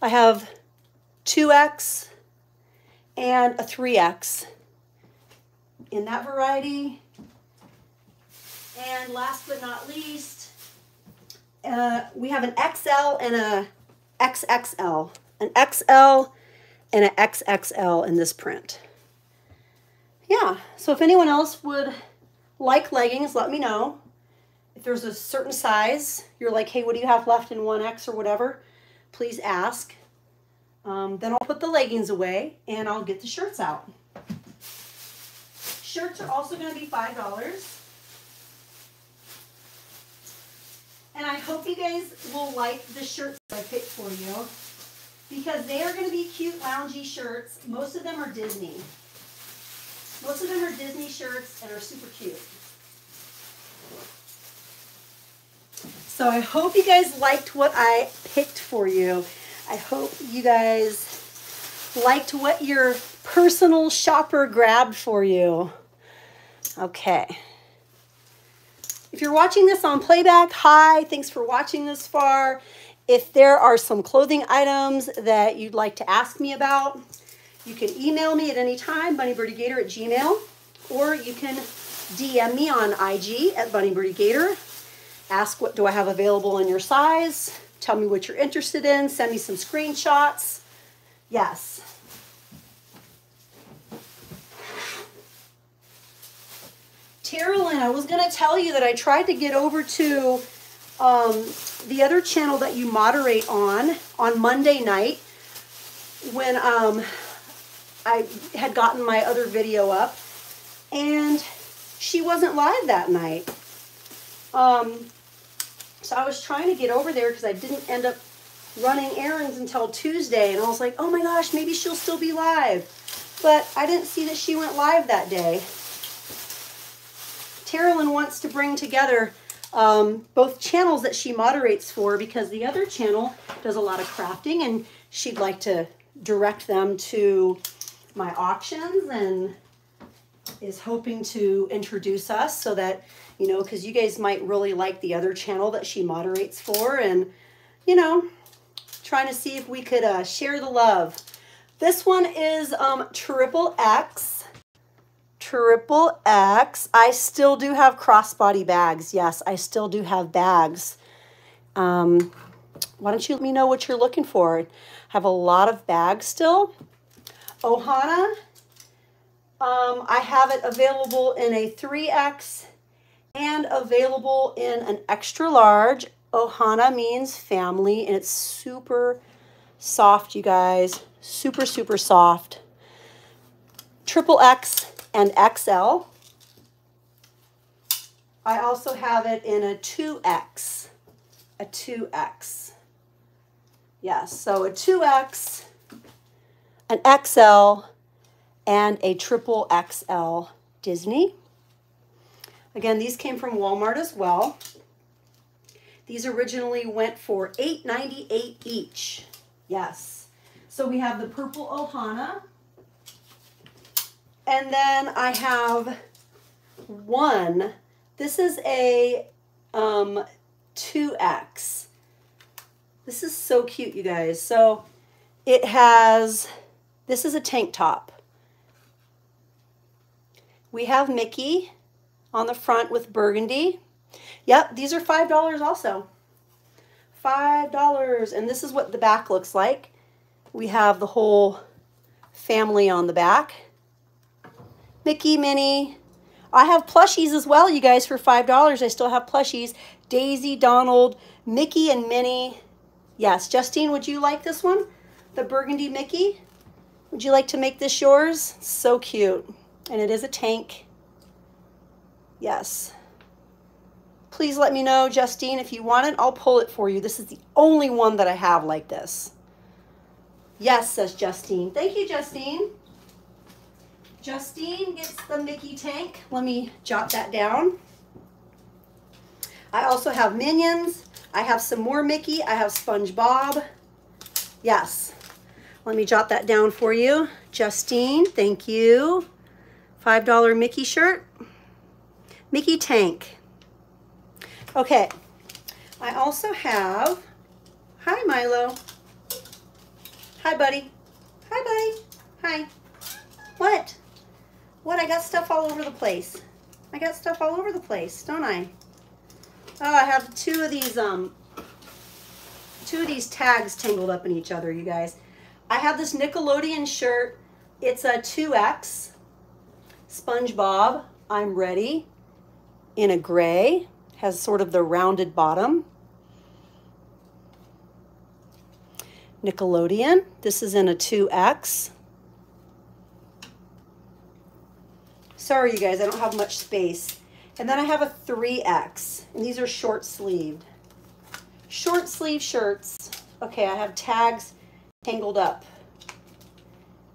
I have 2X and a 3X in that variety. And last but not least, uh, we have an XL and a XXL. An XL and an XXL in this print. Yeah, so if anyone else would like leggings, let me know if there's a certain size, you're like, hey, what do you have left in 1X or whatever, please ask. Um, then I'll put the leggings away and I'll get the shirts out. Shirts are also going to be $5. And I hope you guys will like the shirts I picked for you because they are going to be cute loungy shirts. Most of them are Disney. Most of them are Disney shirts and are super cute. So I hope you guys liked what I picked for you. I hope you guys liked what your personal shopper grabbed for you. Okay. If you're watching this on playback, hi, thanks for watching this far. If there are some clothing items that you'd like to ask me about, you can email me at any time, bunnybirdygator at gmail, or you can DM me on IG at bunnybirdygator. Ask what do I have available in your size. Tell me what you're interested in. Send me some screenshots. Yes. Carolyn, I was going to tell you that I tried to get over to um, the other channel that you moderate on, on Monday night, when um, I had gotten my other video up, and she wasn't live that night. Um, so I was trying to get over there because I didn't end up running errands until Tuesday, and I was like, oh my gosh, maybe she'll still be live. But I didn't see that she went live that day. Carolyn wants to bring together um, both channels that she moderates for because the other channel does a lot of crafting and she'd like to direct them to my auctions and is hoping to introduce us so that, you know, because you guys might really like the other channel that she moderates for and, you know, trying to see if we could uh, share the love. This one is um, Triple X triple X. I still do have crossbody bags. Yes, I still do have bags. Um, why don't you let me know what you're looking for? I have a lot of bags still. Ohana, um, I have it available in a 3X and available in an extra large. Ohana means family, and it's super soft, you guys. Super, super soft. Triple X and XL. I also have it in a 2X, a 2X. Yes, so a 2X, an XL, and a triple XL Disney. Again, these came from Walmart as well. These originally went for $8.98 each. Yes. So we have the purple Ohana, and then I have one. This is a um, 2X. This is so cute, you guys. So it has, this is a tank top. We have Mickey on the front with burgundy. Yep, these are $5 also. $5. And this is what the back looks like. We have the whole family on the back. Mickey, Minnie. I have plushies as well, you guys, for $5. I still have plushies. Daisy, Donald, Mickey, and Minnie. Yes, Justine, would you like this one? The burgundy Mickey? Would you like to make this yours? So cute. And it is a tank. Yes. Please let me know, Justine, if you want it, I'll pull it for you. This is the only one that I have like this. Yes, says Justine. Thank you, Justine. Justine gets the Mickey tank. Let me jot that down. I also have Minions. I have some more Mickey. I have SpongeBob. Yes. Let me jot that down for you. Justine, thank you. $5 Mickey shirt. Mickey tank. Okay. I also have, hi Milo. Hi buddy. Hi buddy. Hi. What? What? I got stuff all over the place. I got stuff all over the place, don't I? Oh, I have two of these, um, two of these tags tangled up in each other, you guys. I have this Nickelodeon shirt. It's a 2X. SpongeBob, I'm ready. In a gray. Has sort of the rounded bottom. Nickelodeon. This is in a 2X. Sorry, you guys, I don't have much space. And then I have a 3X, and these are short sleeved. Short sleeve shirts. Okay, I have tags tangled up.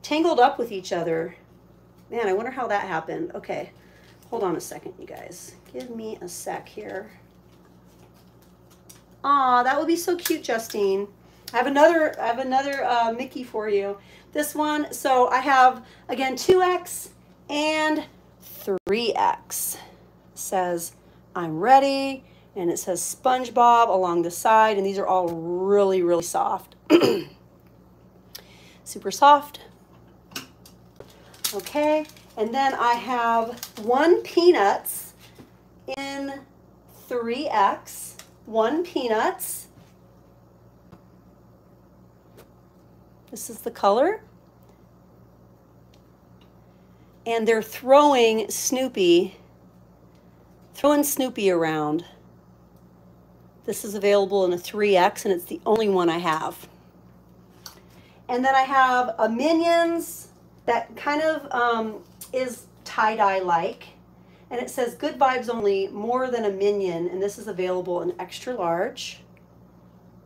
Tangled up with each other. Man, I wonder how that happened. Okay, hold on a second, you guys. Give me a sec here. Aw, that would be so cute, Justine. I have another, I have another uh, Mickey for you. This one, so I have, again, 2X and 3X. says, I'm ready, and it says SpongeBob along the side, and these are all really, really soft. Super soft. Okay, and then I have one Peanuts in 3X, one Peanuts. This is the color. And they're throwing Snoopy, throwing Snoopy around. This is available in a 3X, and it's the only one I have. And then I have a Minions that kind of um, is tie-dye-like. And it says good vibes only, more than a Minion. And this is available in extra large.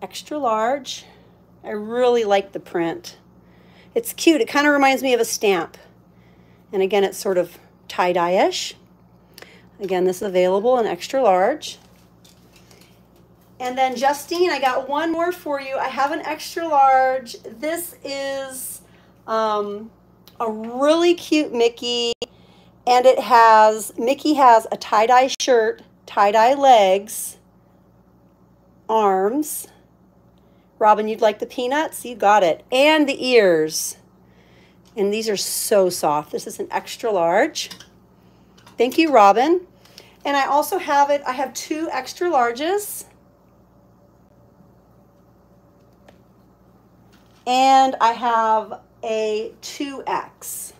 Extra large. I really like the print. It's cute. It kind of reminds me of a stamp. And again, it's sort of tie-dye-ish. Again, this is available in extra large. And then Justine, I got one more for you. I have an extra large. This is um, a really cute Mickey. And it has, Mickey has a tie-dye shirt, tie-dye legs, arms, Robin, you'd like the peanuts? You got it. And the ears. And these are so soft. This is an extra large. Thank you, Robin. And I also have it, I have two extra larges. And I have a 2X.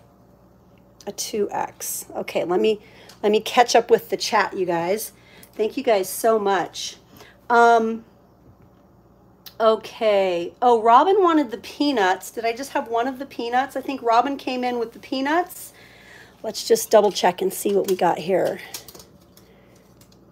A 2X. Okay, let me let me catch up with the chat, you guys. Thank you guys so much. Um, Okay. Oh, Robin wanted the peanuts. Did I just have one of the peanuts? I think Robin came in with the peanuts. Let's just double check and see what we got here.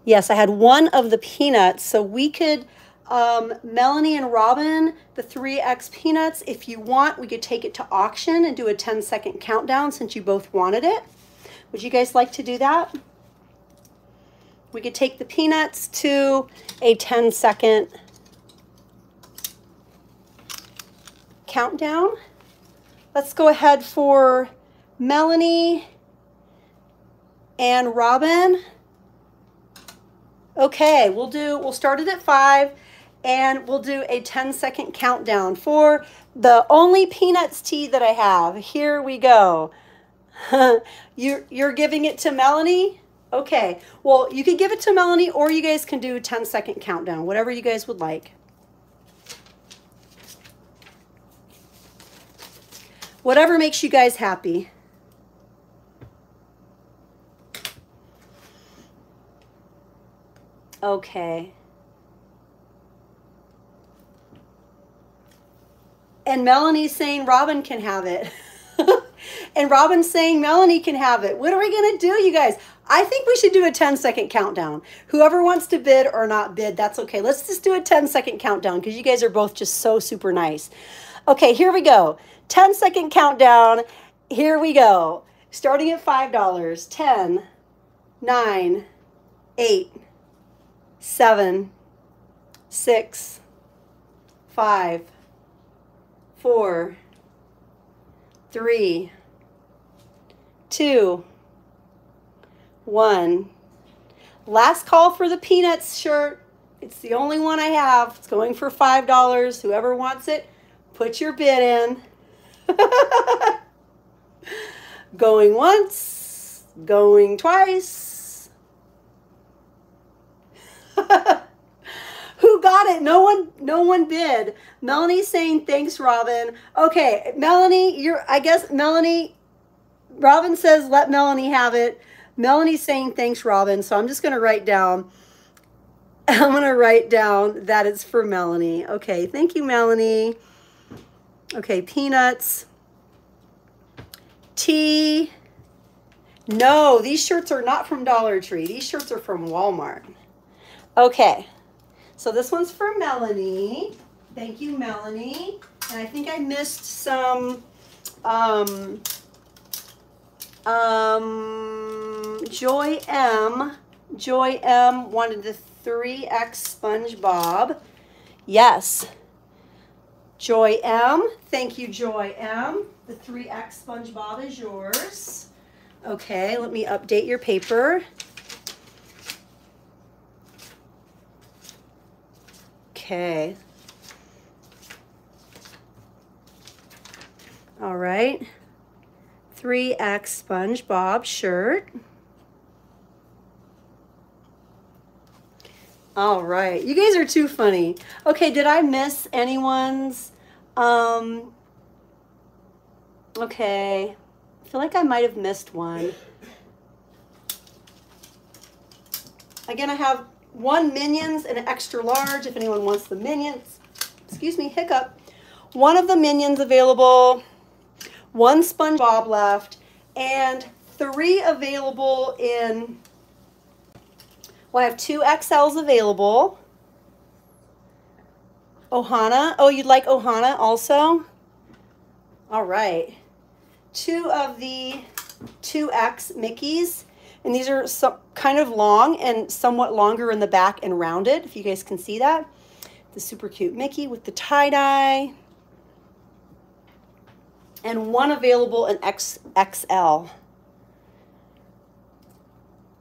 Yes, I had one of the peanuts. So we could, um, Melanie and Robin, the 3X peanuts, if you want, we could take it to auction and do a 10 second countdown since you both wanted it. Would you guys like to do that? We could take the peanuts to a 10 second countdown. Let's go ahead for Melanie and Robin. Okay, we'll do, we'll start it at five and we'll do a 10 second countdown for the only peanuts tee that I have. Here we go. you're, you're giving it to Melanie? Okay, well, you could give it to Melanie or you guys can do a 10 second countdown, whatever you guys would like. Whatever makes you guys happy. Okay. And Melanie's saying Robin can have it. and Robin's saying Melanie can have it. What are we going to do, you guys? I think we should do a 10 second countdown. Whoever wants to bid or not bid, that's okay. Let's just do a 10 second countdown because you guys are both just so super nice. Okay, here we go. 10 second countdown. Here we go. Starting at $5. 10, 9, 8, 7, 6, 5, 4, 3, 2, 1. Last call for the Peanuts shirt. It's the only one I have. It's going for $5. Whoever wants it, put your bid in. going once, going twice. Who got it? No one no one bid. Melanie's saying thanks, Robin. Okay, Melanie, you're I guess Melanie Robin says let Melanie have it. Melanie's saying thanks, Robin. So I'm just gonna write down. I'm gonna write down that it's for Melanie. Okay, thank you, Melanie. Okay, peanuts, tee, No, these shirts are not from Dollar Tree. These shirts are from Walmart. Okay, so this one's for Melanie. Thank you, Melanie. And I think I missed some um, um, Joy M. Joy M wanted the 3X SpongeBob. Yes. Joy M. Thank you, Joy M. The 3X SpongeBob is yours. Okay, let me update your paper. Okay. All right. 3X SpongeBob shirt. All right. You guys are too funny. Okay, did I miss anyone's? Um, okay. I feel like I might have missed one. Again, I have one Minions and an extra large if anyone wants the Minions. Excuse me, hiccup. One of the Minions available, one SpongeBob left, and three available in well, I have two XLs available. Ohana. Oh, you'd like Ohana also? All right. Two of the 2X Mickeys. And these are some, kind of long and somewhat longer in the back and rounded, if you guys can see that. The super cute Mickey with the tie-dye. And one available in XXL.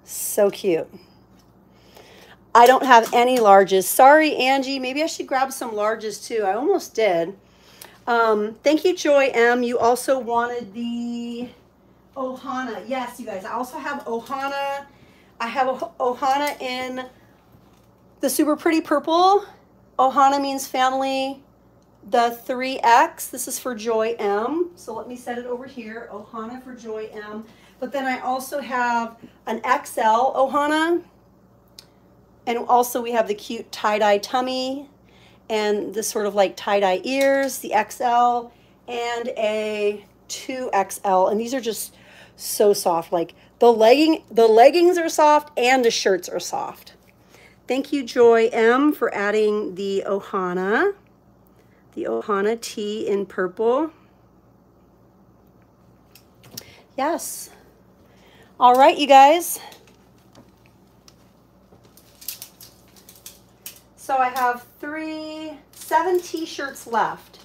So cute. I don't have any larges. Sorry, Angie. Maybe I should grab some larges too. I almost did. Um, thank you, Joy M. You also wanted the Ohana. Yes, you guys. I also have Ohana. I have oh-, Ohana in the super pretty purple. Ohana means family. The 3X. This is for Joy M. So let me set it over here. Ohana for Joy M. But then I also have an XL Ohana. And also we have the cute tie-dye tummy and the sort of like tie-dye ears, the XL, and a 2XL. And these are just so soft. Like the legging, the leggings are soft and the shirts are soft. Thank you, Joy M, for adding the Ohana, the Ohana tee in purple. Yes. All right, you guys. So I have three, seven t-shirts left.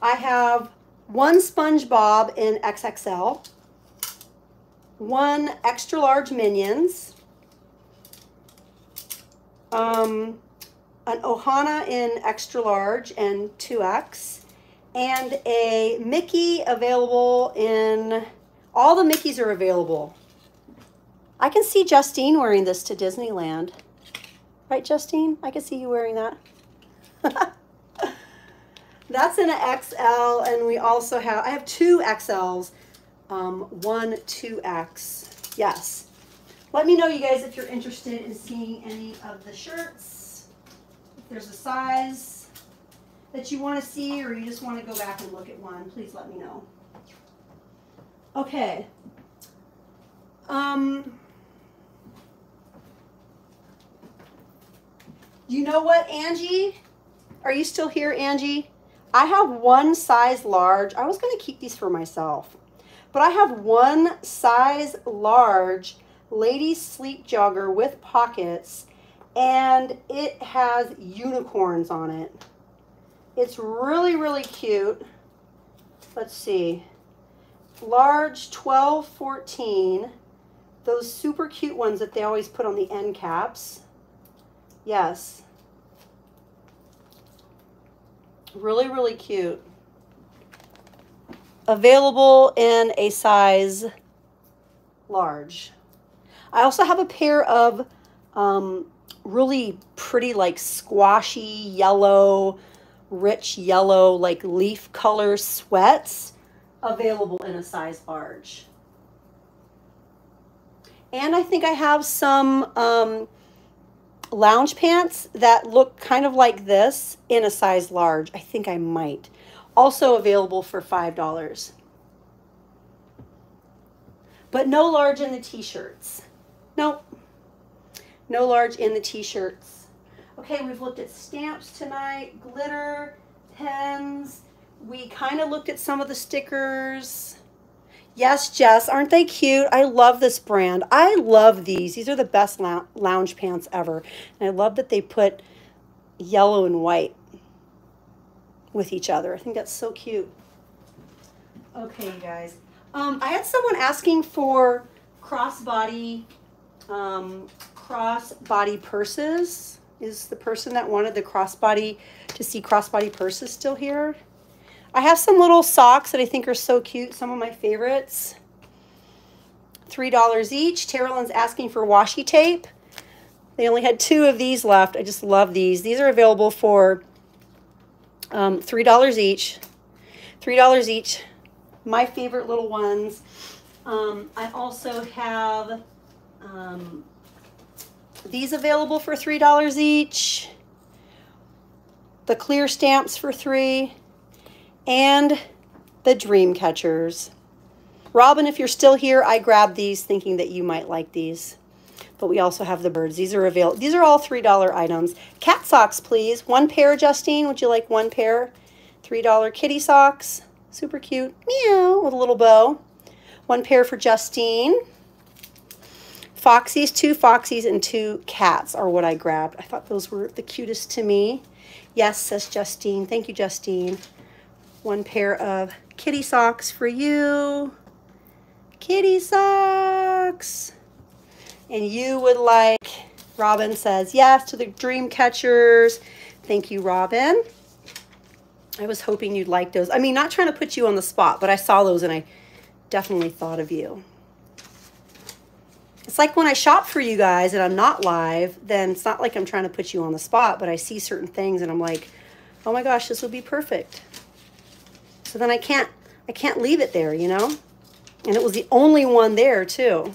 I have one SpongeBob in XXL, one extra large Minions, um, an Ohana in extra large and 2X, and a Mickey available in, all the Mickeys are available. I can see Justine wearing this to Disneyland. Right, Justine? I can see you wearing that. That's in an XL, and we also have, I have two XLs, um, one 2X. Yes. Let me know, you guys, if you're interested in seeing any of the shirts. If there's a size that you want to see, or you just want to go back and look at one, please let me know. Okay. Um, You know what, Angie? Are you still here, Angie? I have one size large. I was going to keep these for myself. But I have one size large ladies sleep jogger with pockets. And it has unicorns on it. It's really, really cute. Let's see. Large 12, 14. Those super cute ones that they always put on the end caps. Yes. Really, really cute. Available in a size large. I also have a pair of um, really pretty like squashy yellow, rich yellow like leaf color sweats available in a size large. And I think I have some um, lounge pants that look kind of like this in a size large. I think I might. Also available for $5. But no large in the t-shirts. Nope. No large in the t-shirts. Okay, we've looked at stamps tonight, glitter, pens. We kind of looked at some of the stickers. Yes, Jess, aren't they cute? I love this brand. I love these. These are the best lounge pants ever. And I love that they put yellow and white with each other. I think that's so cute. Okay, you guys. Um, I had someone asking for crossbody, um, crossbody purses. Is the person that wanted the crossbody to see crossbody purses still here? I have some little socks that I think are so cute. Some of my favorites. $3 each. Terrelyn's asking for washi tape. They only had two of these left. I just love these. These are available for um, $3 each. $3 each. My favorite little ones. Um, I also have um, these available for $3 each. The clear stamps for 3 and the dream catchers. Robin, if you're still here, I grabbed these thinking that you might like these. But we also have the birds. These are available. These are all $3 items. Cat socks, please. One pair, Justine. Would you like one pair? $3 kitty socks. Super cute. Meow, with a little bow. One pair for Justine. Foxies, two Foxies, and two cats are what I grabbed. I thought those were the cutest to me. Yes, says Justine. Thank you, Justine. One pair of kitty socks for you. Kitty socks. And you would like, Robin says, yes to the dream catchers. Thank you, Robin. I was hoping you'd like those. I mean, not trying to put you on the spot, but I saw those and I definitely thought of you. It's like when I shop for you guys and I'm not live, then it's not like I'm trying to put you on the spot, but I see certain things and I'm like, oh my gosh, this would be perfect. So then I can't, I can't leave it there, you know? And it was the only one there too.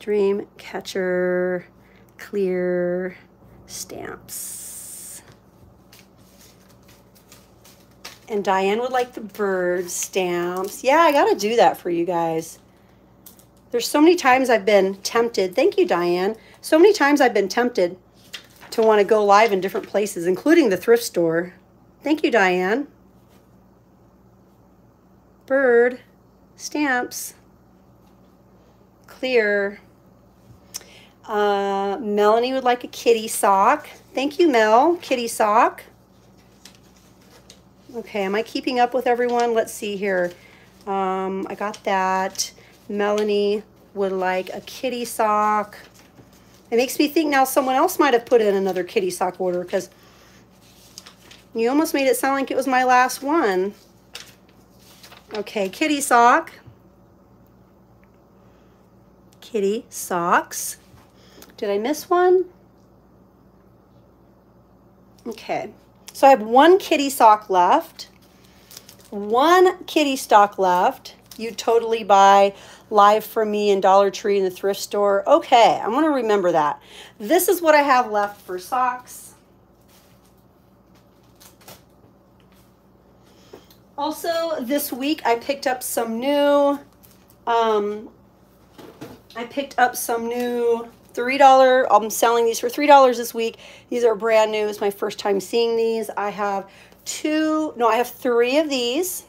Dream Catcher Clear Stamps. And Diane would like the bird stamps. Yeah, I got to do that for you guys. There's so many times I've been tempted. Thank you, Diane. So many times I've been tempted to want to go live in different places, including the thrift store. Thank you, Diane. Bird, stamps, clear. Uh, Melanie would like a kitty sock. Thank you, Mel. Kitty sock. Okay, am I keeping up with everyone? Let's see here. Um, I got that. Melanie would like a kitty sock. It makes me think now someone else might have put in another kitty sock order because you almost made it sound like it was my last one. Okay, kitty sock. Kitty socks. Did I miss one? Okay, so I have one kitty sock left. One kitty sock left. You totally buy live for me in Dollar Tree in the thrift store. Okay, I'm going to remember that. This is what I have left for socks. Also, this week I picked up some new, um, I picked up some new $3, I'm selling these for $3 this week. These are brand new. It's my first time seeing these. I have two, no, I have three of these.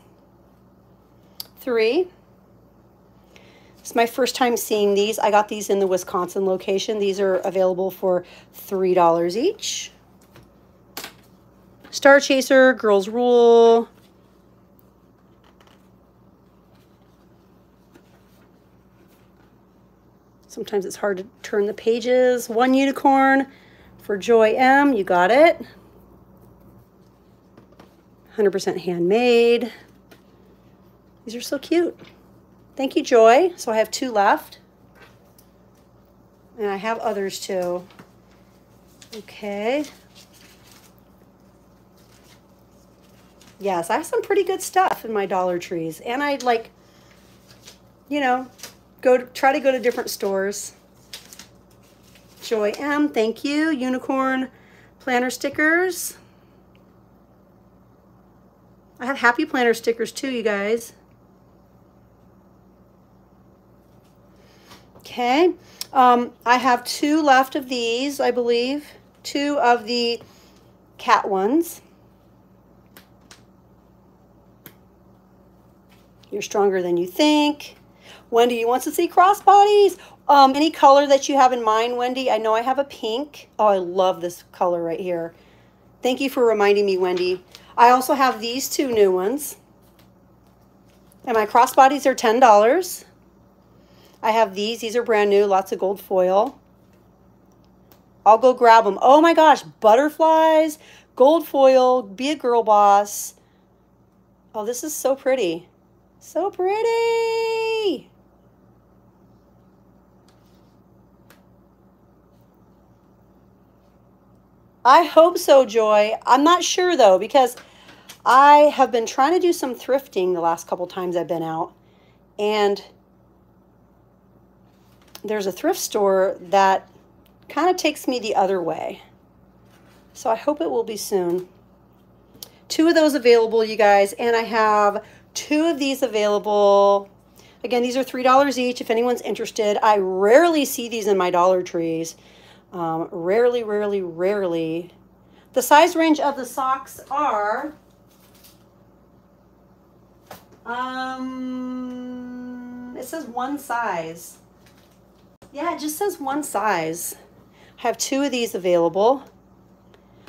Three. It's my first time seeing these. I got these in the Wisconsin location. These are available for $3 each. Star Chaser, Girls Rule, Sometimes it's hard to turn the pages. One unicorn for Joy M. You got it. 100% handmade. These are so cute. Thank you, Joy. So I have two left. And I have others too. Okay. Yes, I have some pretty good stuff in my Dollar Trees. And I like, you know, go to, try to go to different stores. Joy M, thank you. Unicorn planner stickers. I have happy planner stickers too, you guys. Okay, um, I have two left of these, I believe. Two of the cat ones. You're stronger than you think. Wendy, you want to see crossbodies? Um, any color that you have in mind, Wendy? I know I have a pink. Oh, I love this color right here. Thank you for reminding me, Wendy. I also have these two new ones. And my crossbodies are $10. I have these. These are brand new. Lots of gold foil. I'll go grab them. Oh my gosh, butterflies, gold foil, be a girl boss. Oh, this is so pretty. So pretty. I hope so, Joy. I'm not sure though, because I have been trying to do some thrifting the last couple times I've been out. And there's a thrift store that kind of takes me the other way. So I hope it will be soon. Two of those available, you guys, and I have two of these available. Again, these are $3 each if anyone's interested. I rarely see these in my Dollar Trees. Um, rarely, rarely, rarely. The size range of the socks are um, it says one size. Yeah, it just says one size. I have two of these available.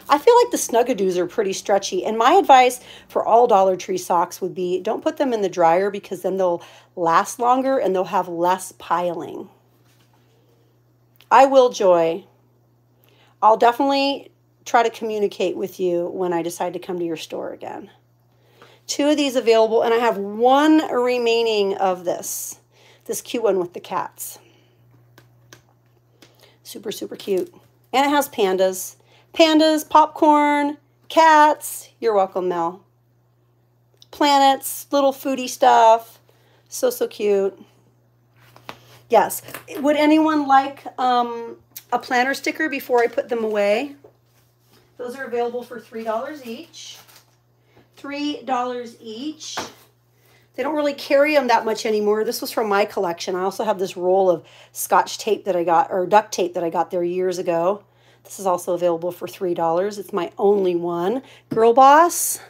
I feel like the Snugadoos are pretty stretchy. And my advice for all Dollar Tree socks would be don't put them in the dryer because then they'll last longer and they'll have less piling. I will, Joy. I'll definitely try to communicate with you when I decide to come to your store again. Two of these available, and I have one remaining of this. This cute one with the cats. Super, super cute. And it has pandas. Pandas, popcorn, cats. You're welcome, Mel. Planets, little foodie stuff. So, so cute. Yes. Would anyone like um, a planner sticker before I put them away? Those are available for $3 each. $3 each. They don't really carry them that much anymore. This was from my collection. I also have this roll of scotch tape that I got, or duct tape that I got there years ago. This is also available for $3. It's my only one. Girl Boss.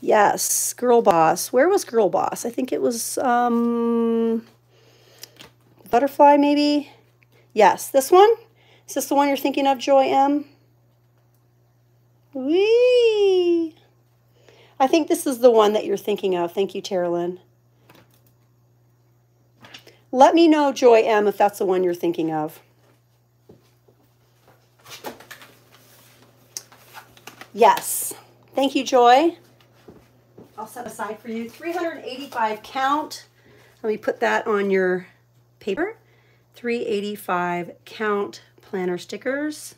Yes, Girl Boss. Where was Girl Boss? I think it was um, Butterfly, maybe? Yes, this one? Is this the one you're thinking of, Joy M? Wee! I think this is the one that you're thinking of. Thank you, Terralyn. Let me know, Joy M, if that's the one you're thinking of. Yes. Thank you, Joy. I'll set aside for you 385 count. Let me put that on your paper. 385 count planner stickers.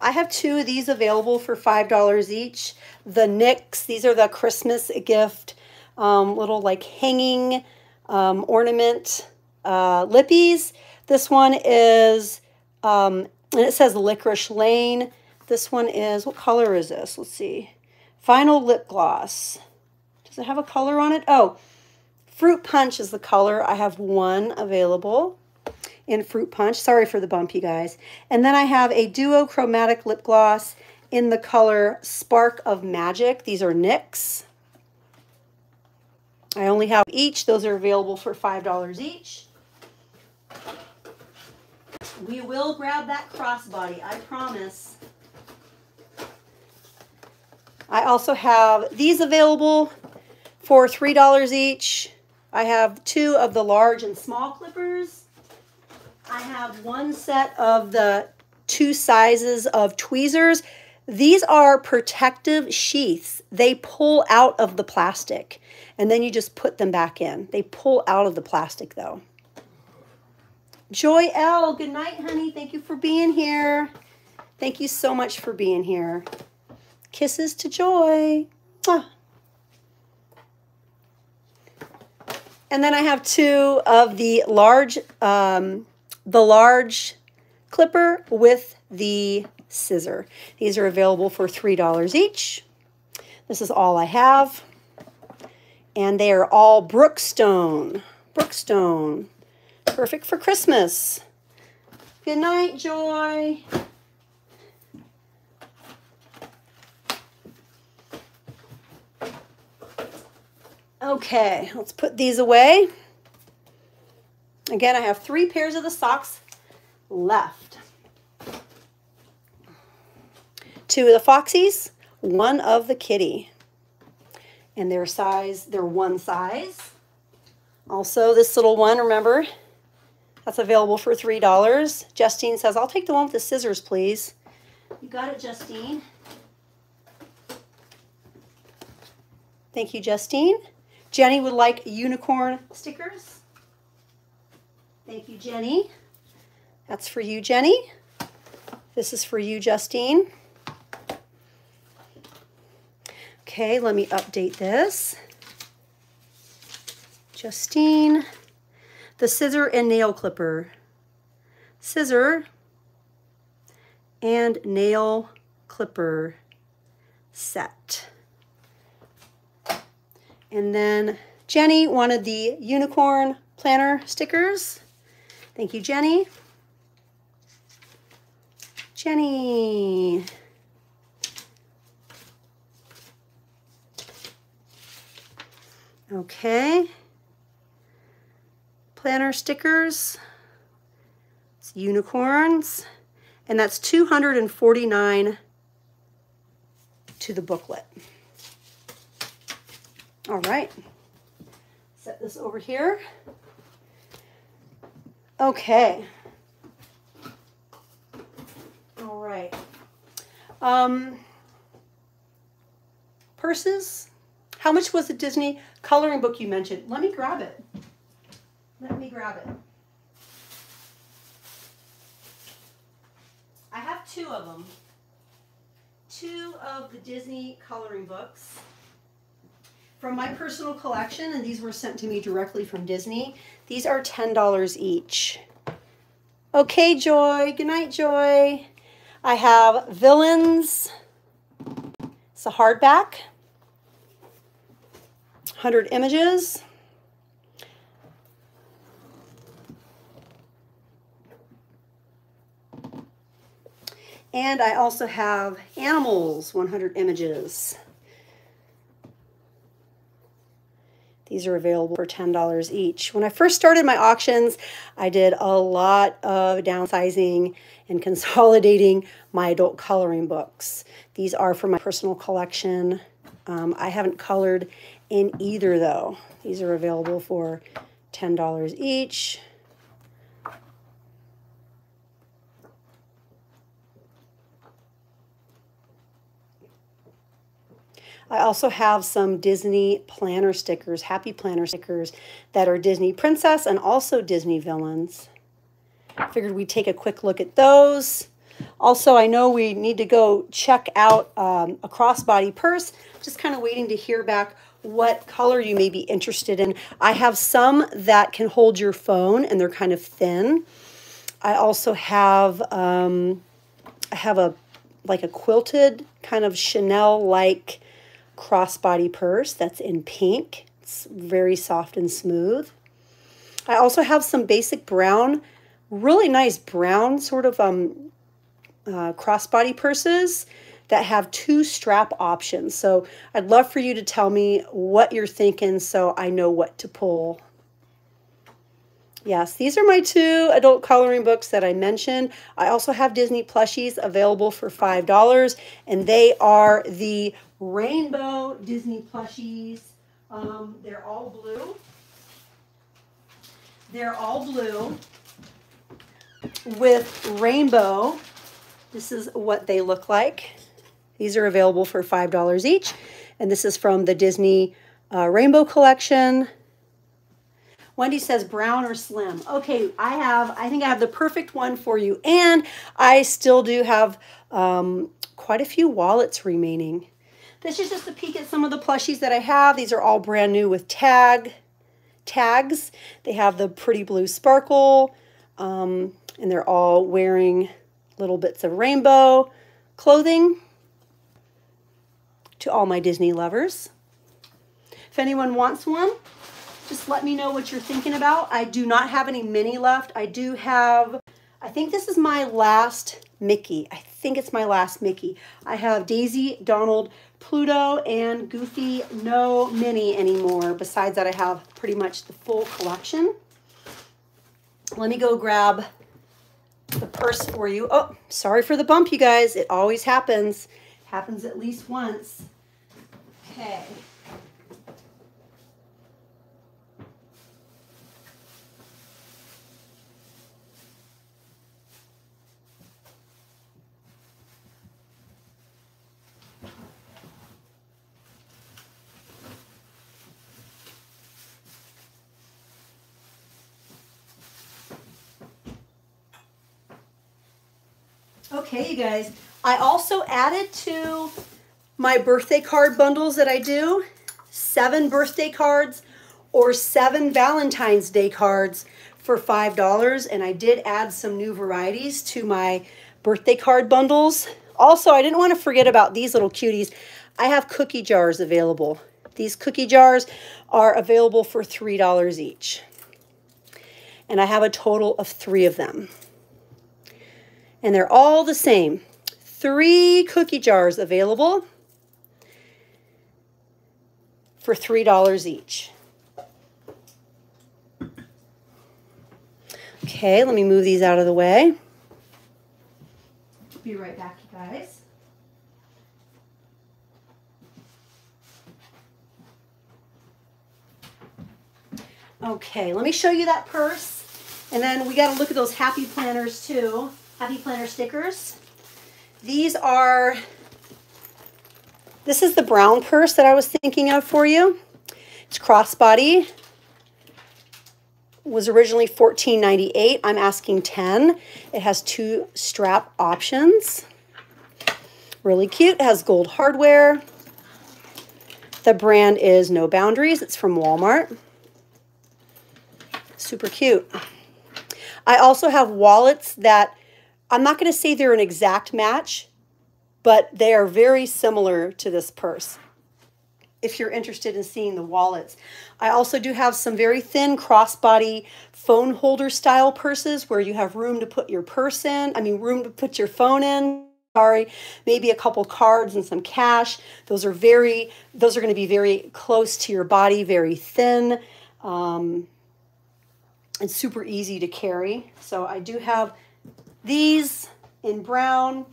I have two of these available for $5 each. The NYX, these are the Christmas gift um, little like hanging um, ornament uh, lippies. This one is, um, and it says Licorice Lane. This one is, what color is this? Let's see. Final Lip Gloss. Does it have a color on it? Oh, Fruit Punch is the color. I have one available in Fruit Punch. Sorry for the bump, you guys. And then I have a Duo Chromatic Lip Gloss in the color Spark of Magic. These are NYX. I only have each. Those are available for $5 each. We will grab that crossbody, I promise. I also have these available for $3 each. I have two of the large and small clippers. I have one set of the two sizes of tweezers. These are protective sheaths. They pull out of the plastic and then you just put them back in. They pull out of the plastic though. Joy L, good night, honey. Thank you for being here. Thank you so much for being here. Kisses to Joy. Mwah. And then I have two of the large um, the large clipper with the scissor. These are available for $3 each. This is all I have. And they are all Brookstone. Brookstone. Perfect for Christmas. Good night, Joy. Okay, let's put these away. Again, I have three pairs of the socks left. Two of the Foxies, one of the Kitty. And their size, they're one size. Also, this little one, remember, that's available for $3. Justine says, I'll take the one with the scissors, please. You got it, Justine. Thank you, Justine. Jenny would like unicorn stickers. Thank you, Jenny. That's for you, Jenny. This is for you, Justine. Okay, let me update this. Justine, the scissor and nail clipper. Scissor and nail clipper set. And then Jenny wanted the unicorn planner stickers. Thank you, Jenny. Jenny. Okay. Planner stickers. It's unicorns. And that's 249 to the booklet. All right. Set this over here. Okay. All right. Um, purses. How much was the Disney coloring book you mentioned? Let me grab it. Let me grab it. I have two of them. Two of the Disney coloring books from my personal collection, and these were sent to me directly from Disney. These are $10 each. Okay, Joy. Good night, Joy. I have Villains. It's a hardback. 100 images. And I also have Animals, 100 images. These are available for $10 each. When I first started my auctions, I did a lot of downsizing and consolidating my adult coloring books. These are for my personal collection. Um, I haven't colored in either though. These are available for $10 each. I also have some Disney planner stickers, happy planner stickers that are Disney princess and also Disney villains. Figured we'd take a quick look at those. Also, I know we need to go check out um, a crossbody purse. Just kind of waiting to hear back what color you may be interested in. I have some that can hold your phone and they're kind of thin. I also have um, I have a like a quilted kind of Chanel-like crossbody purse that's in pink. It's very soft and smooth. I also have some basic brown, really nice brown sort of um, uh, crossbody purses that have two strap options. So I'd love for you to tell me what you're thinking so I know what to pull. Yes, these are my two adult coloring books that I mentioned. I also have Disney plushies available for $5, and they are the rainbow Disney plushies. Um, they're all blue. They're all blue with rainbow. This is what they look like. These are available for $5 each. And this is from the Disney uh, Rainbow Collection. Wendy says brown or slim. Okay, I have, I think I have the perfect one for you. And I still do have um, quite a few wallets remaining. This is just a peek at some of the plushies that I have. These are all brand new with tag tags. They have the pretty blue sparkle, um, and they're all wearing little bits of rainbow clothing to all my Disney lovers. If anyone wants one, just let me know what you're thinking about. I do not have any Minnie left. I do have, I think this is my last Mickey. I think it's my last Mickey. I have Daisy, Donald, Pluto, and Goofy. No Minnie anymore. Besides that, I have pretty much the full collection. Let me go grab the purse for you. Oh, sorry for the bump, you guys. It always happens. Happens at least once. Okay. Okay, you guys. I also added to my birthday card bundles that I do seven birthday cards or seven Valentine's Day cards for $5. And I did add some new varieties to my birthday card bundles. Also, I didn't want to forget about these little cuties. I have cookie jars available. These cookie jars are available for $3 each. And I have a total of three of them and they're all the same. Three cookie jars available for $3 each. Okay, let me move these out of the way. Be right back, you guys. Okay, let me show you that purse. And then we got to look at those happy planners too. Happy Planner stickers. These are, this is the brown purse that I was thinking of for you. It's crossbody. Was originally $14.98. I'm asking 10 It has two strap options. Really cute. It has gold hardware. The brand is No Boundaries. It's from Walmart. Super cute. I also have wallets that I'm not going to say they're an exact match, but they are very similar to this purse if you're interested in seeing the wallets. I also do have some very thin crossbody phone holder style purses where you have room to put your purse in, I mean room to put your phone in. Sorry, maybe a couple cards and some cash. Those are very, those are going to be very close to your body, very thin, um, and super easy to carry. So I do have these in brown.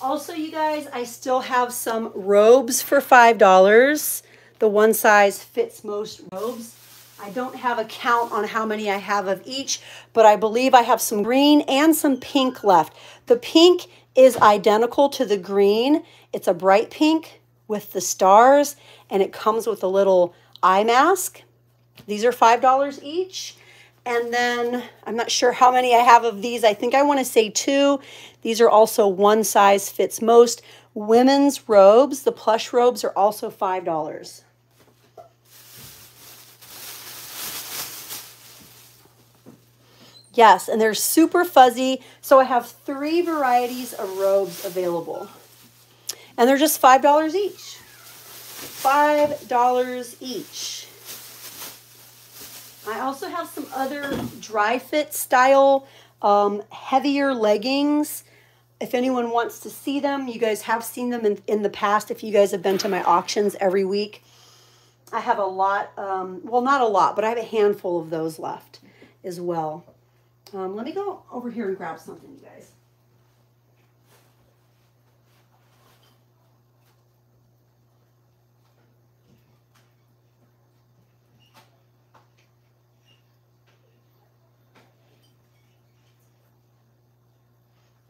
Also, you guys, I still have some robes for $5. The one size fits most robes. I don't have a count on how many I have of each, but I believe I have some green and some pink left. The pink is identical to the green. It's a bright pink with the stars, and it comes with a little eye mask. These are $5 each. And then I'm not sure how many I have of these. I think I want to say two. These are also one size fits most. Women's robes, the plush robes are also $5. Yes, and they're super fuzzy. So I have three varieties of robes available. And they're just $5 each. $5 each. I also have some other dry fit style um, heavier leggings. If anyone wants to see them, you guys have seen them in, in the past. If you guys have been to my auctions every week, I have a lot, um, well, not a lot, but I have a handful of those left as well. Um, let me go over here and grab something, you guys.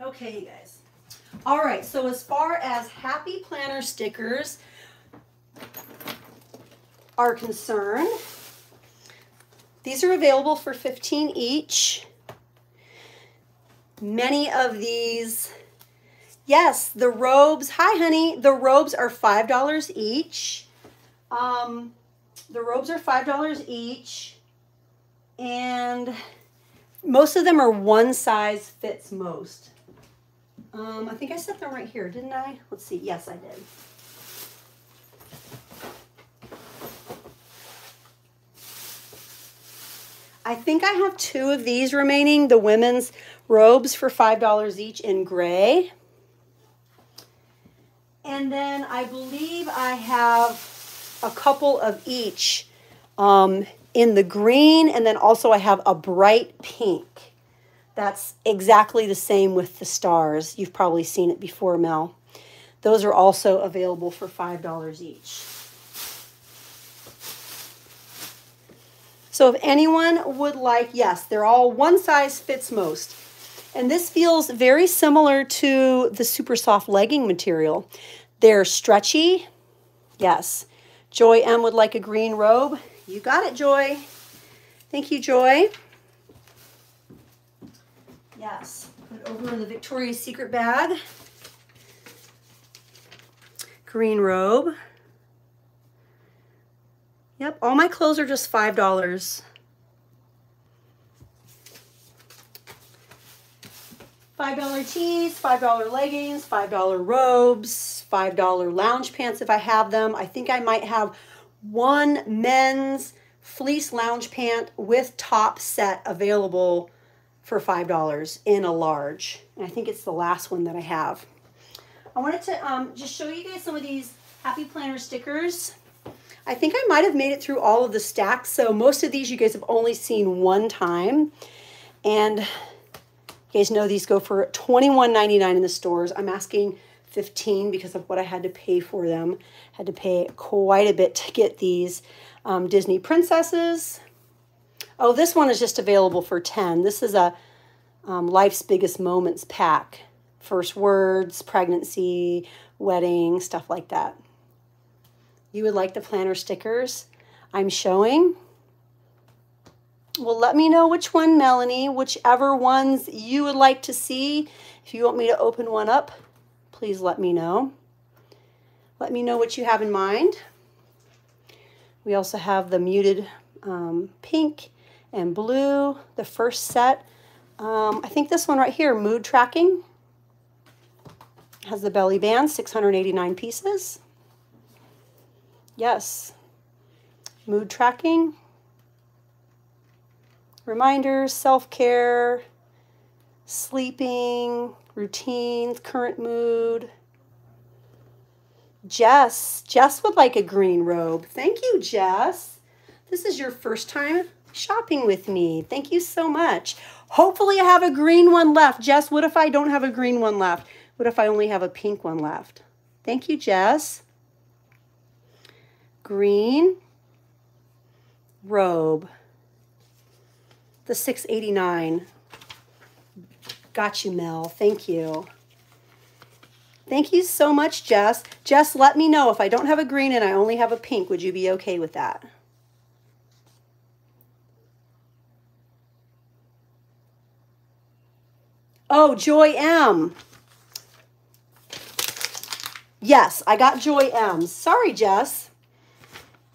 Okay, you guys. All right, so as far as Happy Planner stickers are concerned, these are available for 15 each. Many of these, yes, the robes, hi honey, the robes are $5 each. Um, the robes are $5 each. And most of them are one size fits most. Um, I think I set them right here, didn't I? Let's see. Yes, I did. I think I have two of these remaining, the women's robes for $5 each in gray. And then I believe I have a couple of each um, in the green, and then also I have a bright pink. That's exactly the same with the stars. You've probably seen it before, Mel. Those are also available for $5 each. So if anyone would like, yes, they're all one size fits most. And this feels very similar to the super soft legging material. They're stretchy. Yes. Joy M would like a green robe. You got it, Joy. Thank you, Joy. Yes. Put over in the Victoria's Secret bag. Green robe. Yep, all my clothes are just $5. $5 tees, $5 leggings, $5 robes, $5 lounge pants if I have them. I think I might have one men's fleece lounge pant with top set available for $5 in a large. And I think it's the last one that I have. I wanted to um, just show you guys some of these Happy Planner stickers. I think I might have made it through all of the stacks. So most of these you guys have only seen one time. And you guys know these go for $21.99 in the stores. I'm asking 15 because of what I had to pay for them. Had to pay quite a bit to get these um, Disney princesses. Oh, this one is just available for 10. This is a um, Life's Biggest Moments pack. First words, pregnancy, wedding, stuff like that you would like the planner stickers I'm showing. Well, let me know which one, Melanie, whichever ones you would like to see. If you want me to open one up, please let me know. Let me know what you have in mind. We also have the muted um, pink and blue, the first set. Um, I think this one right here, mood tracking, has the belly band, 689 pieces. Yes. Mood tracking. Reminders, self-care, sleeping, routines, current mood. Jess. Jess would like a green robe. Thank you, Jess. This is your first time shopping with me. Thank you so much. Hopefully I have a green one left. Jess, what if I don't have a green one left? What if I only have a pink one left? Thank you, Jess green robe. The 689. Got you, Mel. Thank you. Thank you so much, Jess. Jess, let me know if I don't have a green and I only have a pink. Would you be okay with that? Oh, Joy M. Yes, I got Joy M. Sorry, Jess.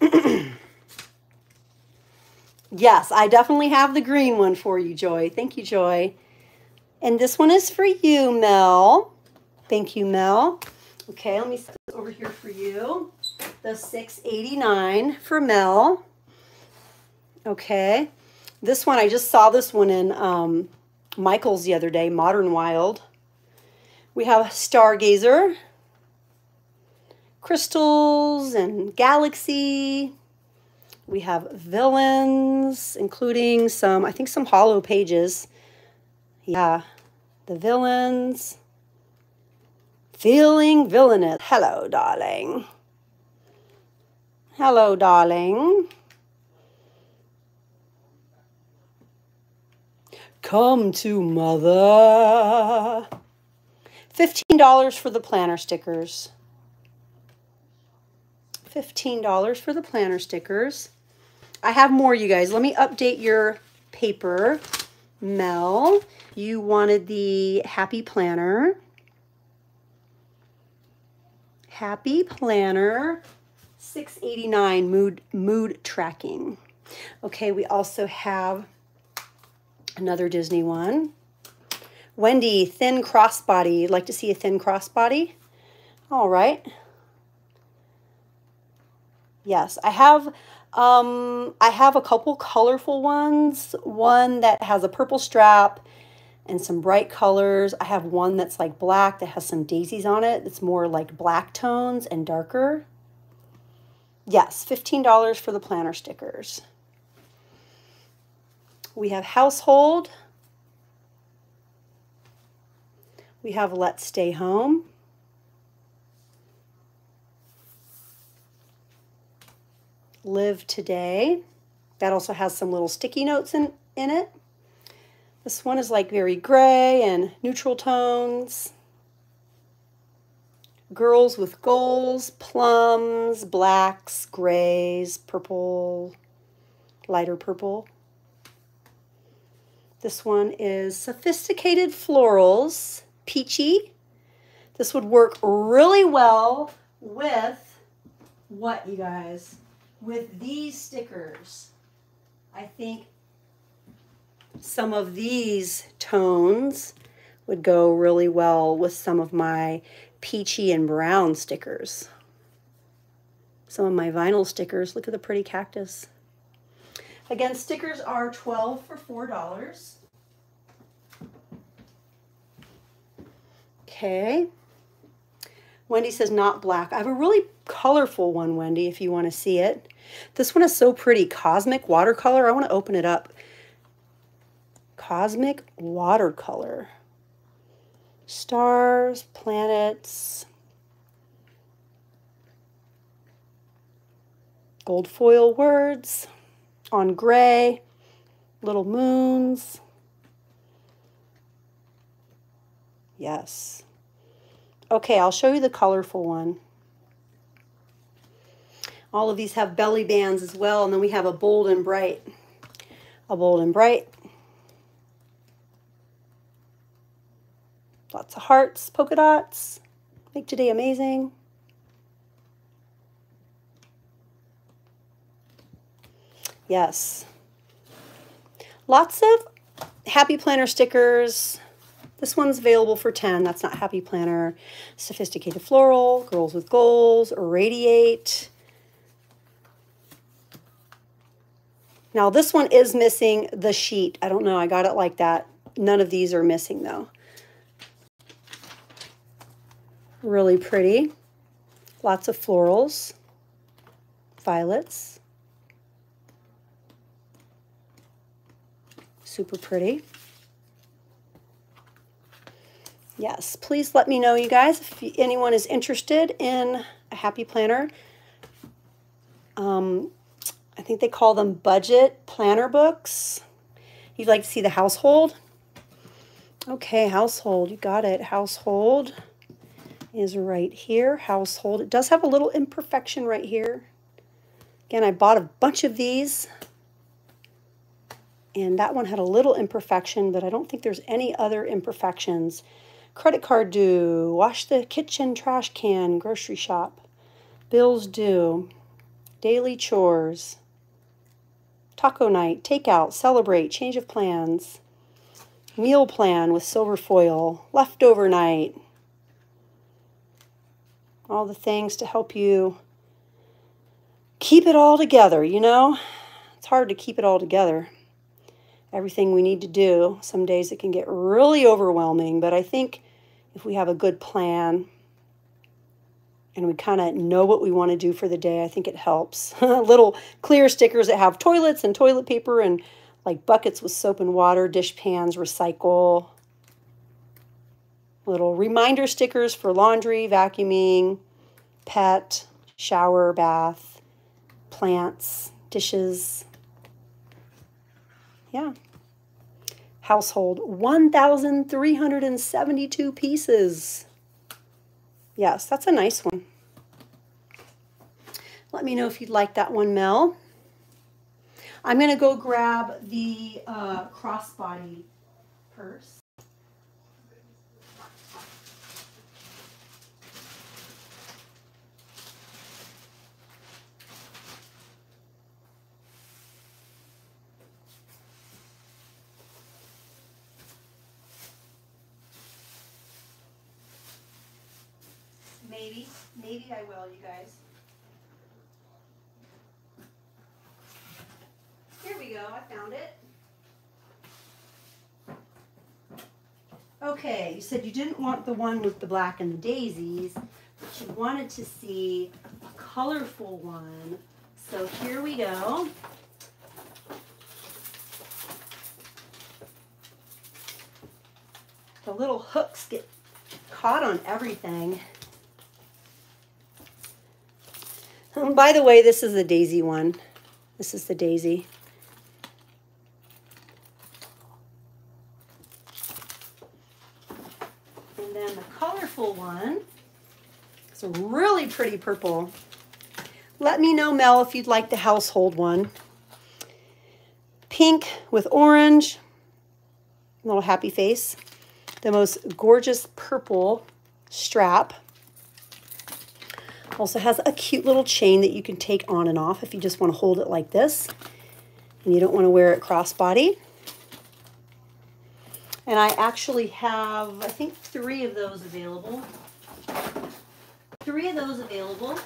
yes, I definitely have the green one for you, Joy. Thank you, Joy. And this one is for you, Mel. Thank you, Mel. Okay, let me set this over here for you. The 689 for Mel. Okay. This one, I just saw this one in um, Michael's the other day, Modern Wild. We have Stargazer crystals and galaxy. We have villains, including some, I think some hollow pages. Yeah, the villains. Feeling villainous. Hello, darling. Hello, darling. Come to mother. $15 for the planner stickers. $15 for the planner stickers. I have more, you guys. Let me update your paper. Mel, you wanted the Happy Planner. Happy Planner 689 mood mood tracking. Okay, we also have another Disney one. Wendy, thin crossbody. You'd like to see a thin crossbody? All right. Yes, I have um I have a couple colorful ones. One that has a purple strap and some bright colors. I have one that's like black that has some daisies on it. It's more like black tones and darker. Yes, $15 for the planner stickers. We have household. We have let's stay home. Live Today. That also has some little sticky notes in, in it. This one is like very gray and neutral tones. Girls with goals, plums, blacks, grays, purple, lighter purple. This one is Sophisticated Florals, Peachy. This would work really well with what, you guys? with these stickers. I think some of these tones would go really well with some of my peachy and brown stickers. Some of my vinyl stickers. Look at the pretty cactus. Again, stickers are 12 for $4. Okay. Wendy says not black. I have a really colorful one, Wendy, if you want to see it. This one is so pretty. Cosmic watercolor. I want to open it up. Cosmic watercolor. Stars, planets, gold foil words on gray, little moons. Yes. Okay, I'll show you the colorful one. All of these have belly bands as well. And then we have a bold and bright. A bold and bright. Lots of hearts, polka dots. Make today amazing. Yes. Lots of Happy Planner stickers. This one's available for 10. That's not Happy Planner. Sophisticated Floral, Girls with Goals, Radiate, Now this one is missing the sheet. I don't know, I got it like that. None of these are missing though. Really pretty. Lots of florals, violets. Super pretty. Yes, please let me know, you guys, if anyone is interested in a happy planner. Um, I think they call them budget planner books. You'd like to see the household? Okay, household, you got it. Household is right here. Household, it does have a little imperfection right here. Again, I bought a bunch of these. And that one had a little imperfection, but I don't think there's any other imperfections. Credit card due, wash the kitchen trash can, grocery shop, bills due, daily chores, taco night, takeout, celebrate, change of plans, meal plan with silver foil, leftover night, all the things to help you keep it all together, you know? It's hard to keep it all together. Everything we need to do. Some days it can get really overwhelming, but I think if we have a good plan, and we kind of know what we want to do for the day, I think it helps. Little clear stickers that have toilets and toilet paper and like buckets with soap and water, dish pans, recycle. Little reminder stickers for laundry, vacuuming, pet, shower, bath, plants, dishes. Yeah. Household, 1,372 pieces. Yes, that's a nice one. Let me know if you'd like that one, Mel. I'm going to go grab the uh, crossbody purse. Maybe, maybe I will, you guys. Here we go. I found it. Okay, you said you didn't want the one with the black and the daisies, but you wanted to see a colorful one. So here we go. The little hooks get caught on everything. Um, by the way, this is the daisy one. This is the daisy. And then the colorful one, it's a really pretty purple. Let me know, Mel, if you'd like the household one. Pink with orange, little happy face. The most gorgeous purple strap. Also has a cute little chain that you can take on and off if you just want to hold it like this and you don't want to wear it crossbody. And I actually have, I think, three of those available. Three of those available.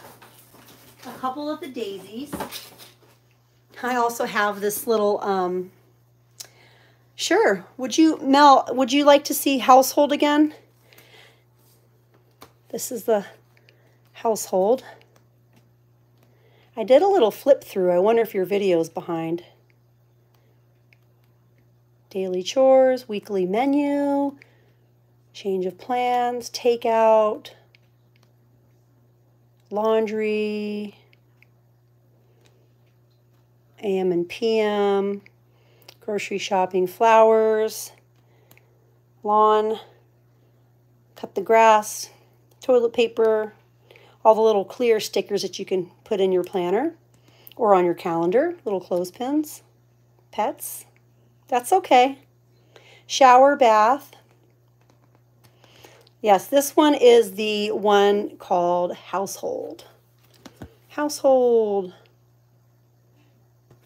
A couple of the daisies. I also have this little, um, sure, would you, Mel, would you like to see household again? This is the household. I did a little flip through. I wonder if your video is behind. Daily chores, weekly menu, change of plans, takeout, laundry, AM and PM, grocery shopping, flowers, lawn, cut the grass, toilet paper, all the little clear stickers that you can put in your planner or on your calendar, little clothespins, pets. That's okay. Shower, bath. Yes, this one is the one called Household. Household.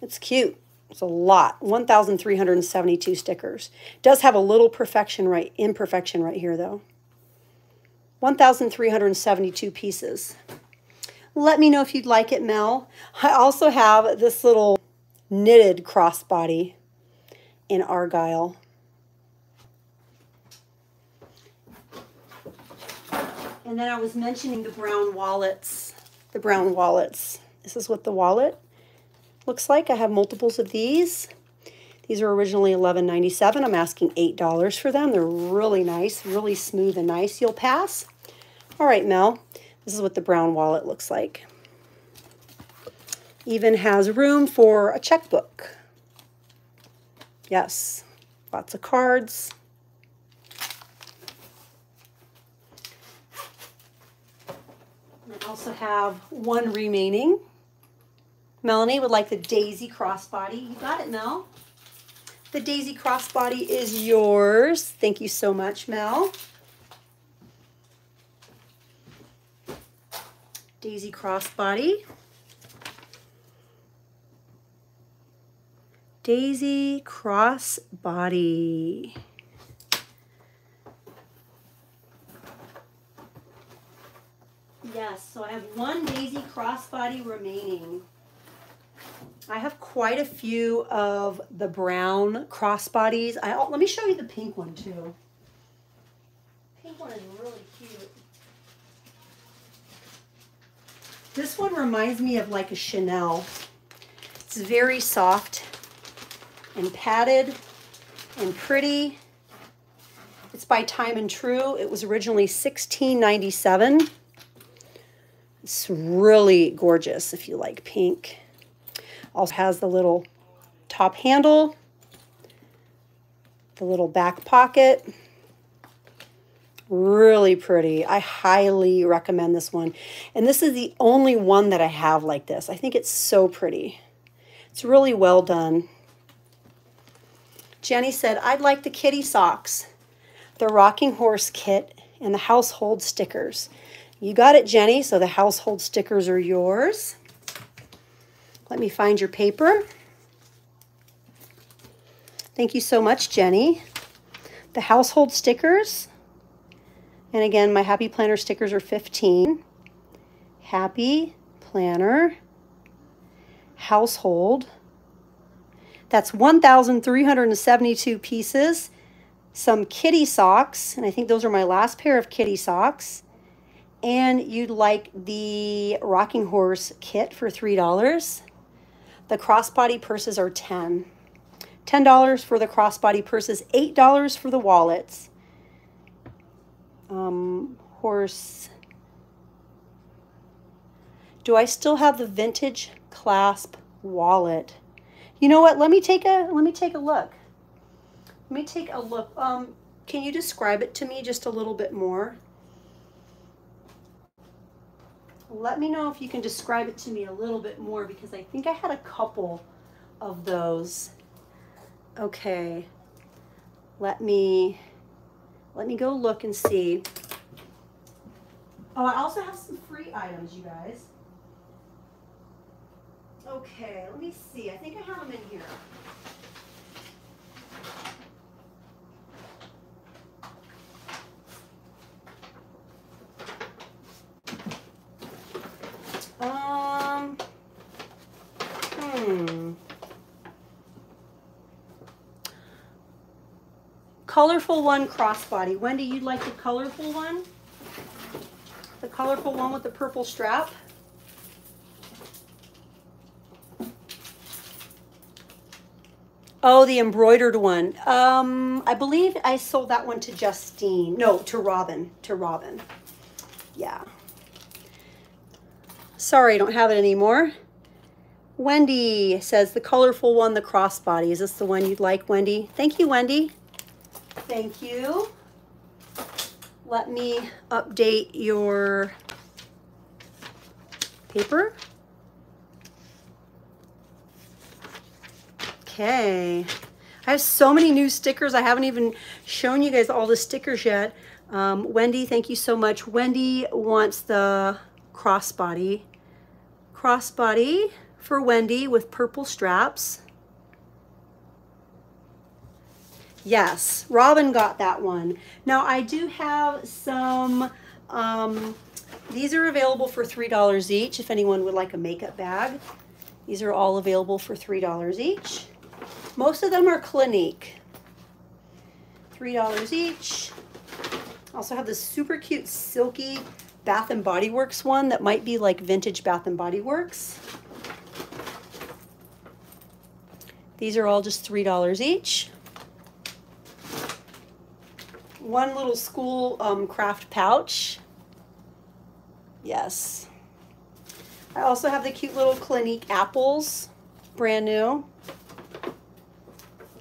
It's cute. It's a lot. 1,372 stickers. Does have a little perfection right, imperfection right here though. 1,372 pieces. Let me know if you'd like it, Mel. I also have this little knitted crossbody in Argyle. And then I was mentioning the brown wallets. The brown wallets. This is what the wallet looks like. I have multiples of these. These are originally $11.97. I'm asking $8 for them. They're really nice, really smooth and nice. You'll pass? All right, Mel. This is what the brown wallet looks like. Even has room for a checkbook. Yes, lots of cards. I also have one remaining. Melanie would like the daisy crossbody. You got it, Mel. The daisy crossbody is yours. Thank you so much, Mel. Daisy crossbody. Daisy crossbody. Yes, so I have one daisy crossbody remaining. I have quite a few of the brown crossbodies. I, oh, let me show you the pink one too. Pink one is really cute. This one reminds me of like a Chanel. It's very soft and padded and pretty. It's by Time and Tru. It was originally $16.97. It's really gorgeous if you like pink. Also has the little top handle, the little back pocket. Really pretty. I highly recommend this one. And this is the only one that I have like this. I think it's so pretty. It's really well done. Jenny said, I'd like the kitty socks, the rocking horse kit, and the household stickers. You got it, Jenny, so the household stickers are yours. Let me find your paper. Thank you so much, Jenny. The household stickers. And again, my Happy Planner stickers are 15. Happy Planner. Household. That's 1,372 pieces. Some kitty socks, and I think those are my last pair of kitty socks. And you'd like the rocking horse kit for $3. The crossbody purses are 10 $10 for the crossbody purses, $8 for the wallets. Um, horse. Do I still have the vintage clasp wallet? You know what? Let me take a let me take a look. Let me take a look. Um, can you describe it to me just a little bit more? Let me know if you can describe it to me a little bit more because I think I had a couple of those. Okay. Let me let me go look and see. Oh, I also have some free items, you guys. Okay, let me see. I think I have them in here. Colorful one crossbody. Wendy, you'd like the colorful one? The colorful one with the purple strap? Oh, the embroidered one. Um, I believe I sold that one to Justine. No, to Robin. To Robin. Yeah. Sorry, I don't have it anymore. Wendy says the colorful one, the crossbody. Is this the one you'd like, Wendy? Thank you, Wendy. Thank you. Let me update your paper. Okay. I have so many new stickers. I haven't even shown you guys all the stickers yet. Um, Wendy, thank you so much. Wendy wants the crossbody. Crossbody for Wendy with purple straps. Yes, Robin got that one. Now I do have some, um, these are available for $3 each if anyone would like a makeup bag. These are all available for $3 each. Most of them are Clinique. $3 each. Also have this super cute silky Bath and Body Works one that might be like vintage Bath and Body Works. These are all just $3 each. One little school um, craft pouch. Yes. I also have the cute little Clinique apples, brand new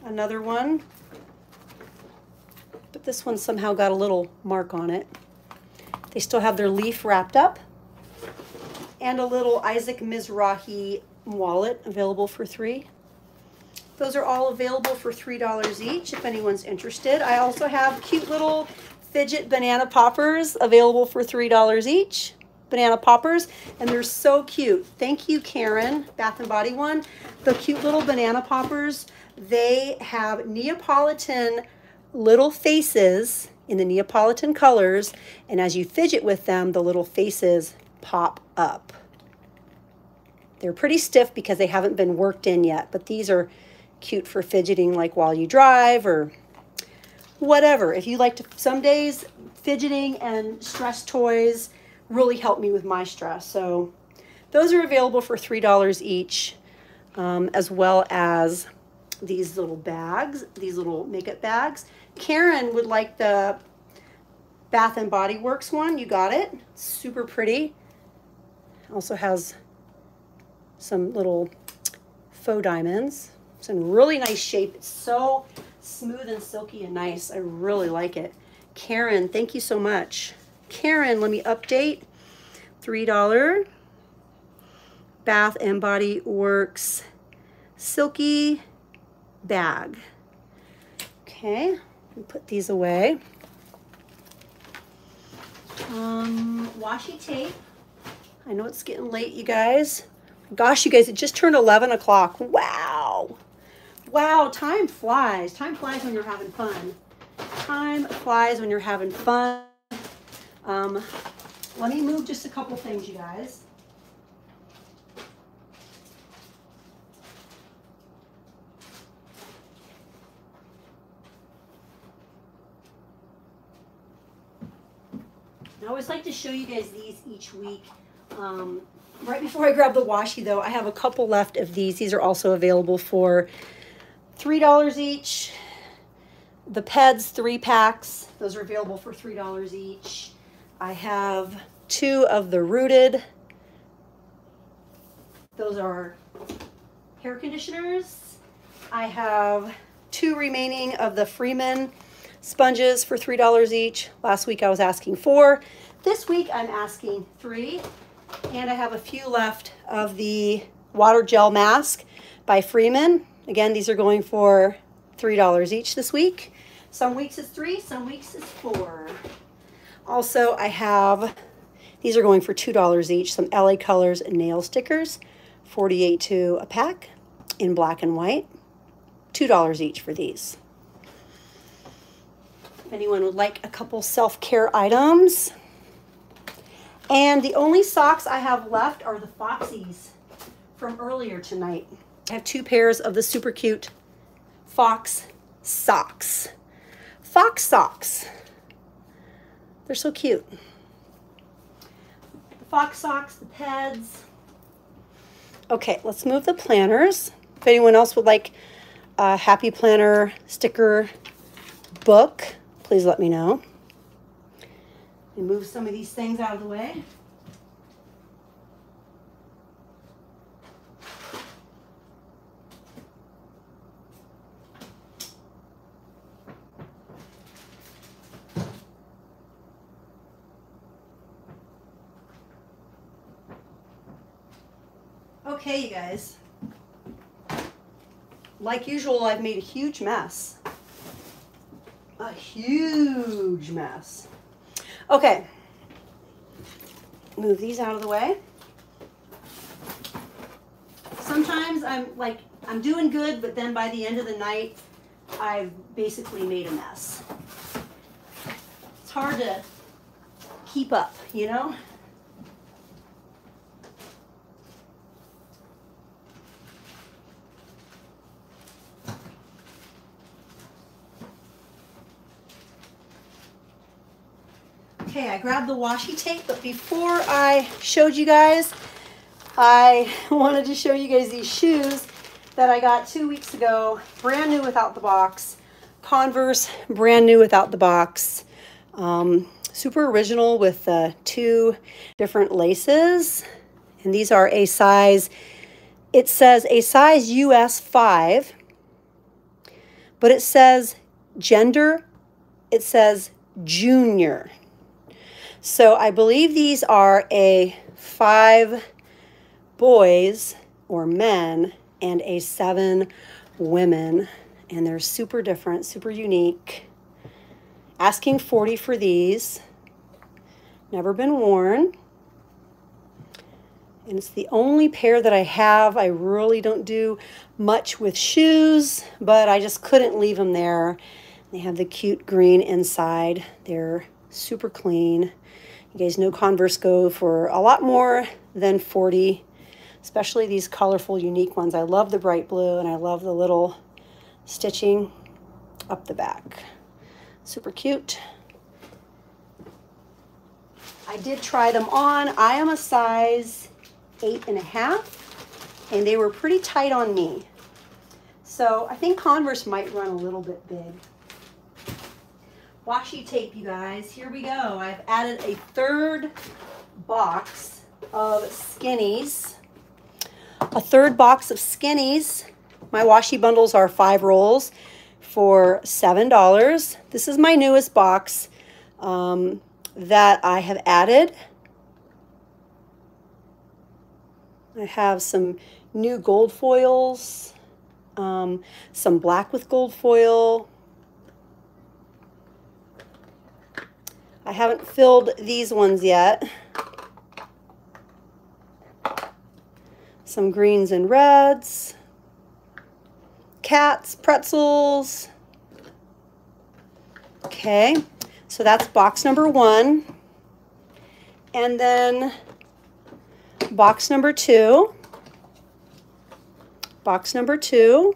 another one. But this one somehow got a little mark on it. They still have their leaf wrapped up. And a little Isaac Mizrahi wallet available for three. Those are all available for $3 each if anyone's interested. I also have cute little fidget banana poppers available for $3 each. Banana poppers, and they're so cute. Thank you, Karen, Bath & Body one. The cute little banana poppers they have Neapolitan little faces in the Neapolitan colors, and as you fidget with them, the little faces pop up. They're pretty stiff because they haven't been worked in yet, but these are cute for fidgeting like while you drive or whatever. If you like to, some days fidgeting and stress toys really help me with my stress. So those are available for $3 each, um, as well as these little bags, these little makeup bags. Karen would like the Bath and Body Works one. You got it. Super pretty. Also has some little faux diamonds. It's in really nice shape. It's so smooth and silky and nice. I really like it. Karen, thank you so much. Karen, let me update. $3 Bath and Body Works Silky bag. Okay, put these away. Um, washi tape. I know it's getting late, you guys. Gosh, you guys, it just turned 11 o'clock. Wow. Wow, time flies. Time flies when you're having fun. Time flies when you're having fun. Um, let me move just a couple things, you guys. I always like to show you guys these each week. Um, right before I grab the washi, though, I have a couple left of these. These are also available for $3 each. The Peds three packs, those are available for $3 each. I have two of the Rooted. Those are hair conditioners. I have two remaining of the Freeman sponges for $3 each. Last week I was asking four. This week I'm asking three. And I have a few left of the water gel mask by Freeman. Again, these are going for $3 each this week. Some weeks it's three, some weeks it's four. Also, I have, these are going for $2 each, some LA Colors nail stickers, 48 to a pack in black and white. $2 each for these. If anyone would like a couple self-care items. And the only socks I have left are the Foxies from earlier tonight. I have two pairs of the super cute Fox socks. Fox socks. They're so cute. The Fox socks, the Peds. Okay, let's move the planners. If anyone else would like a Happy Planner sticker book, please let me know. And move some of these things out of the way. Okay, you guys. Like usual, I've made a huge mess. A huge mess. Okay. Move these out of the way. Sometimes I'm like, I'm doing good, but then by the end of the night, I've basically made a mess. It's hard to keep up, you know? Okay, I grabbed the washi tape, but before I showed you guys, I wanted to show you guys these shoes that I got two weeks ago, brand new without the box. Converse, brand new without the box. Um, super original with uh, two different laces. And these are a size, it says a size US 5, but it says gender, it says junior. So I believe these are a five boys or men and a seven women. And they're super different, super unique. Asking 40 for these. Never been worn. And it's the only pair that I have. I really don't do much with shoes, but I just couldn't leave them there. They have the cute green inside. They're super clean. You guys know Converse go for a lot more than 40, especially these colorful, unique ones. I love the bright blue and I love the little stitching up the back. Super cute. I did try them on. I am a size eight and a half and they were pretty tight on me. So I think Converse might run a little bit big washi tape, you guys. Here we go. I've added a third box of skinnies. A third box of skinnies. My washi bundles are five rolls for $7. This is my newest box um, that I have added. I have some new gold foils, um, some black with gold foil, I haven't filled these ones yet. Some greens and reds. Cats, pretzels. Okay, so that's box number one. And then box number two. Box number two.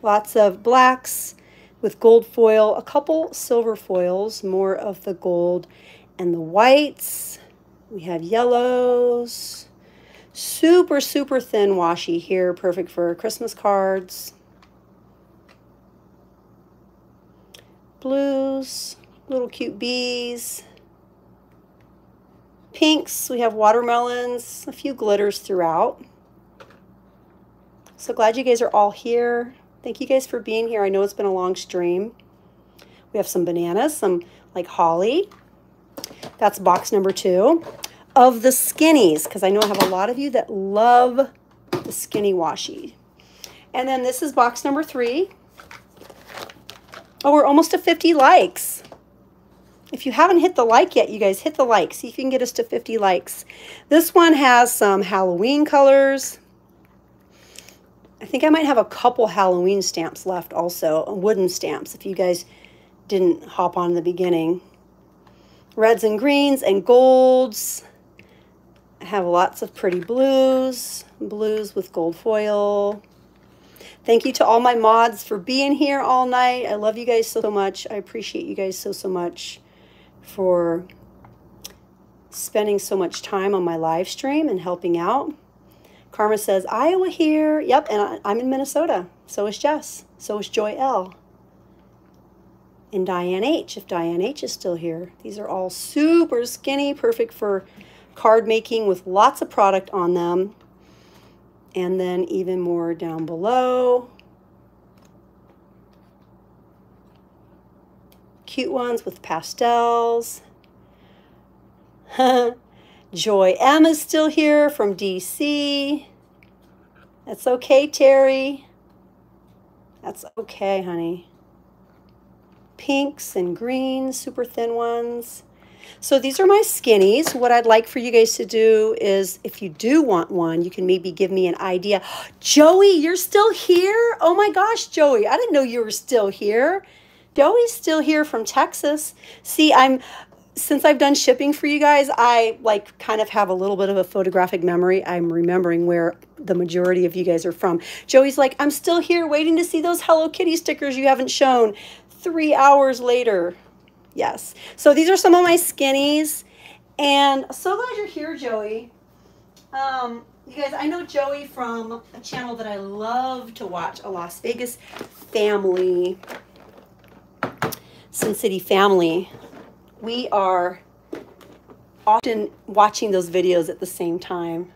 Lots of blacks, with gold foil, a couple silver foils, more of the gold, and the whites. We have yellows. Super, super thin washi here. Perfect for Christmas cards. Blues, little cute bees. Pinks, we have watermelons, a few glitters throughout. So glad you guys are all here. Thank you guys for being here. I know it's been a long stream. We have some bananas, some like holly. That's box number two of the skinnies, because I know I have a lot of you that love the skinny washi. And then this is box number three. Oh, we're almost to 50 likes. If you haven't hit the like yet, you guys hit the like. See if you can get us to 50 likes. This one has some Halloween colors. I think I might have a couple Halloween stamps left also, wooden stamps, if you guys didn't hop on in the beginning. Reds and greens and golds. I have lots of pretty blues, blues with gold foil. Thank you to all my mods for being here all night. I love you guys so, so much. I appreciate you guys so, so much for spending so much time on my live stream and helping out. Karma says, Iowa here. Yep, and I, am in Minnesota. So is Jess. So is Joy L. And Diane H, if Diane H is still here. These are all super skinny, perfect for card making with lots of product on them. And then even more down below. Cute ones with pastels. Joy M is still here from DC. That's okay, Terry. That's okay, honey. Pinks and greens, super thin ones. So these are my skinnies. What I'd like for you guys to do is, if you do want one, you can maybe give me an idea. Joey, you're still here? Oh my gosh, Joey, I didn't know you were still here. Joey's still here from Texas. See, I'm since I've done shipping for you guys, I like kind of have a little bit of a photographic memory. I'm remembering where the majority of you guys are from. Joey's like, I'm still here waiting to see those Hello Kitty stickers you haven't shown. Three hours later. Yes. So these are some of my skinnies. And so glad you're here, Joey. Um, you guys, I know Joey from a channel that I love to watch, a Las Vegas family, Sin City family we are often watching those videos at the same time.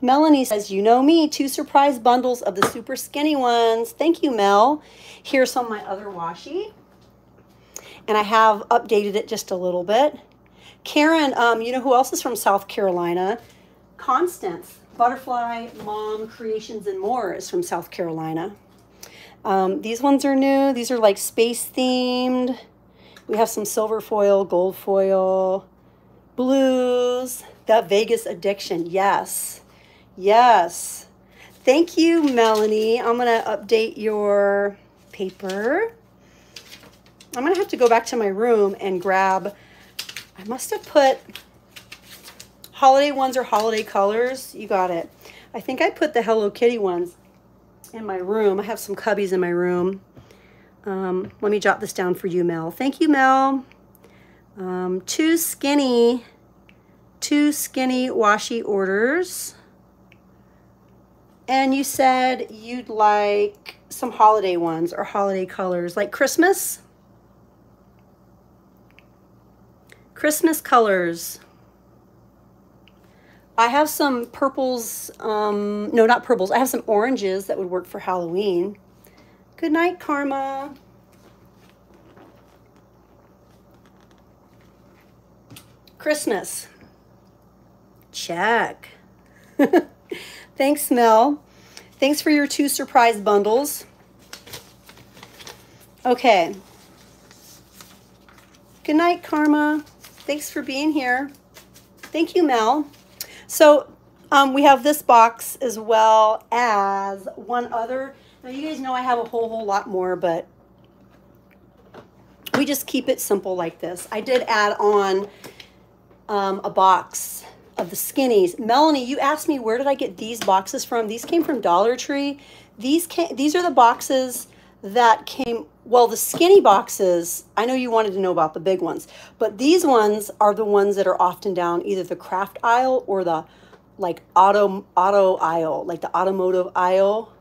Melanie says, you know me, two surprise bundles of the super skinny ones. Thank you, Mel. Here's some of my other washi. And I have updated it just a little bit. Karen, um, you know who else is from South Carolina? Constance, Butterfly Mom Creations and More is from South Carolina. Um, these ones are new. These are like space themed. We have some silver foil, gold foil, blues, that Vegas addiction. Yes. Yes. Thank you, Melanie. I'm going to update your paper. I'm going to have to go back to my room and grab, I must have put holiday ones or holiday colors. You got it. I think I put the Hello Kitty ones in my room. I have some cubbies in my room. Um, let me jot this down for you, Mel. Thank you, Mel. Um, two skinny, two skinny washi orders. And you said you'd like some holiday ones or holiday colors, like Christmas? Christmas colors. I have some purples, um, no, not purples. I have some oranges that would work for Halloween. Good night, Karma. Christmas. Check. Thanks, Mel. Thanks for your two surprise bundles. Okay. Good night, Karma. Thanks for being here. Thank you, Mel. So um, we have this box as well as one other now you guys know I have a whole, whole lot more, but we just keep it simple like this. I did add on um, a box of the skinnies. Melanie, you asked me where did I get these boxes from? These came from Dollar Tree. These came, these are the boxes that came, well, the skinny boxes, I know you wanted to know about the big ones, but these ones are the ones that are often down either the craft aisle or the like auto auto aisle, like the automotive aisle.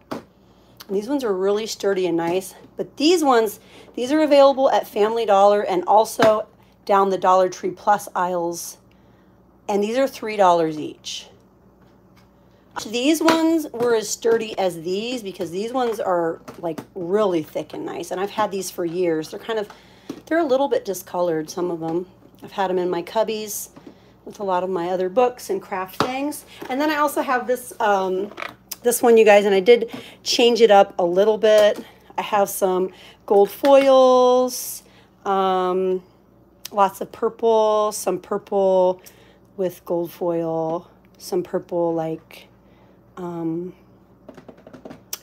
These ones are really sturdy and nice. But these ones, these are available at Family Dollar and also down the Dollar Tree Plus aisles. And these are $3 each. These ones were as sturdy as these because these ones are like really thick and nice. And I've had these for years. They're kind of, they're a little bit discolored, some of them. I've had them in my cubbies with a lot of my other books and craft things. And then I also have this, um, this one, you guys, and I did change it up a little bit. I have some gold foils, um, lots of purple, some purple with gold foil, some purple like, um,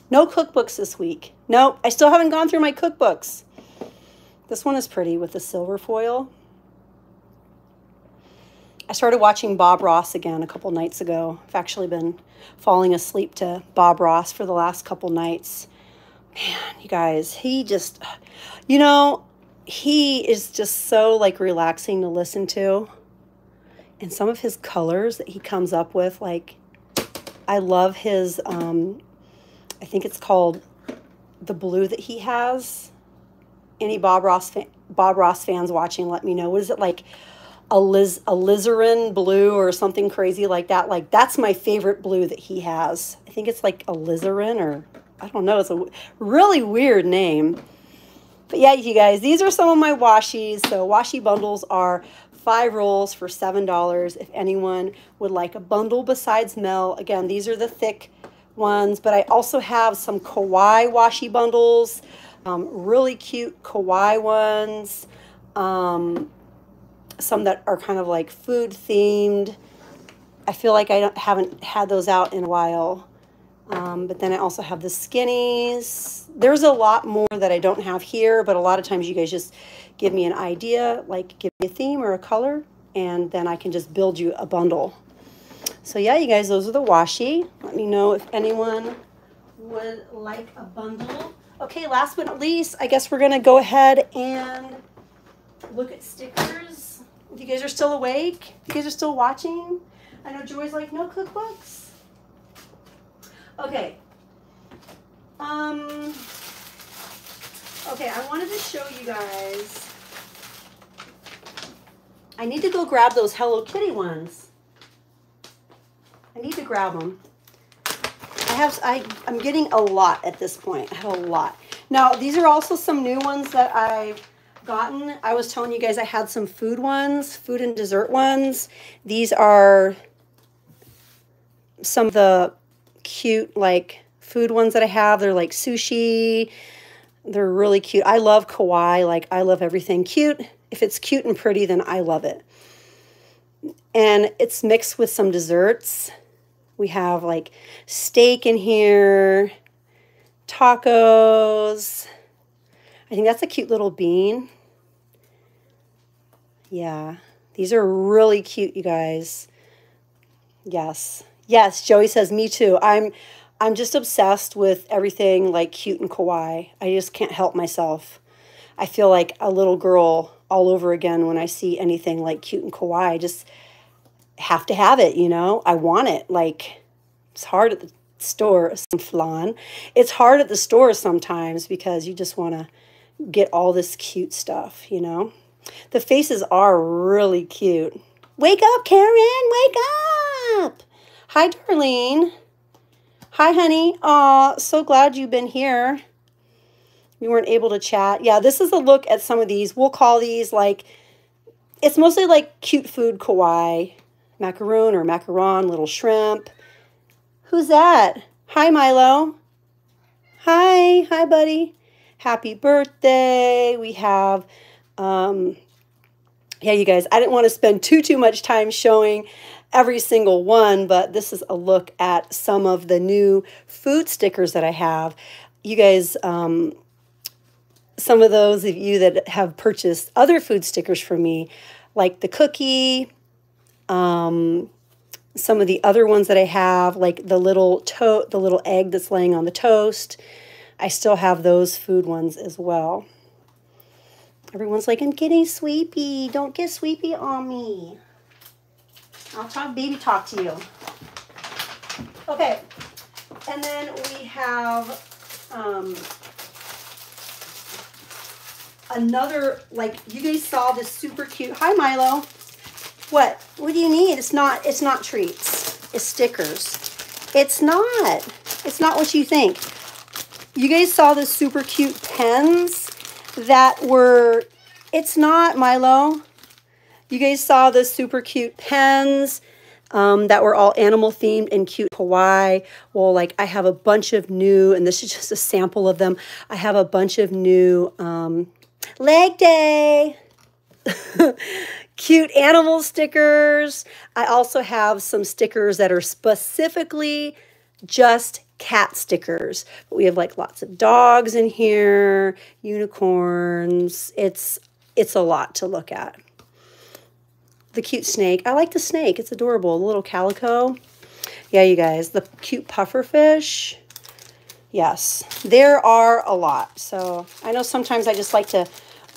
no cookbooks this week. No, I still haven't gone through my cookbooks. This one is pretty with the silver foil. I started watching Bob Ross again a couple nights ago. I've actually been falling asleep to Bob Ross for the last couple nights. Man, you guys, he just, you know, he is just so like relaxing to listen to. And some of his colors that he comes up with, like, I love his, um, I think it's called the blue that he has. Any Bob Ross, Bob Ross fans watching, let me know. What is it like? Aliz alizarin blue or something crazy like that. Like that's my favorite blue that he has. I think it's like alizarin or I don't know. It's a really weird name. But yeah, you guys, these are some of my washies. So washi bundles are five rolls for $7 if anyone would like a bundle besides Mel. Again, these are the thick ones, but I also have some kawaii washi bundles, um, really cute kawaii ones. Um, some that are kind of like food themed. I feel like I haven't had those out in a while. Um, but then I also have the skinnies. There's a lot more that I don't have here, but a lot of times you guys just give me an idea, like give me a theme or a color, and then I can just build you a bundle. So yeah, you guys, those are the washi. Let me know if anyone would like a bundle. Okay, last but not least, I guess we're to go ahead and look at stickers. You guys are still awake, you guys are still watching, I know Joy's like, no cookbooks. Okay. Um, okay, I wanted to show you guys. I need to go grab those Hello Kitty ones. I need to grab them. I have, I, I'm getting a lot at this point. I have a lot. Now, these are also some new ones that I've gotten. I was telling you guys I had some food ones, food and dessert ones. These are some of the cute like food ones that I have. They're like sushi. They're really cute. I love kawaii. Like I love everything cute. If it's cute and pretty, then I love it. And it's mixed with some desserts. We have like steak in here, tacos, I think that's a cute little bean. Yeah, these are really cute, you guys. Yes. Yes, Joey says, me too. I'm I'm just obsessed with everything like cute and kawaii. I just can't help myself. I feel like a little girl all over again when I see anything like cute and kawaii. I just have to have it, you know? I want it. Like, it's hard at the store, some flan. It's hard at the store sometimes because you just want to get all this cute stuff, you know? The faces are really cute. Wake up, Karen! Wake up! Hi, Darlene. Hi, honey. Aw, so glad you've been here. We weren't able to chat. Yeah, this is a look at some of these. We'll call these like, it's mostly like cute food kawaii. Macaroon or macaron, little shrimp. Who's that? Hi, Milo. Hi. Hi, buddy happy birthday. We have, um, yeah, you guys, I didn't want to spend too, too much time showing every single one, but this is a look at some of the new food stickers that I have. You guys, um, some of those of you that have purchased other food stickers from me, like the cookie, um, some of the other ones that I have, like the little to the little egg that's laying on the toast, I still have those food ones as well. Everyone's like, I'm getting sweepy. Don't get sweepy on me. I'll talk baby talk to you. Okay. And then we have um, another, like you guys saw this super cute. Hi, Milo. What? What do you need? It's not, it's not treats. It's stickers. It's not. It's not what you think. You guys saw the super cute pens that were, it's not Milo. You guys saw the super cute pens um, that were all animal themed and cute kawaii. Well, like I have a bunch of new, and this is just a sample of them. I have a bunch of new um, leg day. cute animal stickers. I also have some stickers that are specifically just cat stickers. But we have like lots of dogs in here, unicorns. It's it's a lot to look at. The cute snake. I like the snake. It's adorable. The little calico. Yeah, you guys. The cute puffer fish. Yes, there are a lot. So I know sometimes I just like to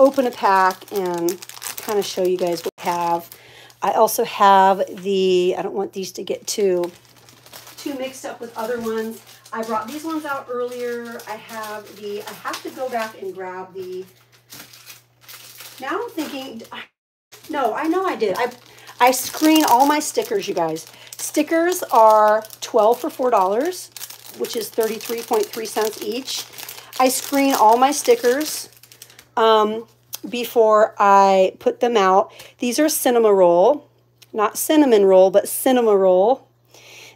open a pack and kind of show you guys what I have. I also have the, I don't want these to get too, too mixed up with other ones. I brought these ones out earlier. I have the, I have to go back and grab the, now I'm thinking, no, I know I did. I, I screen all my stickers, you guys. Stickers are 12 for $4, which is 33.3 cents each. I screen all my stickers. Um, before I put them out. These are cinema roll, not cinnamon roll, but cinema roll.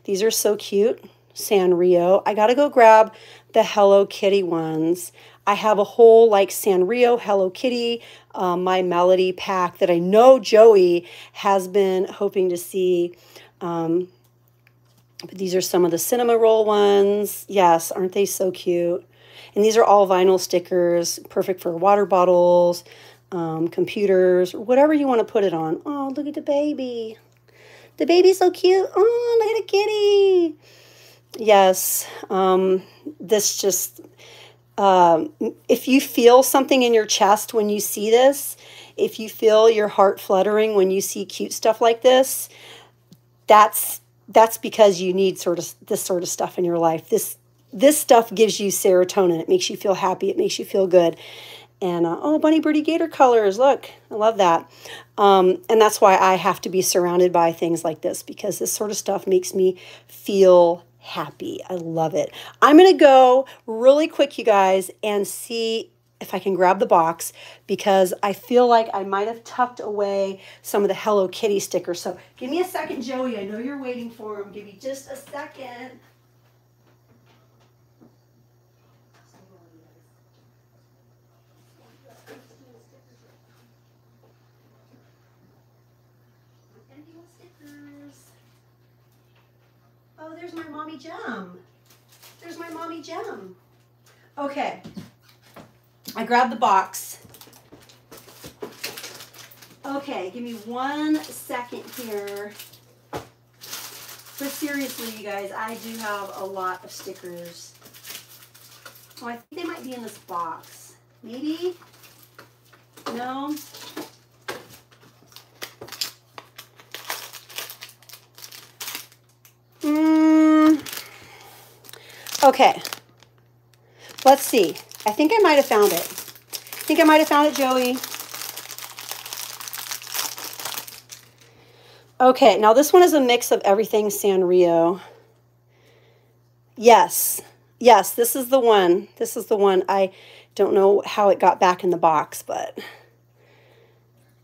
These are so cute. Sanrio. I got to go grab the Hello Kitty ones. I have a whole like Sanrio Hello Kitty, um, my Melody pack that I know Joey has been hoping to see. Um, but these are some of the cinema roll ones. Yes, aren't they so cute? And these are all vinyl stickers, perfect for water bottles, um, computers, whatever you want to put it on. Oh, look at the baby. The baby's so cute. Oh, look at the kitty. Yes, um, this just, um, if you feel something in your chest when you see this, if you feel your heart fluttering when you see cute stuff like this, that's that's because you need sort of this sort of stuff in your life. This this stuff gives you serotonin. It makes you feel happy. It makes you feel good. And uh, oh, bunny birdie gator colors. Look, I love that. Um, and that's why I have to be surrounded by things like this because this sort of stuff makes me feel happy. I love it. I'm going to go really quick, you guys, and see if I can grab the box because I feel like I might have tucked away some of the Hello Kitty stickers. So give me a second, Joey. I know you're waiting for them. Give me just a second. Oh, there's my mommy gem. There's my mommy gem. Okay. I grabbed the box. Okay, give me one second here. But seriously, you guys, I do have a lot of stickers. Oh, I think they might be in this box. Maybe? No? Hmm. Okay. Let's see. I think I might have found it. I think I might have found it, Joey. Okay, now this one is a mix of everything Sanrio. Yes, yes, this is the one. This is the one. I don't know how it got back in the box, but...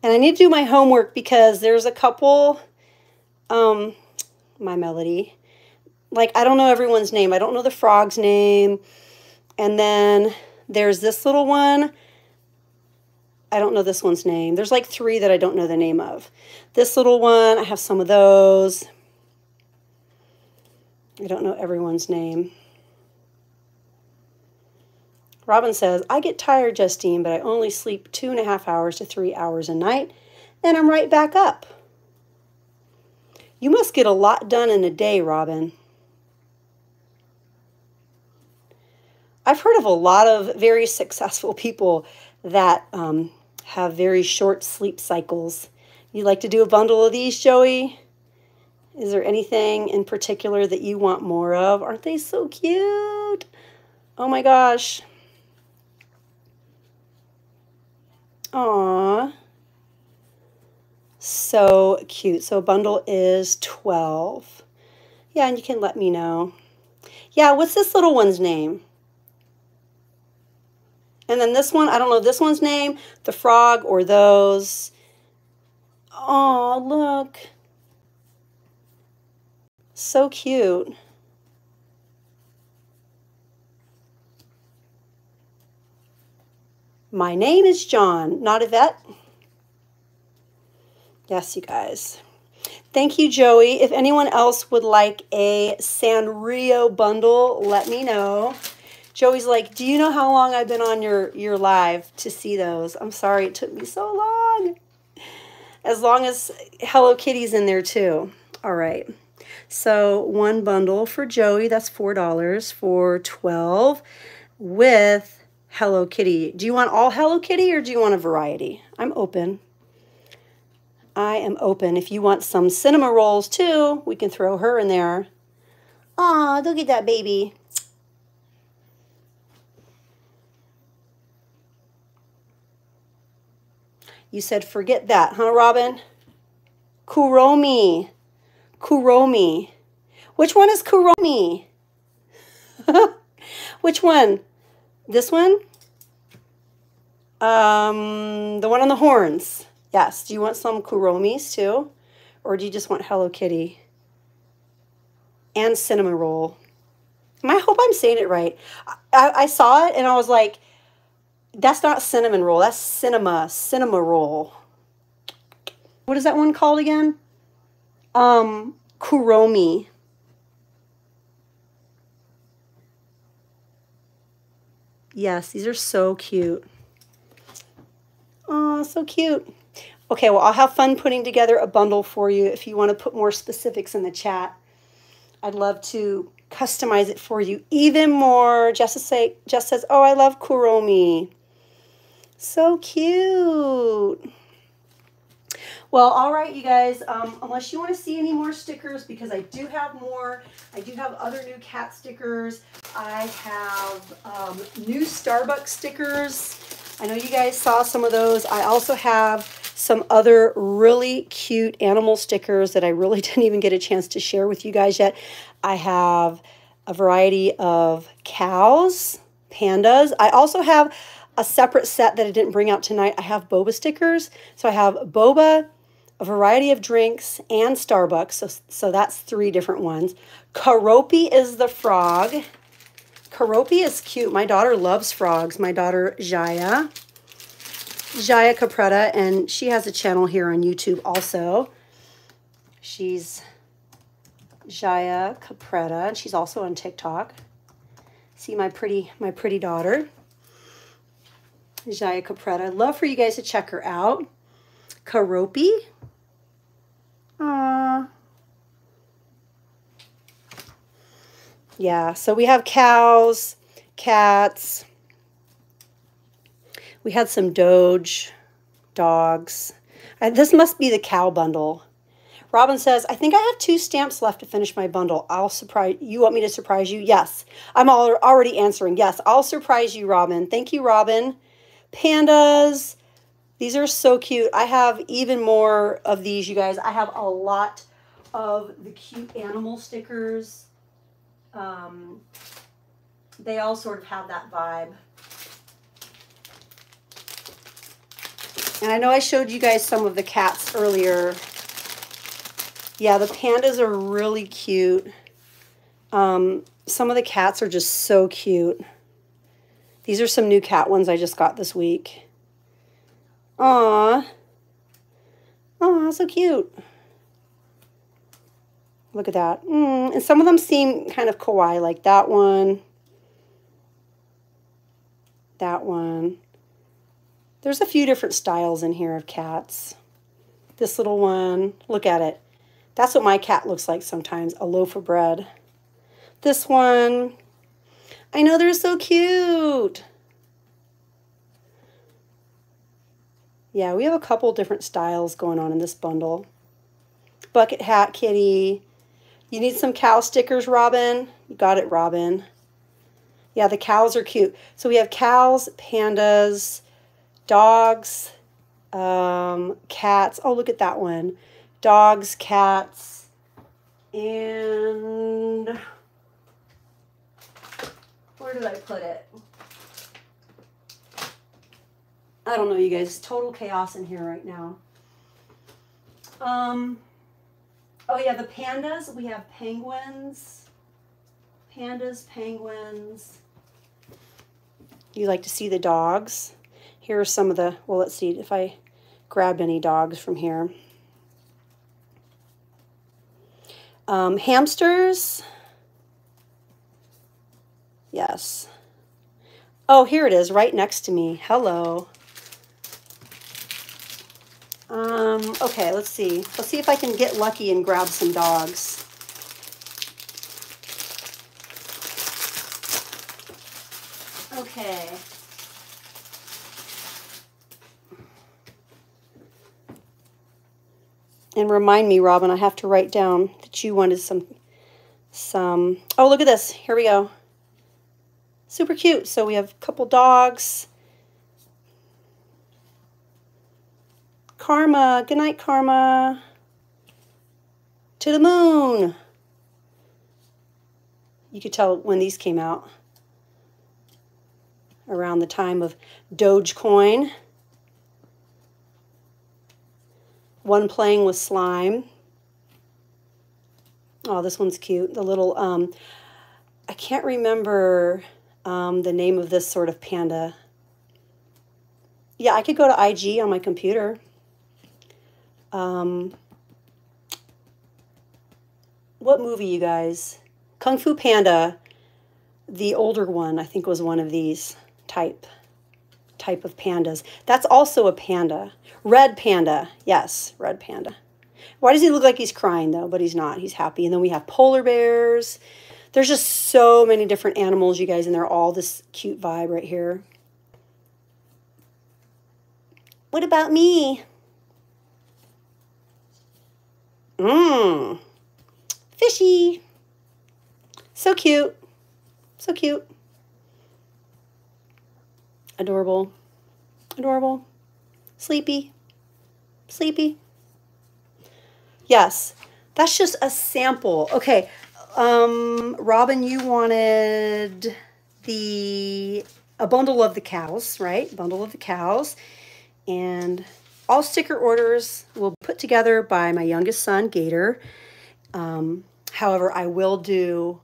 And I need to do my homework because there's a couple, um, my melody, like I don't know everyone's name. I don't know the frog's name. And then there's this little one. I don't know this one's name. There's like three that I don't know the name of. This little one, I have some of those. I don't know everyone's name. Robin says, I get tired, Justine, but I only sleep two and a half hours to three hours a night, and I'm right back up. You must get a lot done in a day, Robin. I've heard of a lot of very successful people that um, have very short sleep cycles. You like to do a bundle of these, Joey? Is there anything in particular that you want more of? Aren't they so cute? Oh my gosh. Aww. So cute. So a bundle is 12. Yeah, and you can let me know. Yeah, what's this little one's name? And then this one, I don't know this one's name, the frog or those. Oh, look. So cute. My name is John, not Yvette. Yes, you guys. Thank you, Joey. If anyone else would like a Sanrio bundle, let me know. Joey's like, do you know how long I've been on your, your live to see those? I'm sorry it took me so long. As long as Hello Kitty's in there too. All right. So one bundle for Joey, that's $4 for 12 with Hello Kitty. Do you want all Hello Kitty or do you want a variety? I'm open. I am open. If you want some cinema rolls too, we can throw her in there. Aw, look at that baby. You said forget that, huh, Robin? Kuromi. Kuromi. Which one is Kuromi? Which one? This one? Um, the one on the horns. Yes. Do you want some Kuromis too? Or do you just want Hello Kitty? And Cinnamoroll. I hope I'm saying it right. I, I saw it and I was like, that's not cinnamon roll. That's cinema, cinema roll. What is that one called again? Um, Kuromi. Yes, these are so cute. Oh, so cute. Okay, well, I'll have fun putting together a bundle for you if you want to put more specifics in the chat. I'd love to customize it for you even more. Jess, say, Jess says, oh, I love Kuromi. So cute. Well, all right, you guys, um, unless you want to see any more stickers, because I do have more. I do have other new cat stickers. I have um, new Starbucks stickers. I know you guys saw some of those. I also have some other really cute animal stickers that I really didn't even get a chance to share with you guys yet. I have a variety of cows, pandas. I also have a separate set that I didn't bring out tonight. I have boba stickers. So I have boba, a variety of drinks, and Starbucks. So, so that's three different ones. Keroppi is the frog. Keroppi is cute. My daughter loves frogs. My daughter, Jaya. Jaya Capretta, and she has a channel here on YouTube also. She's Jaya Capretta, and she's also on TikTok. See my pretty, my pretty daughter. Jaya Capretta. I'd love for you guys to check her out. Keroppi. Aww. Yeah, so we have cows, cats. We had some Doge, dogs. Uh, this must be the cow bundle. Robin says, I think I have two stamps left to finish my bundle. I'll surprise you. Want me to surprise you? Yes. I'm all, already answering. Yes, I'll surprise you, Robin. Thank you, Robin pandas. These are so cute. I have even more of these, you guys. I have a lot of the cute animal stickers. Um, they all sort of have that vibe. And I know I showed you guys some of the cats earlier. Yeah, the pandas are really cute. Um, some of the cats are just so cute. These are some new cat ones I just got this week. Aw. Aw, so cute. Look at that. Mm, and some of them seem kind of kawaii, like that one. That one. There's a few different styles in here of cats. This little one, look at it. That's what my cat looks like sometimes, a loaf of bread. This one, I know they're so cute. Yeah, we have a couple different styles going on in this bundle. Bucket hat kitty. You need some cow stickers, Robin? You got it, Robin. Yeah, the cows are cute. So we have cows, pandas, dogs, um, cats. Oh, look at that one. Dogs, cats, and where did I put it? I don't know, you guys. Total chaos in here right now. Um, oh yeah, the pandas. We have penguins. Pandas, penguins. You like to see the dogs. Here are some of the, well, let's see if I grabbed any dogs from here. Um, hamsters. Yes. Oh, here it is, right next to me. Hello. Um, okay, let's see. Let's see if I can get lucky and grab some dogs. Okay. And remind me, Robin, I have to write down that you wanted some, some, oh, look at this. Here we go. Super cute. So we have a couple dogs. Karma. Good night, Karma. To the moon. You could tell when these came out. Around the time of Dogecoin. One playing with slime. Oh, this one's cute. The little, um, I can't remember um, the name of this sort of panda. Yeah, I could go to IG on my computer. Um, what movie, you guys? Kung Fu Panda, the older one, I think was one of these type type of pandas. That's also a panda. Red panda. Yes, red panda. Why does he look like he's crying though? But he's not. He's happy. And then we have polar bears. There's just so many different animals, you guys, and they're all this cute vibe right here. What about me? Mmm. Fishy. So cute. So cute. Adorable. Adorable. Sleepy. Sleepy. Yes, that's just a sample. Okay, um, Robin, you wanted the a bundle of the cows, right? Bundle of the cows. And all sticker orders will be put together by my youngest son, Gator. Um, however, I will do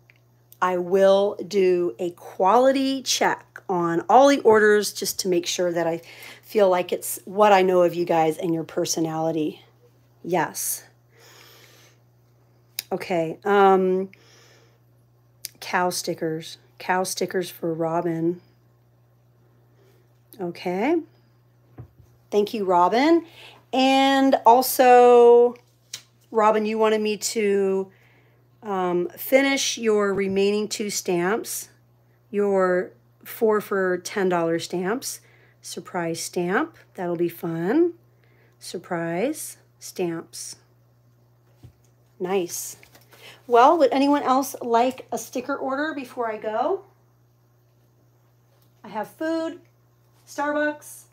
I will do a quality check on all the orders just to make sure that I feel like it's what I know of you guys and your personality. Yes. Okay. Um, cow stickers. Cow stickers for Robin. Okay. Thank you, Robin. And also, Robin, you wanted me to um, finish your remaining two stamps, your four for $10 stamps. Surprise stamp. That'll be fun. Surprise stamps. Nice. Well, would anyone else like a sticker order before I go? I have food, Starbucks,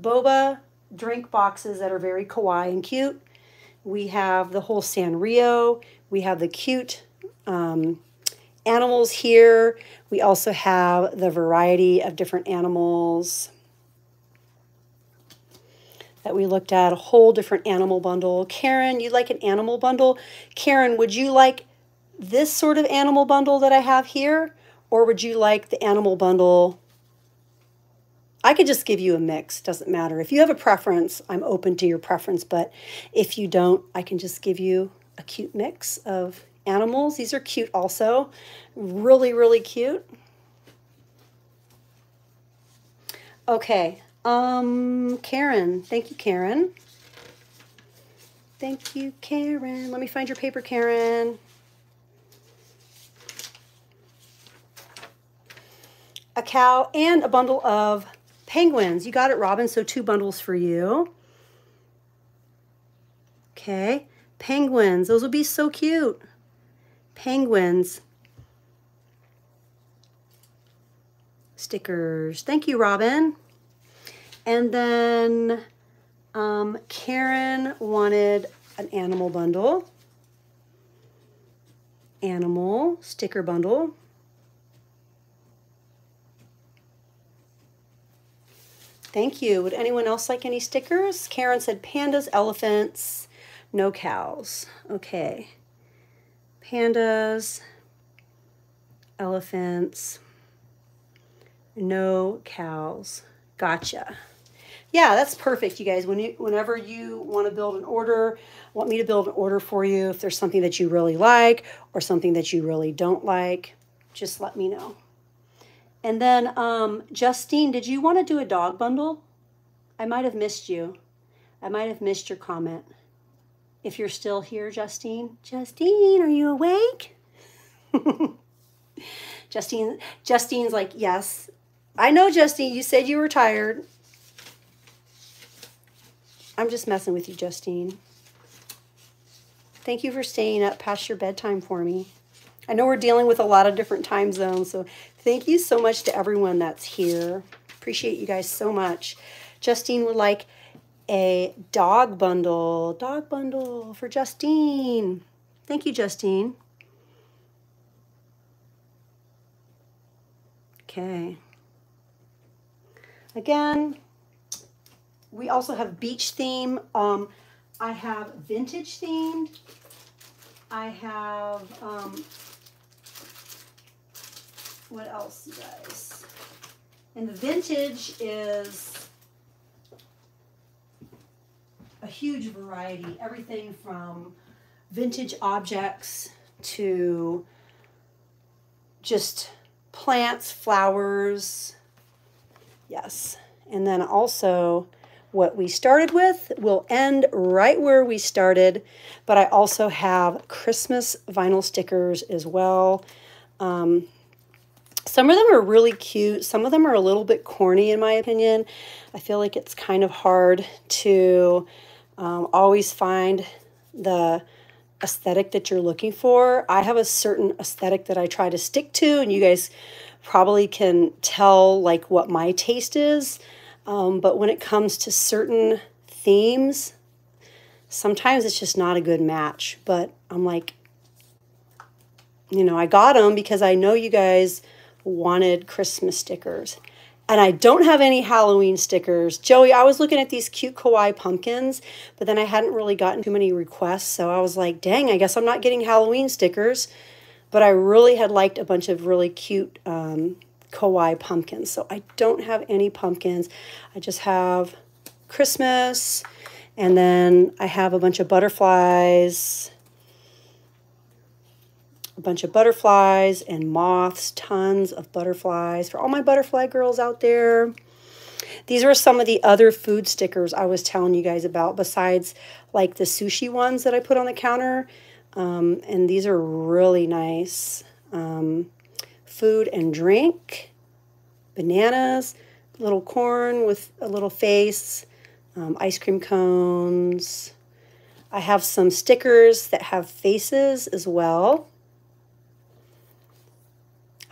boba, drink boxes that are very kawaii and cute. We have the whole Sanrio. We have the cute um, animals here. We also have the variety of different animals that we looked at, a whole different animal bundle. Karen, you like an animal bundle? Karen, would you like this sort of animal bundle that I have here? Or would you like the animal bundle? I could just give you a mix, doesn't matter. If you have a preference, I'm open to your preference, but if you don't, I can just give you a cute mix of animals. These are cute also. Really, really cute. Okay, um, Karen. Thank you, Karen. Thank you, Karen. Let me find your paper, Karen. A cow, and a bundle of penguins. You got it, Robin. So two bundles for you. Okay. Penguins. Those will be so cute. Penguins. Stickers. Thank you, Robin. And then um, Karen wanted an animal bundle. Animal sticker bundle. Thank you. Would anyone else like any stickers? Karen said pandas, elephants, no cows. Okay. Pandas, elephants, no cows. Gotcha. Yeah, that's perfect, you guys. When you, whenever you want to build an order, want me to build an order for you, if there's something that you really like or something that you really don't like, just let me know. And then, um, Justine, did you want to do a dog bundle? I might have missed you. I might have missed your comment. If you're still here, Justine. Justine, are you awake? Justine, Justine's like, yes. I know, Justine, you said you were tired. I'm just messing with you, Justine. Thank you for staying up past your bedtime for me. I know we're dealing with a lot of different time zones, so thank you so much to everyone that's here. Appreciate you guys so much. Justine would like a dog bundle. Dog bundle for Justine. Thank you, Justine. Okay. Again, we also have beach theme. Um, I have vintage themed. I have um, what else, you guys? And the vintage is a huge variety. Everything from vintage objects to just plants, flowers. Yes. And then also what we started with will end right where we started, but I also have Christmas vinyl stickers as well. Um, some of them are really cute. Some of them are a little bit corny, in my opinion. I feel like it's kind of hard to um, always find the aesthetic that you're looking for. I have a certain aesthetic that I try to stick to, and you guys probably can tell like what my taste is. Um, but when it comes to certain themes, sometimes it's just not a good match. But I'm like, you know, I got them because I know you guys wanted Christmas stickers. And I don't have any Halloween stickers. Joey, I was looking at these cute kawaii pumpkins, but then I hadn't really gotten too many requests. So I was like, dang, I guess I'm not getting Halloween stickers. But I really had liked a bunch of really cute um, kawaii pumpkins. So I don't have any pumpkins. I just have Christmas. And then I have a bunch of butterflies a bunch of butterflies and moths, tons of butterflies for all my butterfly girls out there. These are some of the other food stickers I was telling you guys about besides like the sushi ones that I put on the counter. Um, and these are really nice. Um, food and drink, bananas, little corn with a little face, um, ice cream cones. I have some stickers that have faces as well.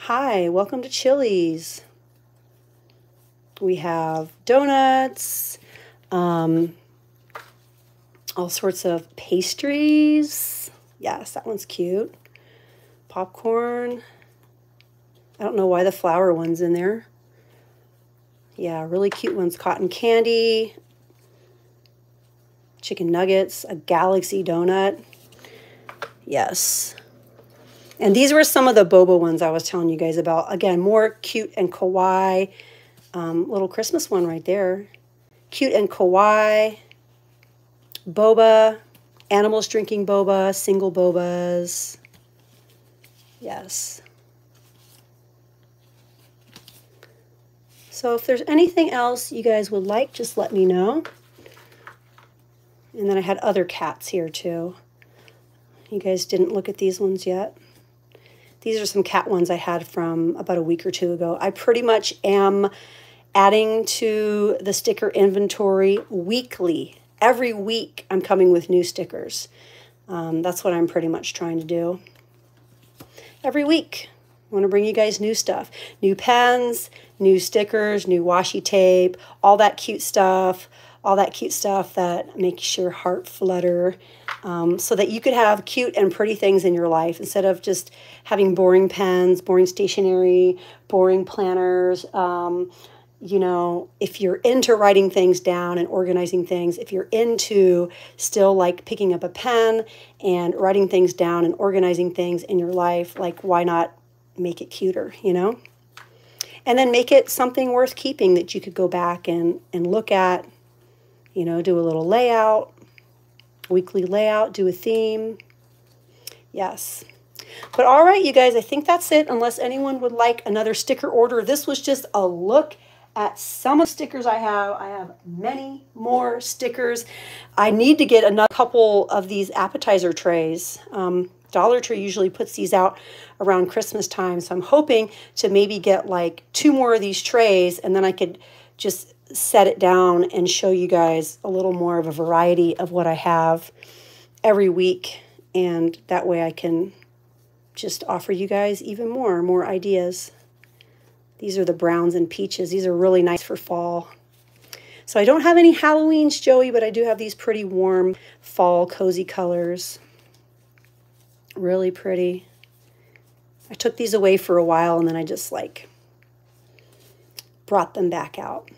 Hi, welcome to Chili's. We have donuts, um, all sorts of pastries. Yes, that one's cute. Popcorn. I don't know why the flower one's in there. Yeah, really cute ones. Cotton candy, chicken nuggets, a galaxy donut. Yes. And these were some of the boba ones I was telling you guys about. Again, more cute and kawaii. Um, little Christmas one right there. Cute and kawaii. Boba. Animals drinking boba. Single bobas. Yes. So if there's anything else you guys would like, just let me know. And then I had other cats here too. You guys didn't look at these ones yet. These are some cat ones I had from about a week or two ago. I pretty much am adding to the sticker inventory weekly. Every week I'm coming with new stickers. Um, that's what I'm pretty much trying to do. Every week, I want to bring you guys new stuff. New pens, new stickers, new washi tape, all that cute stuff, all that cute stuff that makes your heart flutter um, so that you could have cute and pretty things in your life instead of just having boring pens, boring stationery, boring planners, um, you know, if you're into writing things down and organizing things, if you're into still like picking up a pen and writing things down and organizing things in your life, like why not make it cuter, you know? And then make it something worth keeping that you could go back and, and look at, you know, do a little layout, weekly layout, do a theme. Yes. But all right, you guys, I think that's it, unless anyone would like another sticker order. This was just a look at some of the stickers I have. I have many more stickers. I need to get another couple of these appetizer trays. Um, Dollar Tree usually puts these out around Christmas time, so I'm hoping to maybe get like two more of these trays and then I could just set it down and show you guys a little more of a variety of what I have every week and that way I can just offer you guys even more, more ideas. These are the browns and peaches. These are really nice for fall. So I don't have any Halloweens, Joey, but I do have these pretty warm fall cozy colors. Really pretty. I took these away for a while and then I just like brought them back out.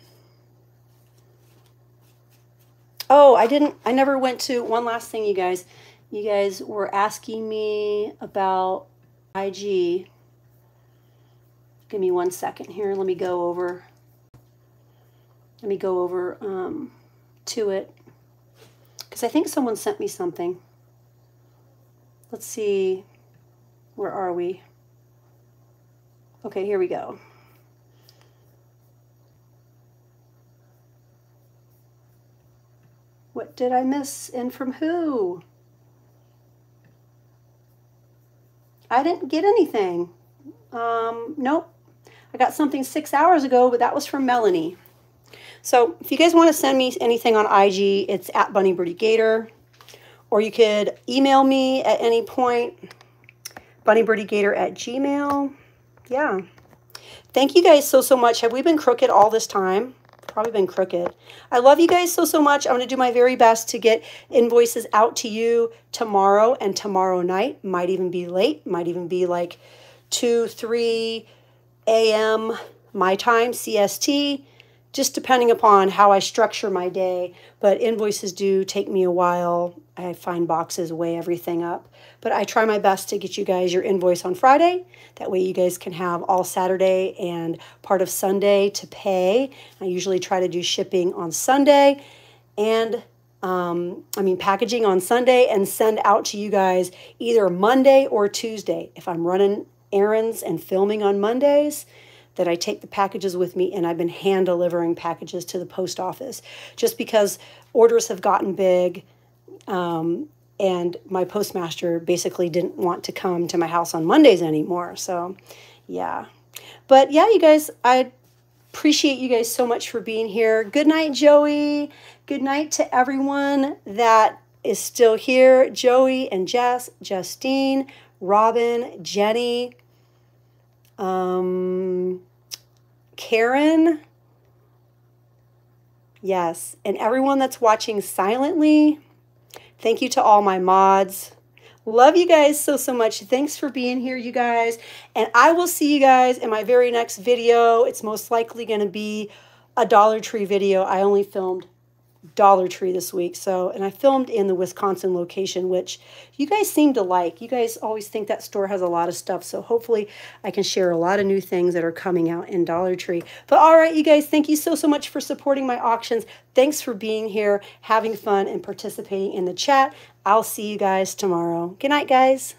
Oh, I didn't, I never went to, one last thing, you guys. You guys were asking me about IG Give me one second here. Let me go over. Let me go over um, to it. Because I think someone sent me something. Let's see. Where are we? Okay, here we go. What did I miss and from who? I didn't get anything. Um, nope. I got something six hours ago, but that was from Melanie. So if you guys want to send me anything on IG, it's at Bunny Birdy Gator. Or you could email me at any point, bunnybirdygator at gmail. Yeah. Thank you guys so, so much. Have we been crooked all this time? Probably been crooked. I love you guys so, so much. I'm going to do my very best to get invoices out to you tomorrow and tomorrow night. Might even be late. Might even be like 2, 3, a.m. my time, CST, just depending upon how I structure my day. But invoices do take me a while. I find boxes, weigh everything up. But I try my best to get you guys your invoice on Friday. That way you guys can have all Saturday and part of Sunday to pay. I usually try to do shipping on Sunday and um, I mean, packaging on Sunday and send out to you guys either Monday or Tuesday. If I'm running errands and filming on Mondays that I take the packages with me and I've been hand delivering packages to the post office just because orders have gotten big um, and my postmaster basically didn't want to come to my house on Mondays anymore. So, yeah. But yeah, you guys, I appreciate you guys so much for being here. Good night, Joey. Good night to everyone that is still here Joey and Jess, Justine, Robin, Jenny, um, Karen. Yes, and everyone that's watching silently. Thank you to all my mods. Love you guys so, so much. Thanks for being here, you guys. And I will see you guys in my very next video. It's most likely going to be a Dollar Tree video. I only filmed Dollar Tree this week. So, and I filmed in the Wisconsin location, which you guys seem to like. You guys always think that store has a lot of stuff. So hopefully I can share a lot of new things that are coming out in Dollar Tree. But all right, you guys, thank you so, so much for supporting my auctions. Thanks for being here, having fun, and participating in the chat. I'll see you guys tomorrow. Good night, guys.